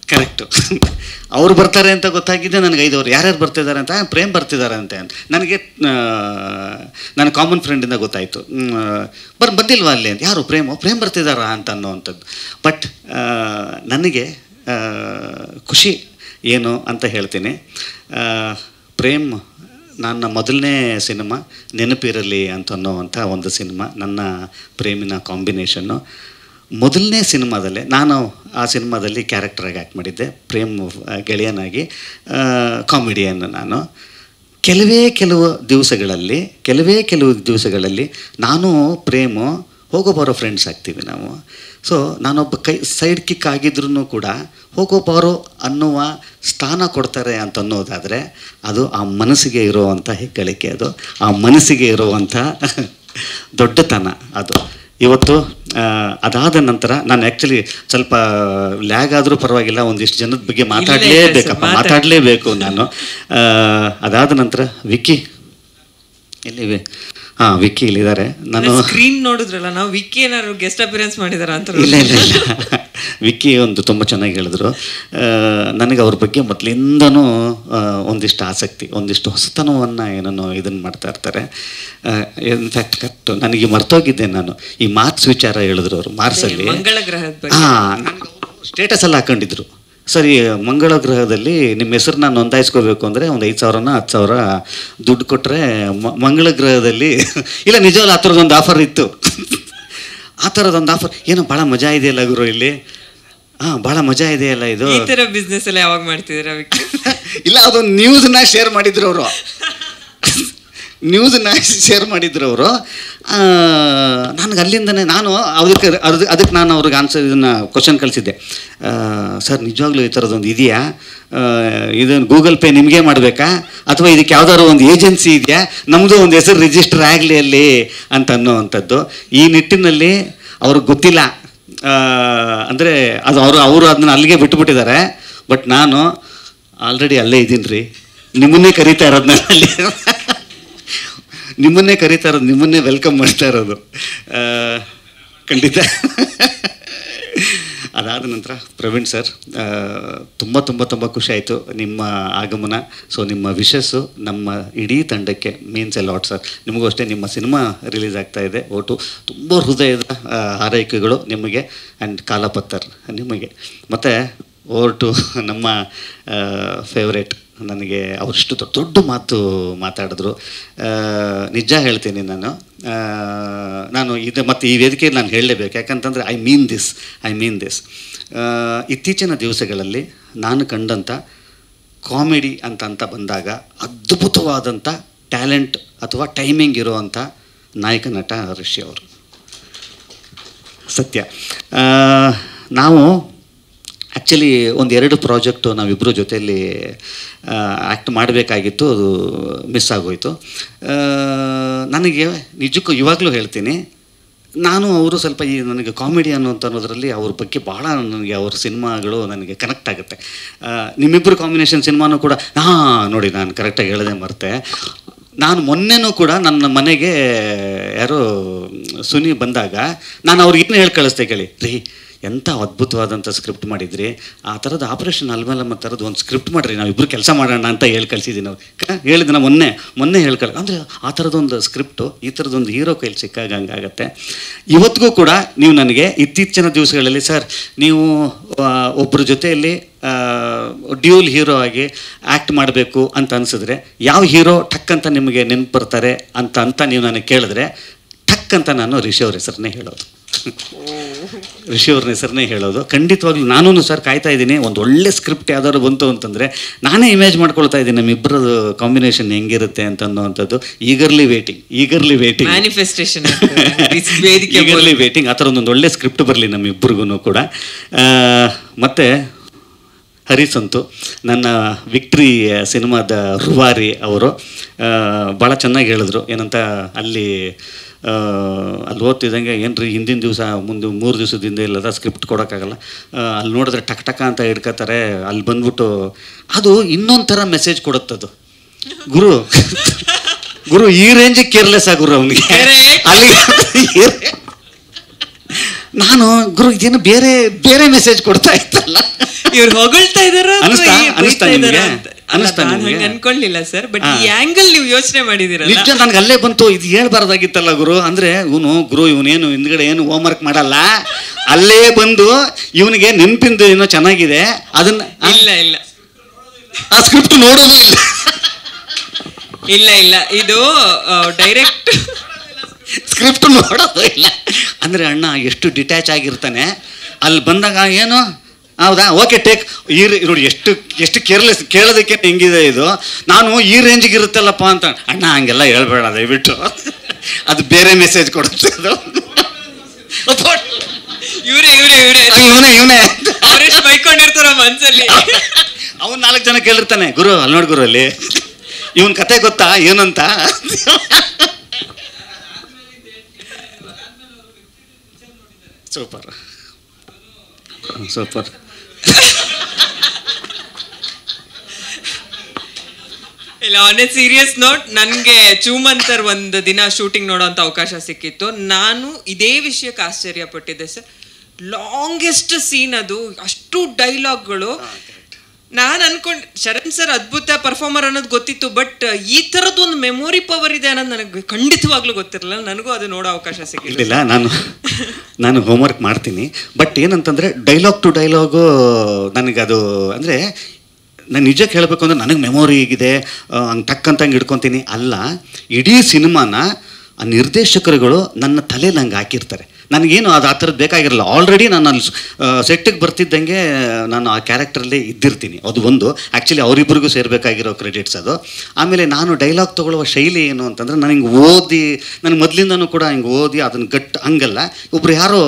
ಕರೆಕ್ಟು (laughs) ಅವ್ರು ಬರ್ತಾರೆ ಅಂತ ಗೊತ್ತಾಗಿದ್ದೆ ನನಗೆ ಐದವ್ರು. ಯಾರ್ಯಾರು ಬರ್ತಿದ್ದಾರೆ ಅಂತ "ಆ, ಪ್ರೇಮ್ ಬರ್ತಿದ್ದಾರೆ ಅಂತೆ ನನಗೆ ನನ್ನ ಕಾಮನ್ ಫ್ರೆಂಡಿಂದ ಗೊತ್ತಾಯಿತು. ಬರ್ ಬಂದಿಲ್ವಾ ಅಲ್ಲಿ ಅಂತ. ಯಾರು ಪ್ರೇಮ? ಪ್ರೇಮ್ ಬರ್ತಿದ್ದಾರಾ ಅಂತ ಅನ್ನೋವಂಥದ್ದು. ಬಟ್ ನನಗೆ ಖುಷಿ ಏನು ಅಂತ ಹೇಳ್ತೀನಿ. ಪ್ರೇಮ್ ನನ್ನ ಮೊದಲನೇ ಸಿನಿಮಾ ನೆನಪಿರಲಿ ಅಂತ ಅನ್ನೋವಂಥ ಒಂದು ಸಿನಿಮಾ ನನ್ನ ಪ್ರೇಮಿನ ಕಾಂಬಿನೇಷನ್ನು ಮೊದಲನೇ ಸಿನಿಮಾದಲ್ಲೇ ನಾನು ಆ ಸಿನಿಮಾದಲ್ಲಿ ಕ್ಯಾರೆಕ್ಟರಾಗಿ ಆ್ಯಕ್ಟ್ ಮಾಡಿದ್ದೆ. ಪ್ರೇಮ್ ಗೆಳೆಯನಾಗಿ ಕಾಮಿಡಿಯನ್ ನಾನು. ಕೆಲವೇ ಕೆಲವು ದಿವಸಗಳಲ್ಲಿ, ಕೆಲವೇ ಕೆಲವು ದಿವಸಗಳಲ್ಲಿ ನಾನು, ಪ್ರೇಮು, ಹೋಗೋ ಬರೋ ಫ್ರೆಂಡ್ಸ್ ಆಗ್ತೀವಿ ನಾವು. ಸೊ ನಾನೊಬ್ಬ ಕೈ ಸೈಡ್ ಕಿಕ್ ಆಗಿದ್ರೂ ಕೂಡ ಹೋಗೋ ಬಾರೋ ಅನ್ನುವ ಸ್ಥಾನ ಕೊಡ್ತಾರೆ ಅಂತ ಅನ್ನೋದಾದರೆ ಅದು ಆ ಮನಸ್ಸಿಗೆ ಇರುವಂಥ ಹೆಗ್ಗಳಿಕೆ ಅದು. ಆ ಮನಸ್ಸಿಗೆ ಇರುವಂಥ (laughs) ದೊಡ್ಡತನ ಅದು. ಇವತ್ತು ಅದಾದ ನಂತರ ನಾನು ಆ್ಯಕ್ಚುಲಿ ಸ್ವಲ್ಪ ಲ್ಯಾಗ್ ಆದರೂ ಪರವಾಗಿಲ್ಲ ಒಂದಿಷ್ಟು ಜನದ ಬಗ್ಗೆ ಮಾತಾಡಲೇಬೇಕಪ್ಪ ಮಾತಾಡಿ. ಮಾತಾಡಲೇಬೇಕು ನಾನು ಅದಾದ ನಂತರ ವಿಕ್ಕಿ ಎಲ್ಲಿವೆ ಹಾಂ ವಿಕ್ಕಿ ಇಲ್ಲಿದ್ದಾರೆ. ನಾನು ಸ್ಕ್ರೀನ್ ನೋಡಿದ್ರಲ್ಲ ನಾವು ವಿಕ್ಕಿ ಏನಾದ್ರು ಗೆಸ್ಟ್ ಅಪಿಯರೆನ್ಸ್ ಮಾಡಿದಾರ ಅಂತ ಇಲ್ಲ ಇಲ್ಲ ಇಲ್ಲ. ವಿಕ್ಕಿ ಒಂದು ತುಂಬ ಚೆನ್ನಾಗಿ ಹೇಳಿದ್ರು. ನನಗೆ ಅವ್ರ ಬಗ್ಗೆ ಮೊದಲಿಂದನೂ ಒಂದಿಷ್ಟು ಆಸಕ್ತಿ ಒಂದಿಷ್ಟು ಹೊಸತನವನ್ನು ಏನೋ ಇದನ್ನು ಮಾಡ್ತಾ ಇರ್ತಾರೆ. In fact correct. ನನಗೆ ಮರ್ತೋಗಿದ್ದೆ ನಾನು. ಈ ಮಾರ್ಕ್ಸ್ ವಿಚಾರ ಹೇಳಿದ್ರು ಅವರು ಮಾರ್ಕ್ಸಲ್ಲಿ. ಹಾಂ ಸ್ಟೇಟಸ್ ಎಲ್ಲ ಹಾಕೊಂಡಿದ್ರು. ಸರಿ ಮಂಗಳ ಗ್ರಹದಲ್ಲಿ ನಿಮ್ಮ ಹೆಸರನ್ನ ನೋಂದಾಯಿಸ್ಕೋಬೇಕು ಅಂದರೆ ಒಂದು ಐದು ಸಾವಿರನ ಹತ್ತು ಸಾವಿರ ದುಡ್ಡು ಕೊಟ್ಟರೆ ಮಂಗಳ ಗ್ರಹದಲ್ಲಿ (laughs) ಇಲ್ಲ ನಿಜವಲ್ಲ ಆ ಥರದೊಂದು ಆಫರ್ ಇತ್ತು. (laughs) ಆ ಥರದೊಂದು ಆಫರ್ ಏನೋ ಭಾಳ ಮಜಾ ಇದೆಯಲ್ಲ ಗುರು ಇಲ್ಲಿ? ಹಾಂ ಭಾಳ ಮಜಾ ಇದೆಯಲ್ಲ ಇದು? ಈ ಬಿಸ್ನೆಸ್ ಎಲ್ಲ ಯಾವಾಗ ಮಾಡ್ತಿದ್ದೀರಾ (laughs) ಇಲ್ಲ ಅದೊಂದು ನ್ಯೂಸ್ನ ಶೇರ್ ಮಾಡಿದ್ರು ಅವರು. ನ್ಯೂಸ್ನ ಶೇರ್ (laughs) ಮಾಡಿದ್ರು ಅವರು ನನಗೆ ಅಲ್ಲಿಂದನೇ ನಾನು ಅದಕ್ಕೆ ಅದು ಅದಕ್ಕೆ ನಾನು ಅವ್ರಿಗೆ ಆನ್ಸರ್ ಇದನ್ನು ಕ್ವಶನ್ ಕಳಿಸಿದ್ದೆ. ಸರ್, ನಿಜವಾಗ್ಲೂ ಈ ಥರದೊಂದು ಇದೆಯಾ? ಇದನ್ನು ಗೂಗಲ್ ಪೇ ನಿಮಗೆ ಮಾಡಬೇಕಾ? ಅಥವಾ ಇದಕ್ಕೆ ಯಾವ್ದಾದ್ರು ಒಂದು ಏಜೆನ್ಸಿ ಇದೆಯಾ? ನಮ್ಮದು ಒಂದು ಹೆಸರು ರಿಜಿಸ್ಟರ್ ಆಗಲಿ ಅಲ್ಲಿ, ಅಂತ ಅನ್ನೋವಂಥದ್ದು. ಈ ನಿಟ್ಟಿನಲ್ಲಿ ಅವ್ರಿಗೆ ಗೊತ್ತಿಲ್ಲ. ಅಂದರೆ ಅದು ಅವರು ಅವರು ಅದನ್ನ ಅಲ್ಲಿಗೆ ಬಿಟ್ಟುಬಿಟ್ಟಿದ್ದಾರೆ ಬಟ್ ನಾನು ಆಲ್ರೆಡಿ ಅಲ್ಲೇ ಇದ್ದೀನಿ ರೀ. ನಿಮ್ಮನ್ನೇ ಕರೀತಾ ಇರೋದನ್ನ ನಾನು ಅಲ್ಲಿ. ನಿಮ್ಮನ್ನೇ ಕರೀತಾ ನಿಮ್ಮನ್ನೇ ವೆಲ್ಕಮ್ ಮಾಡ್ತಾ ಇರೋದು. ಖಂಡಿತ. ಅದಾದ ನಂತರ ಪ್ರವೀಣ್ ಸರ್ ತುಂಬ ತುಂಬ ತುಂಬ ಖುಷಿ ಆಯಿತು ನಿಮ್ಮ ಆಗಮನ. ಸೊ ನಿಮ್ಮ ವಿಶಸ್ಸು ನಮ್ಮ ಇಡೀ ತಂಡಕ್ಕೆ ಮೀನ್ಸ್ ಎ ಲಾಟ್ ಸರ್ ನಿಮಗೂ ಅಷ್ಟೇ ನಿಮ್ಮ ಸಿನಿಮಾ ರಿಲೀಸ್ ಆಗ್ತಾ ಇದೆ. ಒಟ್ಟು ತುಂಬ ಹೃದಯದ ಆರೈಕೆಗಳು ನಿಮಗೆ ಆ್ಯಂಡ್ ಕಾಲಪತ್ತರ್ ನಿಮಗೆ. ಮತ್ತು ಓವರ್ ಟು (laughs) ನಮ್ಮ ಫೇವ್ರೇಟ್ ನನಗೆ ಅವರಿಷ್ಟು ದೊಡ್ಡ ದೊಡ್ಡ ಮಾತು ಮಾತಾಡಿದ್ರು. ನಿಜ ಹೇಳ್ತೀನಿ ನಾನು. ನಾನು ಇದು ಮತ್ತು ಈ ವೇದಿಕೆಯಲ್ಲಿ ನಾನು ಹೇಳಲೇಬೇಕು. ಯಾಕಂತಂದರೆ I mean this I mean this ಇತ್ತೀಚಿನ ದಿವಸಗಳಲ್ಲಿ ನಾನು ಕಂಡಂಥ ಕಾಮಿಡಿ ಅಂತ ಅಂತ ಬಂದಾಗ ಅದ್ಭುತವಾದಂಥ ಟ್ಯಾಲೆಂಟ್ ಅಥವಾ ಟೈಮಿಂಗ್ ಇರುವಂಥ ನಾಯಕ, ನಟ ಋಷಿ ಅವರು. ಸತ್ಯ. ನಾವು ಆ್ಯಕ್ಚುಲಿ ಒಂದು ಎರಡು ಪ್ರಾಜೆಕ್ಟು ನಾವಿಬ್ಬರು ಜೊತೆಯಲ್ಲಿ ಆ್ಯಕ್ಟ್ ಮಾಡಬೇಕಾಗಿತ್ತು, ಅದು ಮಿಸ್ ಆಗೋಯಿತು. ನನಗೆ ನಿಜಕ್ಕೂ ಇವಾಗಲೂ ಹೇಳ್ತೀನಿ, ನಾನು ಅವರು ಸ್ವಲ್ಪ ಈ ನನಗೆ ಕಾಮಿಡಿ ಅನ್ನೋಂಥ ಅನ್ನೋದರಲ್ಲಿ ಅವ್ರ ಬಗ್ಗೆ ಭಾಳ ನನಗೆ ಅವ್ರ ಸಿನಿಮಾಗಳು ನನಗೆ ಕನೆಕ್ಟ್ ಆಗುತ್ತೆ. ನಿಮ್ಮಿಬ್ಬರು ಕಾಂಬಿನೇಷನ್ ಸಿನಿಮಾನೂ ಕೂಡ, ಹಾಂ, ನೋಡಿ ನಾನು ಕರೆಕ್ಟಾಗಿ ಹೇಳದೆ ಮರ್ತೆ. ನಾನು ಮೊನ್ನೆನೂ ಕೂಡ ನನ್ನ ಮನೆಗೆ ಯಾರೋ ಸುನಿ ಬಂದಾಗ, ನಾನು ಅವ್ರಿಗೆ ಏನು ಹೇಳಿ ಕಳಿಸ್ದೆ ಕೇಳಿ, ರೀ ಎಂಥ ಅದ್ಭುತವಾದಂಥ ಸ್ಕ್ರಿಪ್ಟ್ ಮಾಡಿದ್ರಿ? ಆ ಥರದ ಆಪರೇಷನ್ ಅಲ್ಮಲಮ್ಮ ಥರದ್ದು ಒಂದು ಸ್ಕ್ರಿಪ್ಟ್ ಮಾಡಿರಿ ನಾವಿಬ್ಬರು ಕೆಲಸ ಮಾಡೋಣ ಅಂತ ಹೇಳಿ ಕಳಿಸಿದ್ದೀನಿ ಅವ್ರು. ಹೇಳಿದ ನಾವು ಮೊನ್ನೆ ಮೊನ್ನೆ ಹೇಳಿ ಅಂದರೆ ಆ ಥರದೊಂದು ಸ್ಕ್ರಿಪ್ಟು ಈ ಥರದೊಂದು ಹೀರೋ ಕೈಲಿ ಸಿಕ್ಕಾಗ ಹಂಗಾಗತ್ತೆ ಇವತ್ತಿಗೂ ಕೂಡ ನೀವು ನನಗೆ ಇತ್ತೀಚಿನ ದಿವಸಗಳಲ್ಲಿ ಸರ್, ನೀವು ಒಬ್ಬರ ಜೊತೆಯಲ್ಲಿ ಡ್ಯೂಲ್ ಹೀರೋ ಆಗಿ ಆ್ಯಕ್ಟ್ ಮಾಡಬೇಕು ಅಂತ ಅನಿಸಿದ್ರೆ, ಯಾವ ಹೀರೋ ಟಕ್ ಅಂತ ನಿಮಗೆ ನೆನಪು ಬರ್ತಾರೆ ಅಂತ ಅಂತ ನೀವು ನನಗೆ ಕೇಳಿದ್ರೆ ಟಕ್ ಅಂತ ನಾನು ರಿಷಿ ಅವ್ರ ಹೆಸರನ್ನೇ ಹೇಳೋದು. (laughs) ರಿಷಿ ಅವ್ರನ್ನ ಹೆಸರನ್ನೇ ಹೇಳೋದು. ಖಂಡಿತವಾಗ್ಲೂ ನಾನೂ ಸರ್ ಕಾಯ್ತಾ ಇದ್ದೀನಿ. ಒಂದು ಒಳ್ಳೆ ಸ್ಕ್ರಿಪ್ಟ್ ಯಾವ್ದಾದ್ರು ಬಂತು ಅಂತಂದರೆ ನಾನೇ ಇಮೇಜ್ ಮಾಡ್ಕೊಳ್ತಾ ಇದ್ದೀನಿ ನಮ್ಮಿಬ್ಬರದು ಕಾಂಬಿನೇಷನ್ ಹೆಂಗಿರುತ್ತೆ ಅಂತ (laughs) ಅನ್ನೋವಂಥದ್ದು eagerly waiting eagerly waiting manifestation eagerly waiting ಆ ಥರ ಒಂದು ಒಳ್ಳೆ ಸ್ಕ್ರಿಪ್ಟ್ ಬರಲಿ ನಮ್ಮಿಬ್ಬರಿಗೂ ಕೂಡ. ಮತ್ತು ಹರಿಸಂತು ನನ್ನ ವಿಕ್ಟ್ರಿ ಸಿನಿಮಾದ ರುವಾರಿ ಅವರು ಭಾಳ ಚೆನ್ನಾಗಿ ಹೇಳಿದ್ರು. ಏನಂತ ಅಲ್ಲಿ ಅಲ್ಲಿ ಓದ್ತಿದ್ದಂಗೆ ಏನ್ರಿ ಹಿಂದಿನ ದಿವಸ ಮುಂದೆ ಮೂರು ದಿವಸದಿಂದ ಇಲ್ಲದ ಸ್ಕ್ರಿಪ್ಟ್ ಕೊಡೋಕ್ಕಾಗಲ್ಲ. ಅಲ್ಲಿ ನೋಡಿದ್ರೆ ಟಕ್ ಟಕ ಅಂತ ಹಿಡ್ಕೋತಾರೆ ಅಲ್ಲಿ ಬಂದ್ಬಿಟ್ಟು ಅದು ಇನ್ನೊಂದು ಥರ ಮೆಸೇಜ್ ಕೊಡುತ್ತದು. ಗುರು ಗುರು ಈ ರೇಂಜಿಗೆ ಕೇರ್ಲೆಸ್ ಆ ಗುರು ಅವನಿಗೆ. ಅಲ್ಲಿ ನಾನು ಗುರು ಇದೇನು ಬೇರೆ ಬೇರೆ ಮೆಸೇಜ್ ಕೊಡ್ತಾ ಇತ್ತಲ್ಲ ಇವ್ರು ಹೊಗಳ್ತಾ ಇದಾರೆ ಅನಿಸ್ತಾ ಅನಿಸ್ತಾ ನಿಮ್ಗೆ? ಅನಿಸ್ತಾ ನಾನು ನಿಮ್ಗೆ? ಅನ್ಕೊಳ್ಳಿಲ್ಲ ಸರ್ ಬಟ್ ಈ ಆಂಗಲ್ ನೀವು ಯೋಚನೆ ಮಾಡಿದಿರಲ್ಲ. ನಿಜ ನನ್ಗೆ ಅಲ್ಲೇ ಬಂತು ಇದು ಹೇಳ್ಬಾರ್ದಾಗಿತ್ತಲ್ಲ ಗುರು? ಅಂದ್ರೆ ಇವನು ಗುರು ಇವನೇನು ಹಿಂದ್ಗಡೆ ಏನು ಹೋಮ್ ವರ್ಕ್ ಮಾಡಲ್ಲ. ಅಲ್ಲೇ ಬಂದು ಇವನಿಗೆ ನೆನಪಿಂದ ಏನೋ ಚೆನ್ನಾಗಿದೆ ಅದನ್ನ ಇಲ್ಲ ಇಲ್ಲ. ಆ ಸ್ಕ್ರಿಪ್ಟ್ ನೋಡೋದೇ ಇಲ್ಲ. ಇಲ್ಲ ಇಲ್ಲ. ಇದು ಡೈರೆಕ್ಟ್ ಸ್ಕ್ರಿಪ್ಟ್ ನೋಡೋದು ಇಲ್ಲ. ಅಂದ್ರೆ ಅಣ್ಣ ಎಷ್ಟು ಡಿಟ್ಯಾಚ್ ಆಗಿರ್ತಾನೆ. ಅಲ್ಲಿ ಬಂದಾಗ ಏನು ಹೌದಾ? ಓಕೆ ಟೇಕ್ ಈ ನೋಡಿ ಎಷ್ಟು ಎಷ್ಟು ಕೇರ್ಲೆಸ್ ಕೇಳೋದಕ್ಕೆ ಹೆಂಗಿದೆ ಇದು? ನಾನು ಈ ರೇಂಜಿಗೆ ಇರುತ್ತಲ್ಲಪ್ಪ ಅಂತ. ಅಣ್ಣ ಹಂಗೆಲ್ಲ ಹೇಳ್ಬೇಡ ದಯವಿಟ್ಟು. ಅದು ಬೇರೆ ಮೆಸೇಜ್ ಕೊಡುತ್ತೆ ಅದು. ಇವ್ರೆ ಇವ್ರೆ ಇವ್ರೆ. ಇವನೇ ಇವನೇ. ಅವರೆಷ್ಟು ಬೈಕೊಂಡಿರ್ತಾರ ಮನ್ಸಲ್ಲಿ. ಅವನ್ ನಾಲ್ಕು ಜನ ಕೇಳಿರ್ತಾನೆ ಗುರು ಅಲ್ಲಿ ನೋಡಿ ಗುರು ಅಲ್ಲಿ. ಇವನ್ ಕತೆ ಗೊತ್ತಾ? ಏನಂತ? ಸೂಪರ್. ಸೂಪರ್. ಇಲ್ಲ ಆನ್ ಎ ಸೀರಿಯಸ್ ನೋಟ್ ನನಗೆ ಚೂಮಂತರ್ ಒಂದು ದಿನ ಶೂಟಿಂಗ್ ನೋಡೋಂಥ ಅವಕಾಶ ಸಿಕ್ಕಿತ್ತು. ನಾನು ಇದೇ ವಿಷಯಕ್ಕೆ ಆಶ್ಚರ್ಯ ಪಟ್ಟಿದ್ದೆ ಸರ್ ಲಾಂಗೆಸ್ಟ್ ಸೀನ್ ಅದು ಅಷ್ಟು ಡೈಲಾಗ್ಗಳು ನಾನು ಅನ್ಕೊಂಡ್ ಶರಣ್ ಸರ್ ಅದ್ಭುತ ಪರ್ಫಾರ್ಮರ್ ಅನ್ನೋದು ಗೊತ್ತಿತ್ತು ಬಟ್ ಈ ಥರದ್ದು ಒಂದು ಮೆಮೊರಿ ಪವರ್ ಇದೆ ಅನ್ನೋದು ನನಗೆ ಖಂಡಿತವಾಗ್ಲೂ ಗೊತ್ತಿರಲಿಲ್ಲ. ನನಗೂ ಅದು ನೋಡೋ ಅವಕಾಶ ಸಿಗಲಿಲ್ಲ ನಾನು ನಾನು ಹೋಮ್ವರ್ಕ್ ಮಾಡ್ತೀನಿ. ಬಟ್ ಏನಂತಂದರೆ ಡೈಲಾಗ್ ಟು ಡೈಲಾಗು ನನಗದು ಅಂದರೆ ನಾನು ನಿಜಕ್ಕೆ ಹೇಳಬೇಕು ಅಂದರೆ ನನಗೆ ಮೆಮೊರಿ ಹೀಗಿದೆ ಹಂಗೆ ಟಕ್ಕಂತಂಗೆ ಇಟ್ಕೊತೀನಿ ಅಲ್ಲ, ಇಡೀ ಸಿನಿಮಾನ ಆ ನಿರ್ದೇಶಕರುಗಳು ನನ್ನ ತಲೆಯಲ್ಲಿ ಹಂಗೆ ಹಾಕಿರ್ತಾರೆ. ನನಗೇನು ಅದು ಆ ಥರದ್ದು ಬೇಕಾಗಿರಲ್ಲ. ಆಲ್ರೆಡಿ ನಾನು ಅಲ್ಲಿ ಸೆಟ್ಟಿಗೆ ಬರ್ತಿದ್ದಂಗೆ, ನಾನು ಆ ಕ್ಯಾರೆಕ್ಟರಲ್ಲೇ ಇದ್ದಿರ್ತೀನಿ. ಅದು ಒಂದು. ಆ್ಯಕ್ಚುಲಿ ಅವರಿಬ್ಬರಿಗೂ ಸೇರಬೇಕಾಗಿರೋ ಕ್ರೆಡಿಟ್ಸ್ ಅದು. ಆಮೇಲೆ ನಾನು ಡೈಲಾಗ್ ತೊಗೊಳ್ಳುವ ಶೈಲಿ ಏನು ಅಂತಂದರೆ ನನಗೆ ಓದಿ ನನಗೆ ಮೊದಲಿಂದನೂ ಕೂಡ ಹಿಂಗೆ ಓದಿ, ಅದನ್ನು ಗಟ್ ಹಂಗಲ್ಲ. ಒಬ್ರು ಯಾರೋ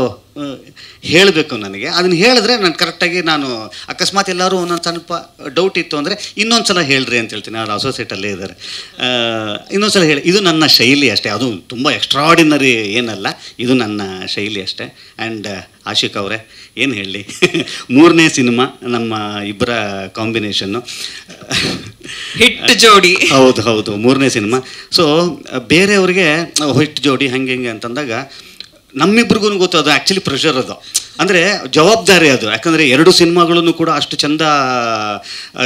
ಹೇಳಬೇಕು ನನಗೆ. ಅದನ್ನು ಹೇಳಿದ್ರೆ ನಾನು ಕರೆಕ್ಟಾಗಿ ನಾನು ಅಕಸ್ಮಾತ್ ಎಲ್ಲರೂ ಒಂದೊಂದು ಸ್ವಲ್ಪ ಡೌಟ್ ಇತ್ತು ಅಂದರೆ ಇನ್ನೊಂದು ಸಲ ಹೇಳ್ರಿ ಅಂತ ಹೇಳ್ತೀನಿ. ಅವ್ರು ಅಸೋಸಿಯೇಟಲ್ಲೇ ಇದ್ದಾರೆ. ಇನ್ನೊಂದು ಸಲ ಹೇಳಿ. ಇದು ನನ್ನ ಶೈಲಿ ಅಷ್ಟೇ. ಅದು ತುಂಬ ಎಕ್ಸ್ಟ್ರಾಡಿನರಿ ಏನಲ್ಲ ಇದು ನನ್ನ ಶೈಲಿ ಅಷ್ಟೇ. ಆ್ಯಂಡ್ ಆಶಿಕ್ ಅವರೇ ಏನು ಹೇಳಲಿ (laughs) ಮೂರನೇ ಸಿನಿಮಾ ನಮ್ಮ ಇಬ್ಬರ ಕಾಂಬಿನೇಷನ್ನು ಹಿಟ್ ಜೋಡಿ. (laughs) ಹೌದು ಹೌದು. ಮೂರನೇ ಸಿನಿಮಾ. ಸೊ ಬೇರೆಯವ್ರಿಗೆ ಹಿಟ್ ಜೋಡಿ ಹಂಗೆ ಹಿಂಗೆ ಅಂತಂದಾಗ ನಮ್ಮಿಬ್ರಿಗೂ ಗೊತ್ತು ಅದು ಆ್ಯಕ್ಚುಲಿ ಪ್ರೆಷರ್ ಅದು. ಅಂದರೆ ಜವಾಬ್ದಾರಿ ಅದು. ಯಾಕಂದರೆ ಎರಡು ಸಿನಿಮಾಗಳನ್ನು ಕೂಡ ಅಷ್ಟು ಚಂದ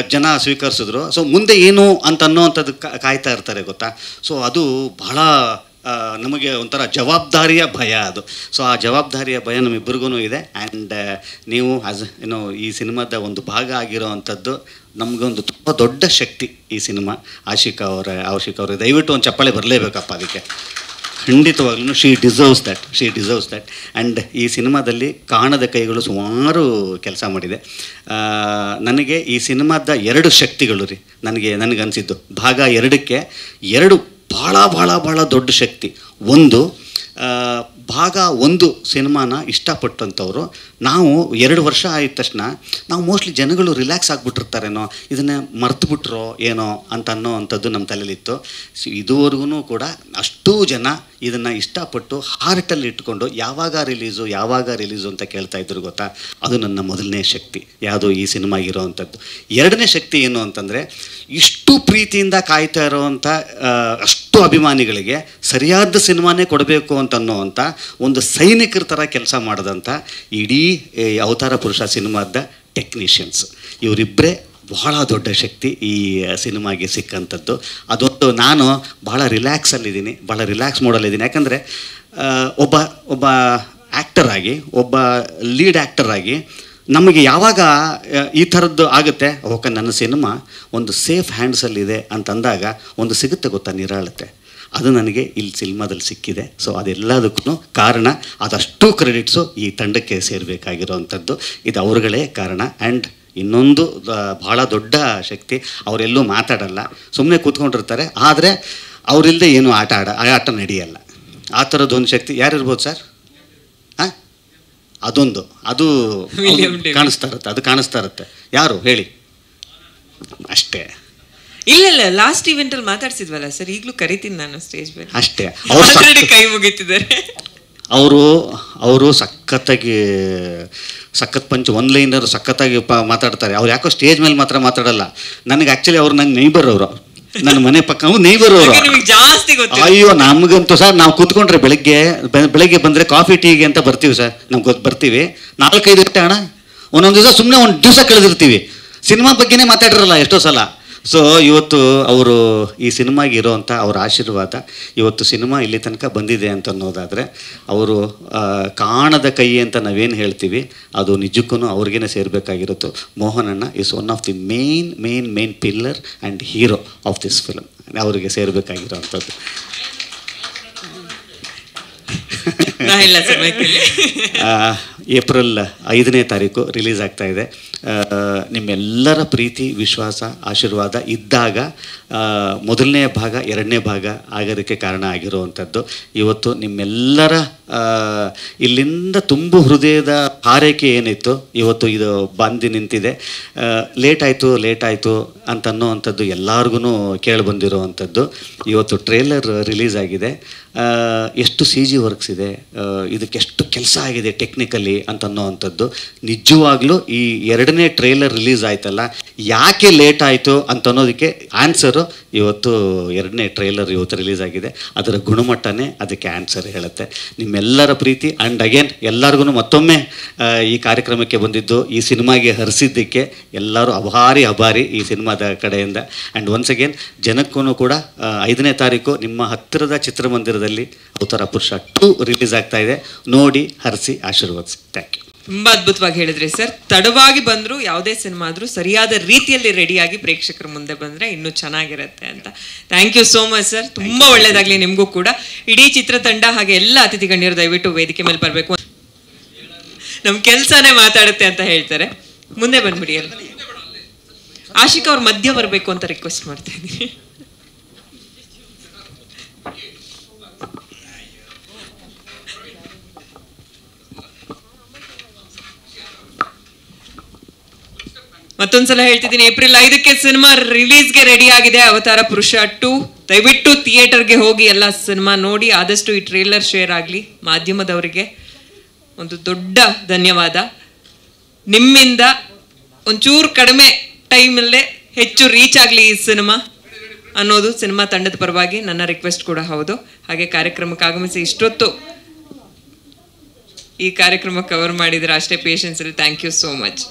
ಜನ ಸ್ವೀಕರಿಸಿದ್ರು. ಸೊ ಮುಂದೆ ಏನು ಅಂತ ಅನ್ನೋವಂಥದ್ದು ಕಾಯ್ತಾ ಇರ್ತಾರೆ ಗೊತ್ತಾ? ಸೊ ಅದು ಬಹಳ ನಮಗೆ ಒಂಥರ ಜವಾಬ್ದಾರಿಯ ಭಯ ಅದು. ಸೊ ಆ ಜವಾಬ್ದಾರಿಯ ಭಯ ನಮ್ಮಿಬ್ಬರಿಗೂ ಇದೆ. ಆ್ಯಂಡ್ ನೀವು ಆಸ್ ಏನೋ ಈ ಸಿನಿಮಾದ ಒಂದು ಭಾಗ ಆಗಿರೋವಂಥದ್ದು ನಮಗೊಂದು ತುಂಬ ದೊಡ್ಡ ಶಕ್ತಿ ಈ ಸಿನಿಮಾ. ಆಶಿಕಾ ಅವರ, ಆಶಿಕ್ ಅವರೇ, ದಯವಿಟ್ಟು ಒಂದು ಚಪ್ಪಾಳೆ ಬರಲೇಬೇಕಪ್ಪ ಅದಕ್ಕೆ. ಖಂಡಿತವಾಗ್ಲೂ she deserves that she deserves that and ಈ ಸಿನಿಮಾದಲ್ಲಿ ಕಾಣದ ಕೈಗಳು ಸುಮಾರು ಕೆಲಸ ಮಾಡಿದೆ. ನನಗೆ ಈ ಸಿನಿಮಾದ ಎರಡು ಶಕ್ತಿಗಳು ರೀ, ನನಗೆ, ನನಗನ್ಸಿದ್ದು. ಭಾಗ ಎರಡಕ್ಕೆ ಎರಡು ಭಾಳ ಭಾಳ ಭಾಳ ದೊಡ್ಡ ಶಕ್ತಿ. ಒಂದು ಭಾಗ ಒಂದು ಸಿನಿಮಾನ ಇಷ್ಟಪಟ್ಟಂಥವ್ರು. ನಾವು ಎರಡು ವರ್ಷ ಆದ ತಕ್ಷಣ ನಾವು ಮೋಸ್ಟ್ಲಿ ಜನಗಳು ರಿಲ್ಯಾಕ್ಸ್ ಆಗಿಬಿಟ್ಟಿರ್ತಾರೇನೋ, ಇದನ್ನು ಮರ್ತುಬಿಟ್ರೋ ಏನೋ ಅಂತ ಅನ್ನೋ ಅಂಥದ್ದು ನಮ್ಮ ತಲೆಯಲ್ಲಿತ್ತು. ಇದುವರೆಗೂ ಕೂಡ ಅಷ್ಟೂ ಜನ ಇದನ್ನು ಇಷ್ಟಪಟ್ಟು ಹಾರ್ಟಲ್ಲಿ ಇಟ್ಕೊಂಡು ಯಾವಾಗ ರಿಲೀಸು ಯಾವಾಗ ರಿಲೀಸು ಅಂತ ಕೇಳ್ತಾ ಇದ್ರು ಗೊತ್ತಾ? ಅದು ನನ್ನ ಮೊದಲನೇ ಶಕ್ತಿ, ಯಾವುದು ಈ ಸಿನಿಮಾ ಇರೋವಂಥದ್ದು ಎರಡನೇ ಶಕ್ತಿ ಏನು ಅಂತಂದರೆ, ಇಷ್ಟು ಪ್ರೀತಿಯಿಂದ ಕಾಯ್ತಾ ಇರೋವಂಥ ಅಷ್ಟು ಅಭಿಮಾನಿಗಳಿಗೆ ಸರಿಯಾದ ಸಿನಿಮಾನೇ ಕೊಡಬೇಕು ಅಂತ ಅನ್ನೋವಂಥ ಒಂದು ಸೈನಿಕರ ಥರ ಕೆಲಸ ಮಾಡಿದಂಥ ಇಡೀ ಅವತಾರ ಪುರುಷ ಸಿನಿಮಾದ ಟೆಕ್ನಿಷಿಯನ್ಸ್ ಇವರಿಬ್ಬರೇ ಬಹಳ ದೊಡ್ಡ ಶಕ್ತಿ ಈ ಸಿನಿಮಾಗೆ ಸಿಕ್ಕಂಥದ್ದು. ಅದೊಂದು ನಾನು ಭಾಳ ರಿಲ್ಯಾಕ್ಸಲ್ಲಿದ್ದೀನಿ ಭಾಳ ರಿಲ್ಯಾಕ್ಸ್ ಮೋಡಲ್ಲಿದ್ದೀನಿ ಯಾಕಂದರೆ ಒಬ್ಬ ಒಬ್ಬ ಆ್ಯಕ್ಟರ್ ಆಗಿ, ಒಬ್ಬ ಲೀಡ್ ಆ್ಯಕ್ಟರ್ ಆಗಿ ನಮಗೆ ಯಾವಾಗ ಈ ಥರದ್ದು ಆಗುತ್ತೆ? ಓಕೆ ನನ್ನ ಸಿನಿಮಾ ಒಂದು ಸೇಫ್ ಹ್ಯಾಂಡ್ಸಲ್ಲಿದೆ ಅಂತಂದಾಗ ಒಂದು ಸಿಗುತ್ತೆ ಗೊತ್ತಾ ನಿರಾಳತೆ. ಅದು ನನಗೆ ಇಲ್ಲಿ ಸಿನಿಮಾದಲ್ಲಿ ಸಿಕ್ಕಿದೆ. ಸೊ ಅದೆಲ್ಲದಕ್ಕೂ ಕಾರಣ ಅದಷ್ಟು ಕ್ರೆಡಿಟ್ಸು ಈ ತಂಡಕ್ಕೆ ಸೇರಬೇಕಾಗಿರೋವಂಥದ್ದು. ಇದು ಅವ್ರುಗಳೇ ಕಾರಣ. ಆ್ಯಂಡ್ ಇನ್ನೊಂದು ಭಾಳ ದೊಡ್ಡ ಶಕ್ತಿ ಅವರೆಲ್ಲೂ ಮಾತಾಡಲ್ಲ. ಸುಮ್ಮನೆ ಕೂತ್ಕೊಂಡಿರ್ತಾರೆ. ಆದರೆ ಅವರಿಲ್ಲದೆ ಏನು ಆಟ ಆಡ ಆ ಆಟ ನಡೆಯಲ್ಲ. ಆ ಥರದ್ದೊಂದು ಶಕ್ತಿ ಯಾರಿರ್ಬೋದು ಸರ್? ಹಾಂ ಅದೊಂದು. ಅದು ಕಾಣಿಸ್ತಾ ಇರುತ್ತೆ. ಅದು ಕಾಣಿಸ್ತಾ ಇರುತ್ತೆ. ಯಾರು ಹೇಳಿ? ಅಷ್ಟೇ. ಇಲ್ಲ ಇಲ್ಲ ಲಾಸ್ಟ್ ಇವೆಂಟ್ ಅಲ್ಲಿ ಮಾತಾಡ್ಸಿದ್ವಲ್ಲ ಸರ್ ಈಗಲೂ ಕರಿತೀನಿ ನಾನು ಸ್ಟೇಜ್ ಮೇಲೆ ಅಷ್ಟೇ. (laughs) ಆಲ್ರೆಡಿ ಕೈ ಮುಗಿತಿದ್ದಾರೆ. ಅವರು ಅವರು ಸಖತ್ತಾಗಿ ಸಖತ್ ಪಂಚ್ ಒನ್ ಲೈನರ್ ಸಖತ್ತಾಗಿ ಪ ಮಾತಾಡ್ತಾರೆ. ಅವ್ರು ಯಾಕೋ ಸ್ಟೇಜ್ ಮೇಲೆ ಮಾತ್ರ ಮಾತಾಡಲ್ಲ. ನನಗೆ ಆ್ಯಕ್ಚುಲಿ ಅವ್ರು ನನ್ನ ನೈಬರ್ ಅವರು. ನನ್ನ ಮನೆ ಪಕ್ಕ ನೈಬರ್ ನೇಬರ್ ಅವರು. ಜಾಸ್ತಿ ಅಯ್ಯೋ ನಮಗಂತೂ ಸರ್ ನಾವು ಕೂತ್ಕೊಂಡ್ರೆ ಬೆಳಗ್ಗೆ ಬೆಳಗ್ಗೆ ಬಂದರೆ ಕಾಫಿ ಟೀಗೆ ಅಂತ ಬರ್ತೀವಿ ಸರ್ ನಮ್ಗೆ ಗೊತ್ತು ಬರ್ತೀವಿ. ನಾಲ್ಕೈದು ಗಂಟೆ ಅಣ್ಣ. ಒಂದೊಂದು ದಿವಸ ಸುಮ್ಮನೆ ಒಂದು ದಿವಸ ಕಳೆದಿರ್ತೀವಿ. ಸಿನಿಮಾ ಬಗ್ಗೆನೇ ಮಾತಾಡಿರಲ್ಲ ಎಷ್ಟೋ ಸಲ. ಸೊ ಇವತ್ತು ಅವರು ಈ ಸಿನಿಮಾಗೆ ಇರೋವಂಥ ಅವರ ಆಶೀರ್ವಾದ ಇವತ್ತು ಸಿನಿಮಾ ಇಲ್ಲಿ ತನಕ ಬಂದಿದೆ ಅಂತ ಅನ್ನೋದಾದರೆ ಅವರು ಕಾಣದ ಕೈ ಅಂತ ನಾವೇನು ಹೇಳ್ತೀವಿ ಅದು ನಿಜಕ್ಕೂ ಅವ್ರಿಗೇನೆ ಸೇರಬೇಕಾಗಿರುತ್ತೆ ಮೋಹನಣ್ಣ is one of the main main main pillar and hero of this film ಅವರಿಗೆ ಸೇರಬೇಕಾಗಿರೋವಂಥದ್ದು. ಅಂಥದ್ದು ಏಪ್ರಿಲ್ ಐದನೇ ತಾರೀಕು ರಿಲೀಸ್ ಆಗ್ತಾ ಇದೆ. ನಿಮ್ಮೆಲ್ಲರ ಪ್ರೀತಿ, ವಿಶ್ವಾಸ, ಆಶೀರ್ವಾದ ಇದ್ದಾಗ ಮೊದಲನೇ ಭಾಗ, ಎರಡನೇ ಭಾಗ ಆಗೋದಕ್ಕೆ ಕಾರಣ ಆಗಿರುವಂಥದ್ದು. ಇವತ್ತು ನಿಮ್ಮೆಲ್ಲರ ಇಲ್ಲಿಂದ ತುಂಬು ಹೃದಯದ ಹಾರೈಕೆ ಏನಿತ್ತು, ಇವತ್ತು ಇದು ಬಂದು ನಿಂತಿದೆ. ಲೇಟ್ ಆಯಿತು ಲೇಟ್ ಆಯಿತು ಅಂತ ಅನ್ನೋವಂಥದ್ದು ಎಲ್ಲರಿಗೂ ಕೇಳಿ ಬಂದಿರುವಂಥದ್ದು. ಇವತ್ತು ಟ್ರೇಲರ್ ರಿಲೀಸ್ ಆಗಿದೆ. ಎಷ್ಟು ಸಿ ಜಿ ವರ್ಕ್ಸ್ ಇದೆ ಇದಕ್ಕೆಷ್ಟು ಕೆಲಸ ಆಗಿದೆ ಟೆಕ್ನಿಕಲಿ ಅಂತ ಅನ್ನೋವಂಥದ್ದು ನಿಜವಾಗ್ಲೂ ಈ ಎರಡನೇ ಟ್ರೇಲರ್ ರಿಲೀಸ್ ಆಯ್ತಲ್ಲ? ಯಾಕೆ ಲೇಟ್ ಆಯಿತು ಅಂತ ಅನ್ನೋದಕ್ಕೆ ಆನ್ಸರು ಇವತ್ತು ಎರಡನೇ ಟ್ರೇಲರ್ ಇವತ್ತು ರಿಲೀಸ್ ಆಗಿದೆ. ಅದರ ಗುಣಮಟ್ಟನೇ ಅದಕ್ಕೆ ಆನ್ಸರ್ ಹೇಳುತ್ತೆ. ನಿಮ್ಮೆಲ್ಲರ ಪ್ರೀತಿ ಆ್ಯಂಡ್ ಅಗೇನ್ ಎಲ್ಲರಿಗೂ ಮತ್ತೊಮ್ಮೆ ಈ ಕಾರ್ಯಕ್ರಮಕ್ಕೆ ಬಂದಿದ್ದು, ಈ ಸಿನಿಮಾಗೆ ಹರಿಸಿದ್ದಕ್ಕೆ ಎಲ್ಲರೂ ಅಭಾರಿ ಅಭಾರಿ ಈ ಸಿನಿಮಾದ ಕಡೆಯಿಂದ. ಆ್ಯಂಡ್ ಒನ್ಸ್ ಅಗೇನ್ ಜನಕ್ಕೂ ಕೂಡ ಐದನೇ ತಾರೀಕು ನಿಮ್ಮ ಹತ್ತಿರದ ಚಿತ್ರಮಂದಿರದಲ್ಲಿ ಅವತಾರ ಪುರುಷ ಟೂ ರಿಲೀಸ್ ಆಗ್ತಾ ಇದೆ. ನೋಡಿ, ಹರಿಸಿ, ಆಶೀರ್ವದಿಸಿ. ಥ್ಯಾಂಕ್ ಯು ತುಂಬಾ ಅದ್ಭುತವಾಗಿ ಹೇಳಿದ್ರಿ ಸರ್. ತಡವಾಗಿ ಬಂದ್ರು ಯಾವುದೇ ಸಿನಿಮಾ ಆದ್ರೂ ಸರಿಯಾದ ರೀತಿಯಲ್ಲಿ ರೆಡಿಯಾಗಿ ಪ್ರೇಕ್ಷಕರ ಮುಂದೆ ಬಂದ್ರೆ ಇನ್ನೂ ಚೆನ್ನಾಗಿರುತ್ತೆ ಅಂತ. Thank you so much sir ತುಂಬಾ ಒಳ್ಳೇದಾಗ್ಲಿ ನಿಮಗೂ ಕೂಡ. ಇಡೀ ಚಿತ್ರತಂಡ ಹಾಗೆ ಎಲ್ಲ ಅತಿಥಿ ಗಣ್ಯರು ದಯವಿಟ್ಟು ವೇದಿಕೆ ಮೇಲೆ ಬರಬೇಕು. ನಮ್ ಕೆಲಸನೇ ಮಾತಾಡುತ್ತೆ ಅಂತ ಹೇಳ್ತಾರೆ. ಮುಂದೆ ಬಂದ್ಬಿಡಿ ಎಲ್ಲ ಆಶಿಕ್ ಅವ್ರ ಮಧ್ಯ ಬರಬೇಕು ಅಂತ ರಿಕ್ವೆಸ್ಟ್ ಮಾಡ್ತಾ ಇದ್ದೀನಿ. ಮತ್ತೊಂದ್ಸಲ ಹೇಳ್ತಿದ್ದೀನಿ, ಏಪ್ರಿಲ್ ಐದಕ್ಕೆ ಸಿನಿಮಾ ರಿಲೀಸ್ಗೆ ರೆಡಿ ಆಗಿದೆ ಅವತಾರ ಪುರುಷ ಟು. ದಯವಿಟ್ಟು ಥಿಯೇಟರ್ಗೆ ಹೋಗಿ ಎಲ್ಲ ಸಿನಿಮಾ ನೋಡಿ, ಆದಷ್ಟು ಈ ಟ್ರೇಲರ್ ಶೇರ್ ಆಗಲಿ ಮಾಧ್ಯಮದವರಿಗೆ. ಒಂದು ದೊಡ್ಡ ಧನ್ಯವಾದ. ನಿಮ್ಮಿಂದ ಒಂಚೂರು ಕಡಿಮೆ ಟೈಮಲ್ಲೇ ಹೆಚ್ಚು ರೀಚ್ ಆಗಲಿ ಈ ಸಿನಿಮಾ ಅನ್ನೋದು ಸಿನಿಮಾ ತಂಡದ ಪರವಾಗಿ ನನ್ನ ರಿಕ್ವೆಸ್ಟ್ ಕೂಡ ಹೌದು. ಹಾಗೆ ಕಾರ್ಯಕ್ರಮಕ್ಕೆ ಆಗಮಿಸಿ ಇಷ್ಟೊತ್ತು ಈ ಕಾರ್ಯಕ್ರಮ ಕವರ್ ಮಾಡಿದ್ರೆ ಅಷ್ಟೇ patience thank you so much